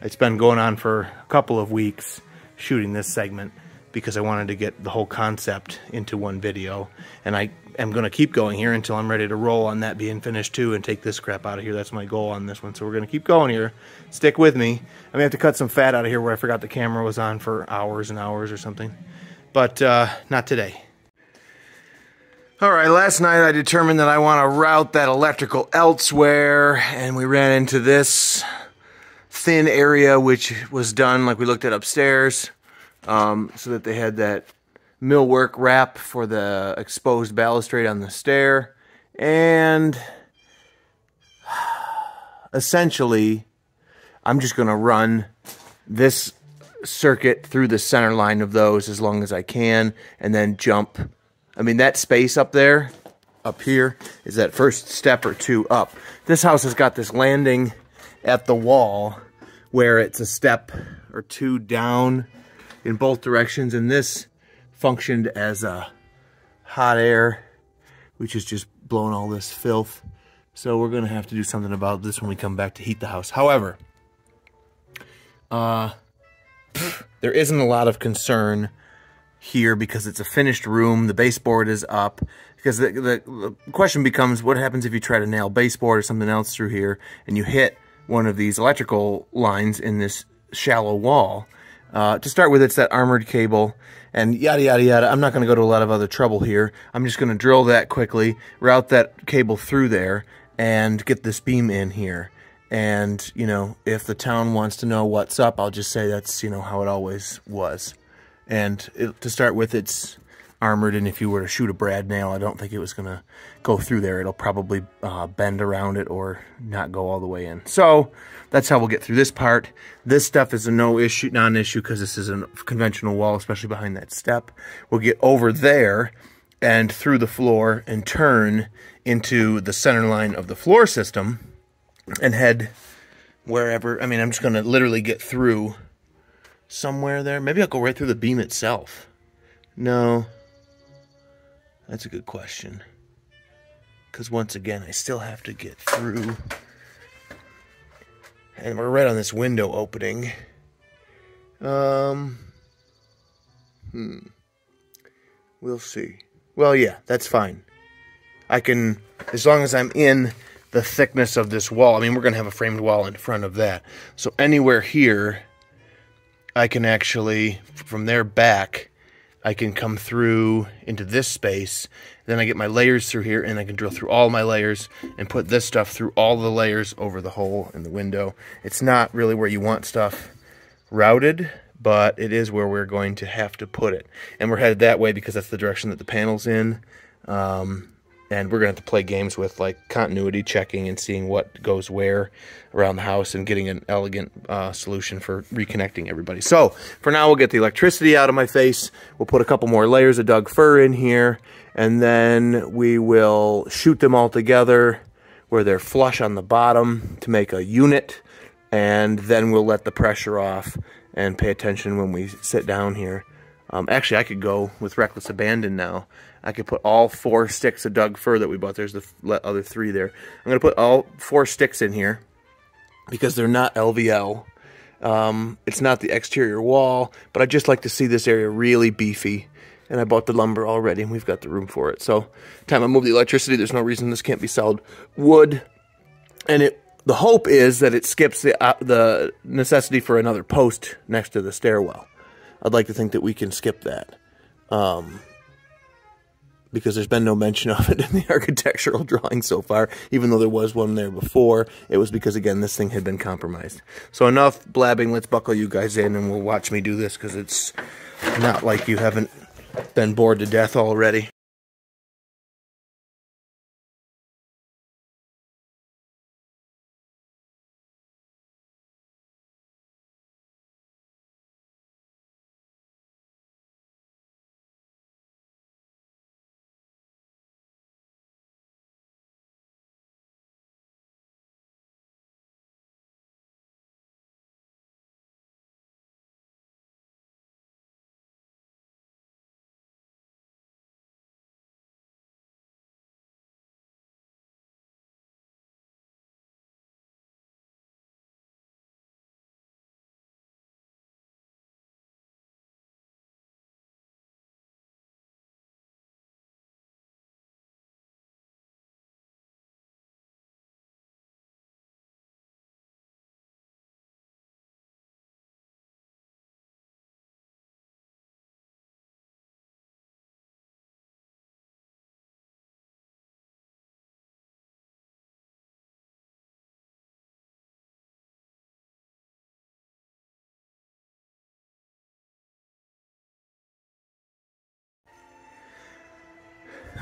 it's been going on for a couple of weeks shooting this segment because I wanted to get the whole concept into one video. And I am going to keep going here until I'm ready to roll on that being finished too and take this crap out of here. That's my goal on this one. So we're going to keep going here. Stick with me. I may have to cut some fat out of here where I forgot the camera was on for hours and hours or something but uh, not today. All right, last night I determined that I want to route that electrical elsewhere, and we ran into this thin area which was done like we looked at upstairs, um, so that they had that millwork wrap for the exposed balustrade on the stair, and essentially I'm just going to run this circuit through the center line of those as long as I can and then jump. I mean, that space up there, up here, is that first step or two up. This house has got this landing at the wall where it's a step or two down in both directions. And this functioned as a hot air, which is just blowing all this filth. So we're going to have to do something about this when we come back to heat the house. However, uh, there isn't a lot of concern here because it's a finished room. The baseboard is up. Because the, the, the, question becomes, what happens if you try to nail baseboard or something else through here and you hit one of these electrical lines in this shallow wall? Uh, to start with, it's that armored cable and yada, yada, yada. I'm not going to go to a lot of other trouble here. I'm just going to drill that quickly, route that cable through there, and get this beam in here. And, you know, if the town wants to know what's up, I'll just say that's, you know, how it always was. And it, to start with, it's armored, and if you were to shoot a brad nail, I don't think it was going to go through there. It'll probably uh, bend around it or not go all the way in. So that's how we'll get through this part. This stuff is a no issue, non-issue, because this is a conventional wall, especially behind that step. We'll get over there and through the floor and turn into the center line of the floor system and head wherever. I mean, I'm just going to literally get through somewhere there. Maybe I'll go right through the beam itself. No. That's a good question. Because once again, I still have to get through. And we're right on this window opening. Um. Hmm. We'll see. Well, yeah, that's fine. I can, as long as I'm in the thickness of this wall. I mean, we're going to have a framed wall in front of that. So anywhere here, I can actually, from there back, I can come through into this space. Then I get my layers through here, and I can drill through all my layers and put this stuff through all the layers over the hole in the window. It's not really where you want stuff routed, but it is where we're going to have to put it. And we're headed that way because that's the direction that the panel's in. Um, and we're going to have to play games with like continuity checking and seeing what goes where around the house and getting an elegant uh, solution for reconnecting everybody. So for now, we'll get the electricity out of my face. We'll put a couple more layers of Doug fir in here, and then we will shoot them all together where they're flush on the bottom to make a unit, and then we'll let the pressure off and pay attention when we sit down here. Um, actually, I could go with Reckless Abandon now I could put all four sticks of Doug fir that we bought. There's the other three there. I'm going to put all four sticks in here because they're not LVL. Um, it's not the exterior wall, but I just like to see this area really beefy. And I bought the lumber already, and we've got the room for it. So, time I move the electricity, there's no reason this can't be solid wood. And it, the hope is that it skips the uh, the necessity for another post next to the stairwell. I'd like to think that we can skip that. Um, because there's been no mention of it in the architectural drawing so far, even though there was one there before. It was because, again, this thing had been compromised. So enough blabbing. Let's buckle you guys in and we'll watch me do this because it's not like you haven't been bored to death already.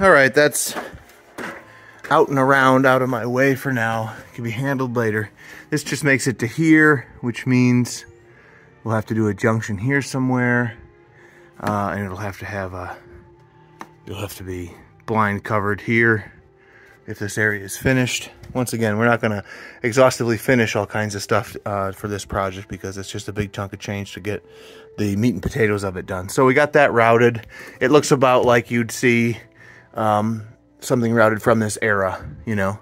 All right, that's out and around, out of my way for now. Can be handled later. This just makes it to here, which means we'll have to do a junction here somewhere. Uh, and it'll have to have a, it'll have to be blind covered here if this area is finished. Once again, we're not going to exhaustively finish all kinds of stuff uh, for this project because it's just a big chunk of change to get the meat and potatoes of it done. So we got that routed. It looks about like you'd see um, something routed from this era, you know.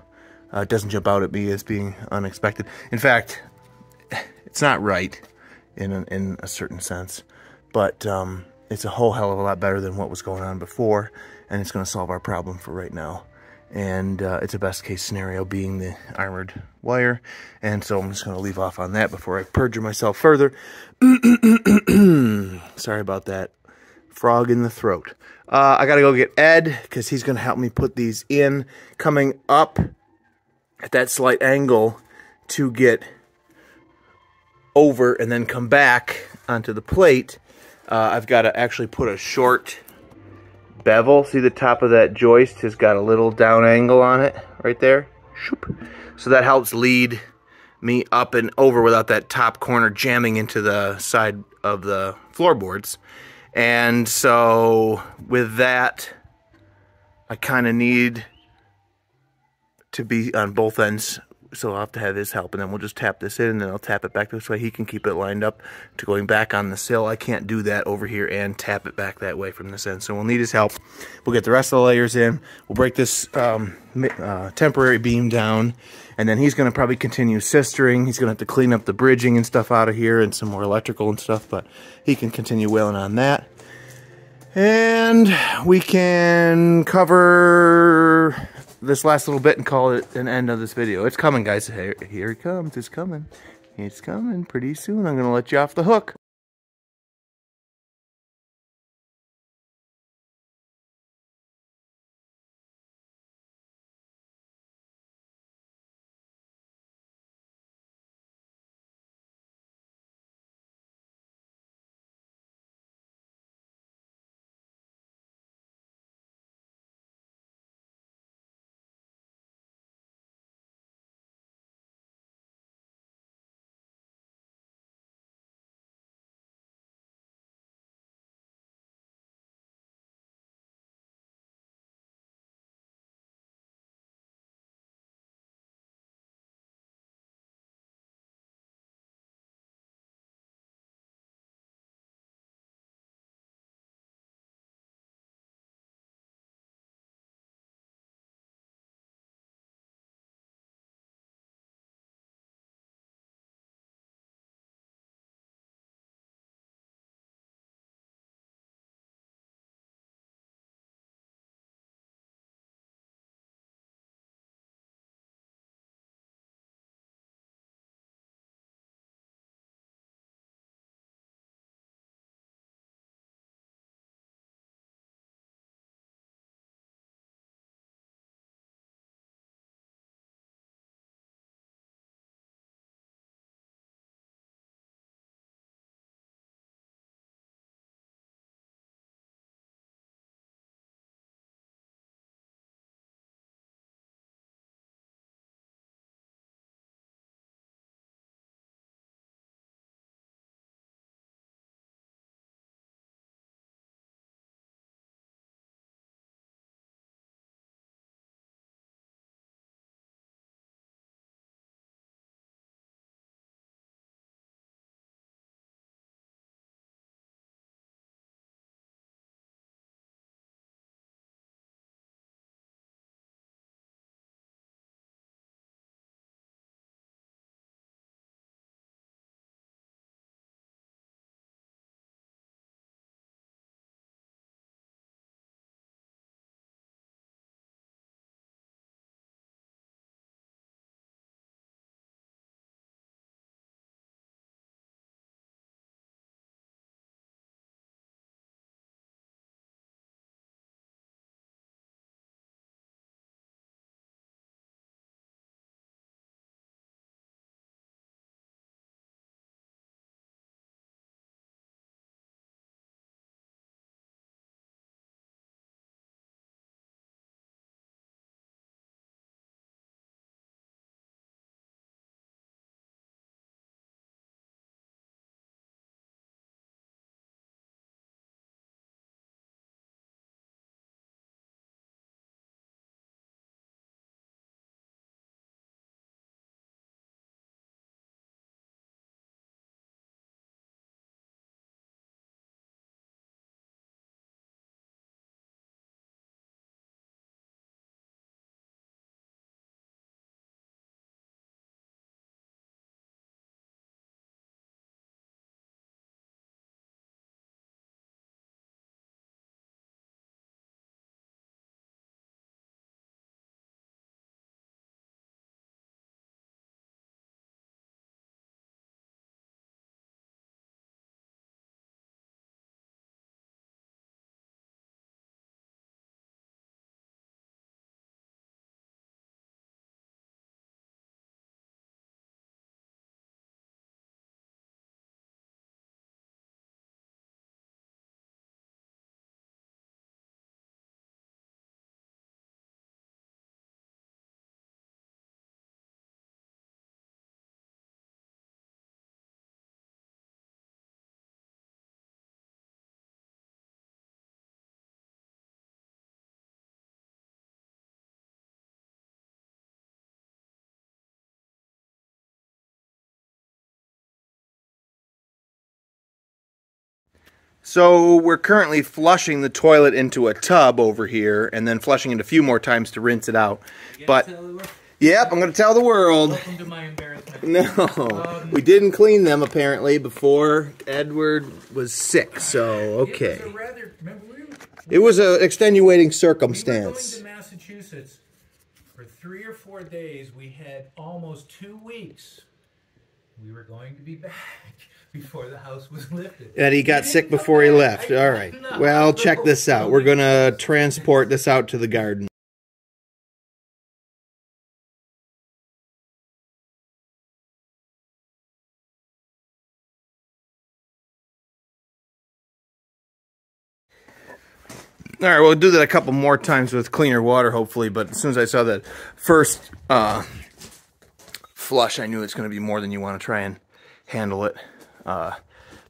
Uh, it doesn't jump out at me as being unexpected. In fact, it's not right in a, in a certain sense, but um, it's a whole hell of a lot better than what was going on before, and it's going to solve our problem for right now. And uh, it's a best case scenario being the armored wire, and so I'm just going to leave off on that before I perjure myself further. Sorry about that. Frog in the throat. Uh, I got to go get Ed because he's going to help me put these in. Coming up at that slight angle to get over and then come back onto the plate, uh, I've got to actually put a short bevel. See the top of that joist has got a little down angle on it right there. So that helps lead me up and over without that top corner jamming into the side of the floorboards. And so with that, I kind of need to be on both ends. So I'll have to have his help, and then we'll just tap this in, and then I'll tap it back this way. He can keep it lined up to going back on the sill. I can't do that over here and tap it back that way from this end. So we'll need his help. We'll get the rest of the layers in. We'll break this um, uh, temporary beam down, and then he's going to probably continue sistering. He's going to have to clean up the bridging and stuff out of here and some more electrical and stuff, but he can continue wailing on that. And we can cover this last little bit and call it an end of this video. It's coming, guys. Here, here it comes. It's coming. It's coming pretty soon. I'm going to let you off the hook. So we're currently flushing the toilet into a tub over here and then flushing it a few more times to rinse it out. But, yep, I'm going to tell the world. Welcome to my embarrassment. No, um, we didn't clean them apparently before Edward was sick, so okay. It was a rather, remember, we were, It was an extenuating we were going circumstance. to Massachusetts for three or four days. We had almost two weeks. We were going to be back before the house was lifted. And he got sick before he left. All right. Well, check this out. We're going to transport this out to the garden. All right, we'll do that a couple more times with cleaner water, hopefully. But as soon as I saw that first uh, flush, I knew it's going to be more than you want to try and handle it uh,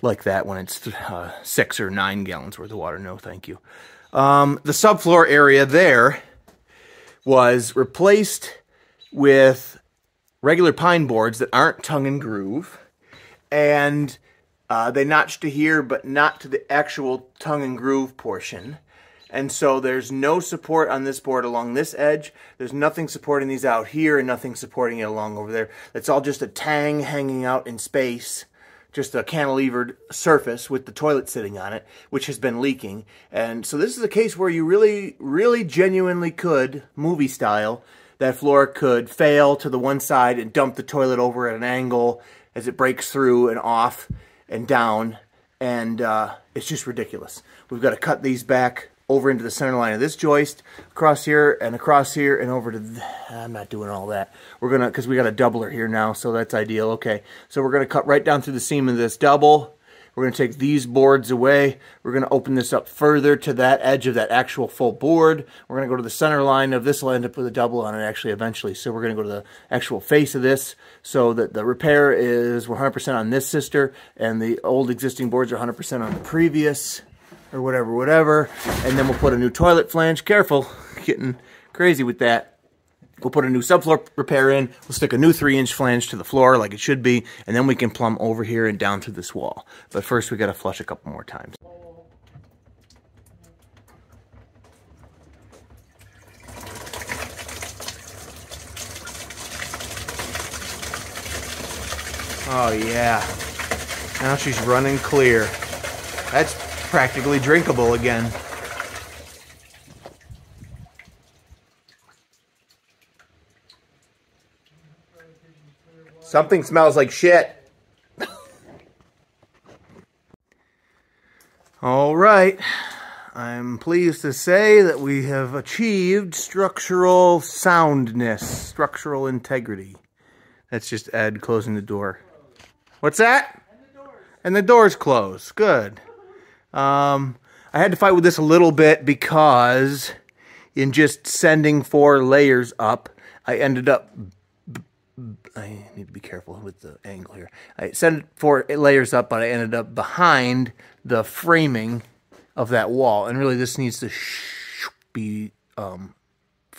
like that when it's uh, six or nine gallons worth of water. No, thank you. Um, the subfloor area there was replaced with regular pine boards that aren't tongue and groove, and uh, they notch to here, but not to the actual tongue and groove portion. And so there's no support on this board along this edge. There's nothing supporting these out here and nothing supporting it along over there. It's all just a tang hanging out in space, just a cantilevered surface with the toilet sitting on it, which has been leaking. And so this is a case where you really, really genuinely could, movie style, that floor could fail to the one side and dump the toilet over at an angle as it breaks through and off and down. And uh, it's just ridiculous. We've got to cut these back over into the center line of this joist, across here and across here and over to, I'm not doing all that. We're gonna, cause we got a doubler here now, so that's ideal. Okay, so we're gonna cut right down through the seam of this double. We're gonna take these boards away. We're gonna open this up further to that edge of that actual full board. We're gonna go to the center line of this. will end up with a double on it actually eventually. So we're gonna go to the actual face of this so that the repair is 100% on this sister and the old existing boards are 100% on the previous or whatever, whatever. And then we'll put a new toilet flange. Careful, getting crazy with that. We'll put a new subfloor repair in. We'll stick a new three inch flange to the floor like it should be. And then we can plumb over here and down through this wall. But first we gotta flush a couple more times. Oh yeah. Now she's running clear. That's practically drinkable again. Something smells like shit. All right. I'm pleased to say that we have achieved structural soundness, structural integrity. That's just Ed closing the door. What's that? And the door's closed. Good. Um, I had to fight with this a little bit because in just sending four layers up, I ended up. I need to be careful with the angle here. I sent four layers up, but I ended up behind the framing of that wall, and really this needs to be um,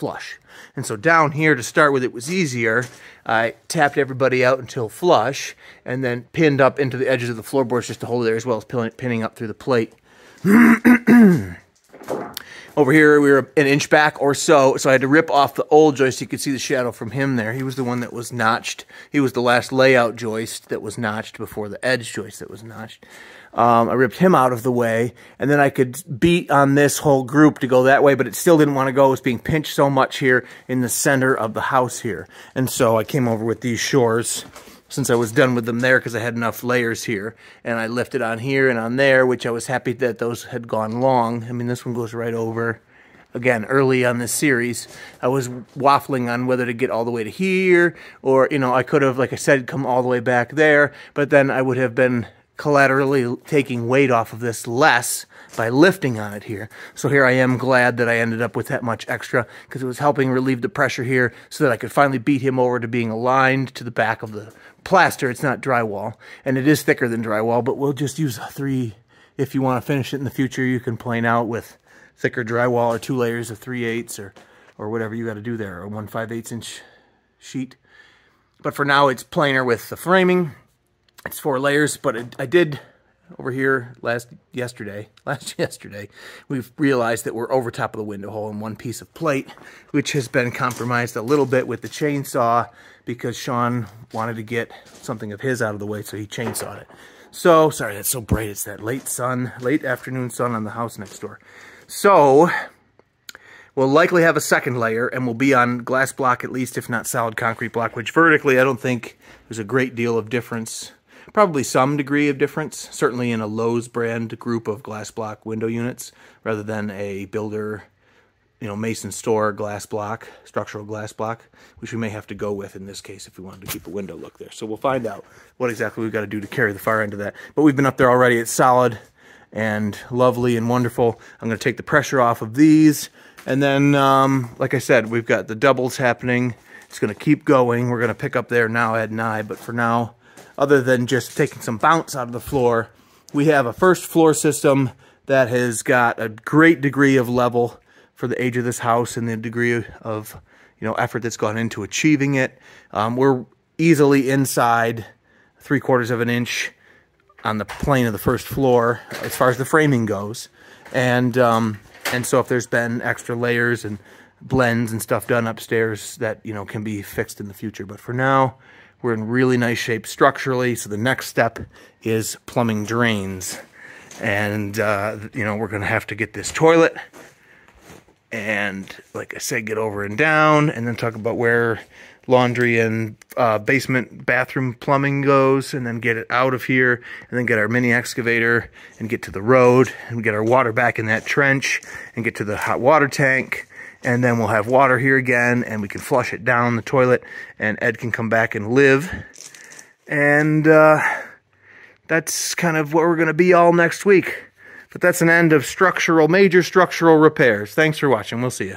flush. And so down here to start with, it was easier. I tapped everybody out until flush, and then pinned up into the edges of the floorboards just to hold it there, as well as pinning, up through the plate. Over here, we were an inch back or so, so I had to rip off the old joist. You could see the shadow from him there. He was the one that was notched. He was the last layout joist that was notched before the edge joist that was notched. Um, I ripped him out of the way, and then I could beat on this whole group to go that way, but it still didn't want to go. It was being pinched so much here in the center of the house here. And so I came over with these shores since I was done with them there because I had enough layers here. And I lifted on here and on there, which I was happy that those had gone long. I mean, this one goes right over. Again, early on this series, I was waffling on whether to get all the way to here or, you know, I could have, like I said, come all the way back there, but then I would have been collaterally taking weight off of this less by lifting on it here. So here I am glad that I ended up with that much extra because it was helping relieve the pressure here so that I could finally beat him over to being aligned to the back of the plaster. It's not drywall and it is thicker than drywall, but we'll just use a three. If you want to finish it in the future, you can plane out with thicker drywall or two layers of 3 eighths or, or whatever you got to do there, or one 5 eighths inch sheet. But for now, it's planer with the framing. It's four layers, but it, I did over here last yesterday, last yesterday, we've realized that we're over top of the window hole in one piece of plate, which has been compromised a little bit with the chainsaw because Sean wanted to get something of his out of the way, so he chainsawed it. So, sorry, that's so bright. It's that late sun, late afternoon sun on the house next door. So, we'll likely have a second layer and we'll be on glass block at least, if not solid concrete block, which vertically I don't think there's a great deal of difference. Probably some degree of difference, certainly in a Lowe's brand group of glass block window units rather than a builder you know, Mason store glass block, structural glass block, which we may have to go with in this case if we wanted to keep a window look there. So we'll find out what exactly we've got to do to carry the far end of that. But we've been up there already. It's solid and lovely and wonderful. I'm going to take the pressure off of these. And then, um, like I said, we've got the doubles happening. It's going to keep going. We're going to pick up there now, and I. But for now, other than just taking some bounce out of the floor, we have a first floor system that has got a great degree of level for the age of this house and the degree of you know effort that's gone into achieving it. Um, we're easily inside three quarters of an inch on the plane of the first floor as far as the framing goes, and um, and so if there's been extra layers and blends and stuff done upstairs, that you know can be fixed in the future. But for now, we're in really nice shape structurally. So the next step is plumbing drains, and uh, you know we're gonna have to get this toilet and like I said, get over and down, and then talk about where laundry and uh, basement bathroom plumbing goes, and then get it out of here, and then get our mini excavator and get to the road, and get our water back in that trench, and get to the hot water tank, and then we'll have water here again, and we can flush it down the toilet, and Ed can come back and live, and uh, that's kind of what we're going to be all next week. But that's an end of structural, major structural repairs. Thanks for watching. We'll see you.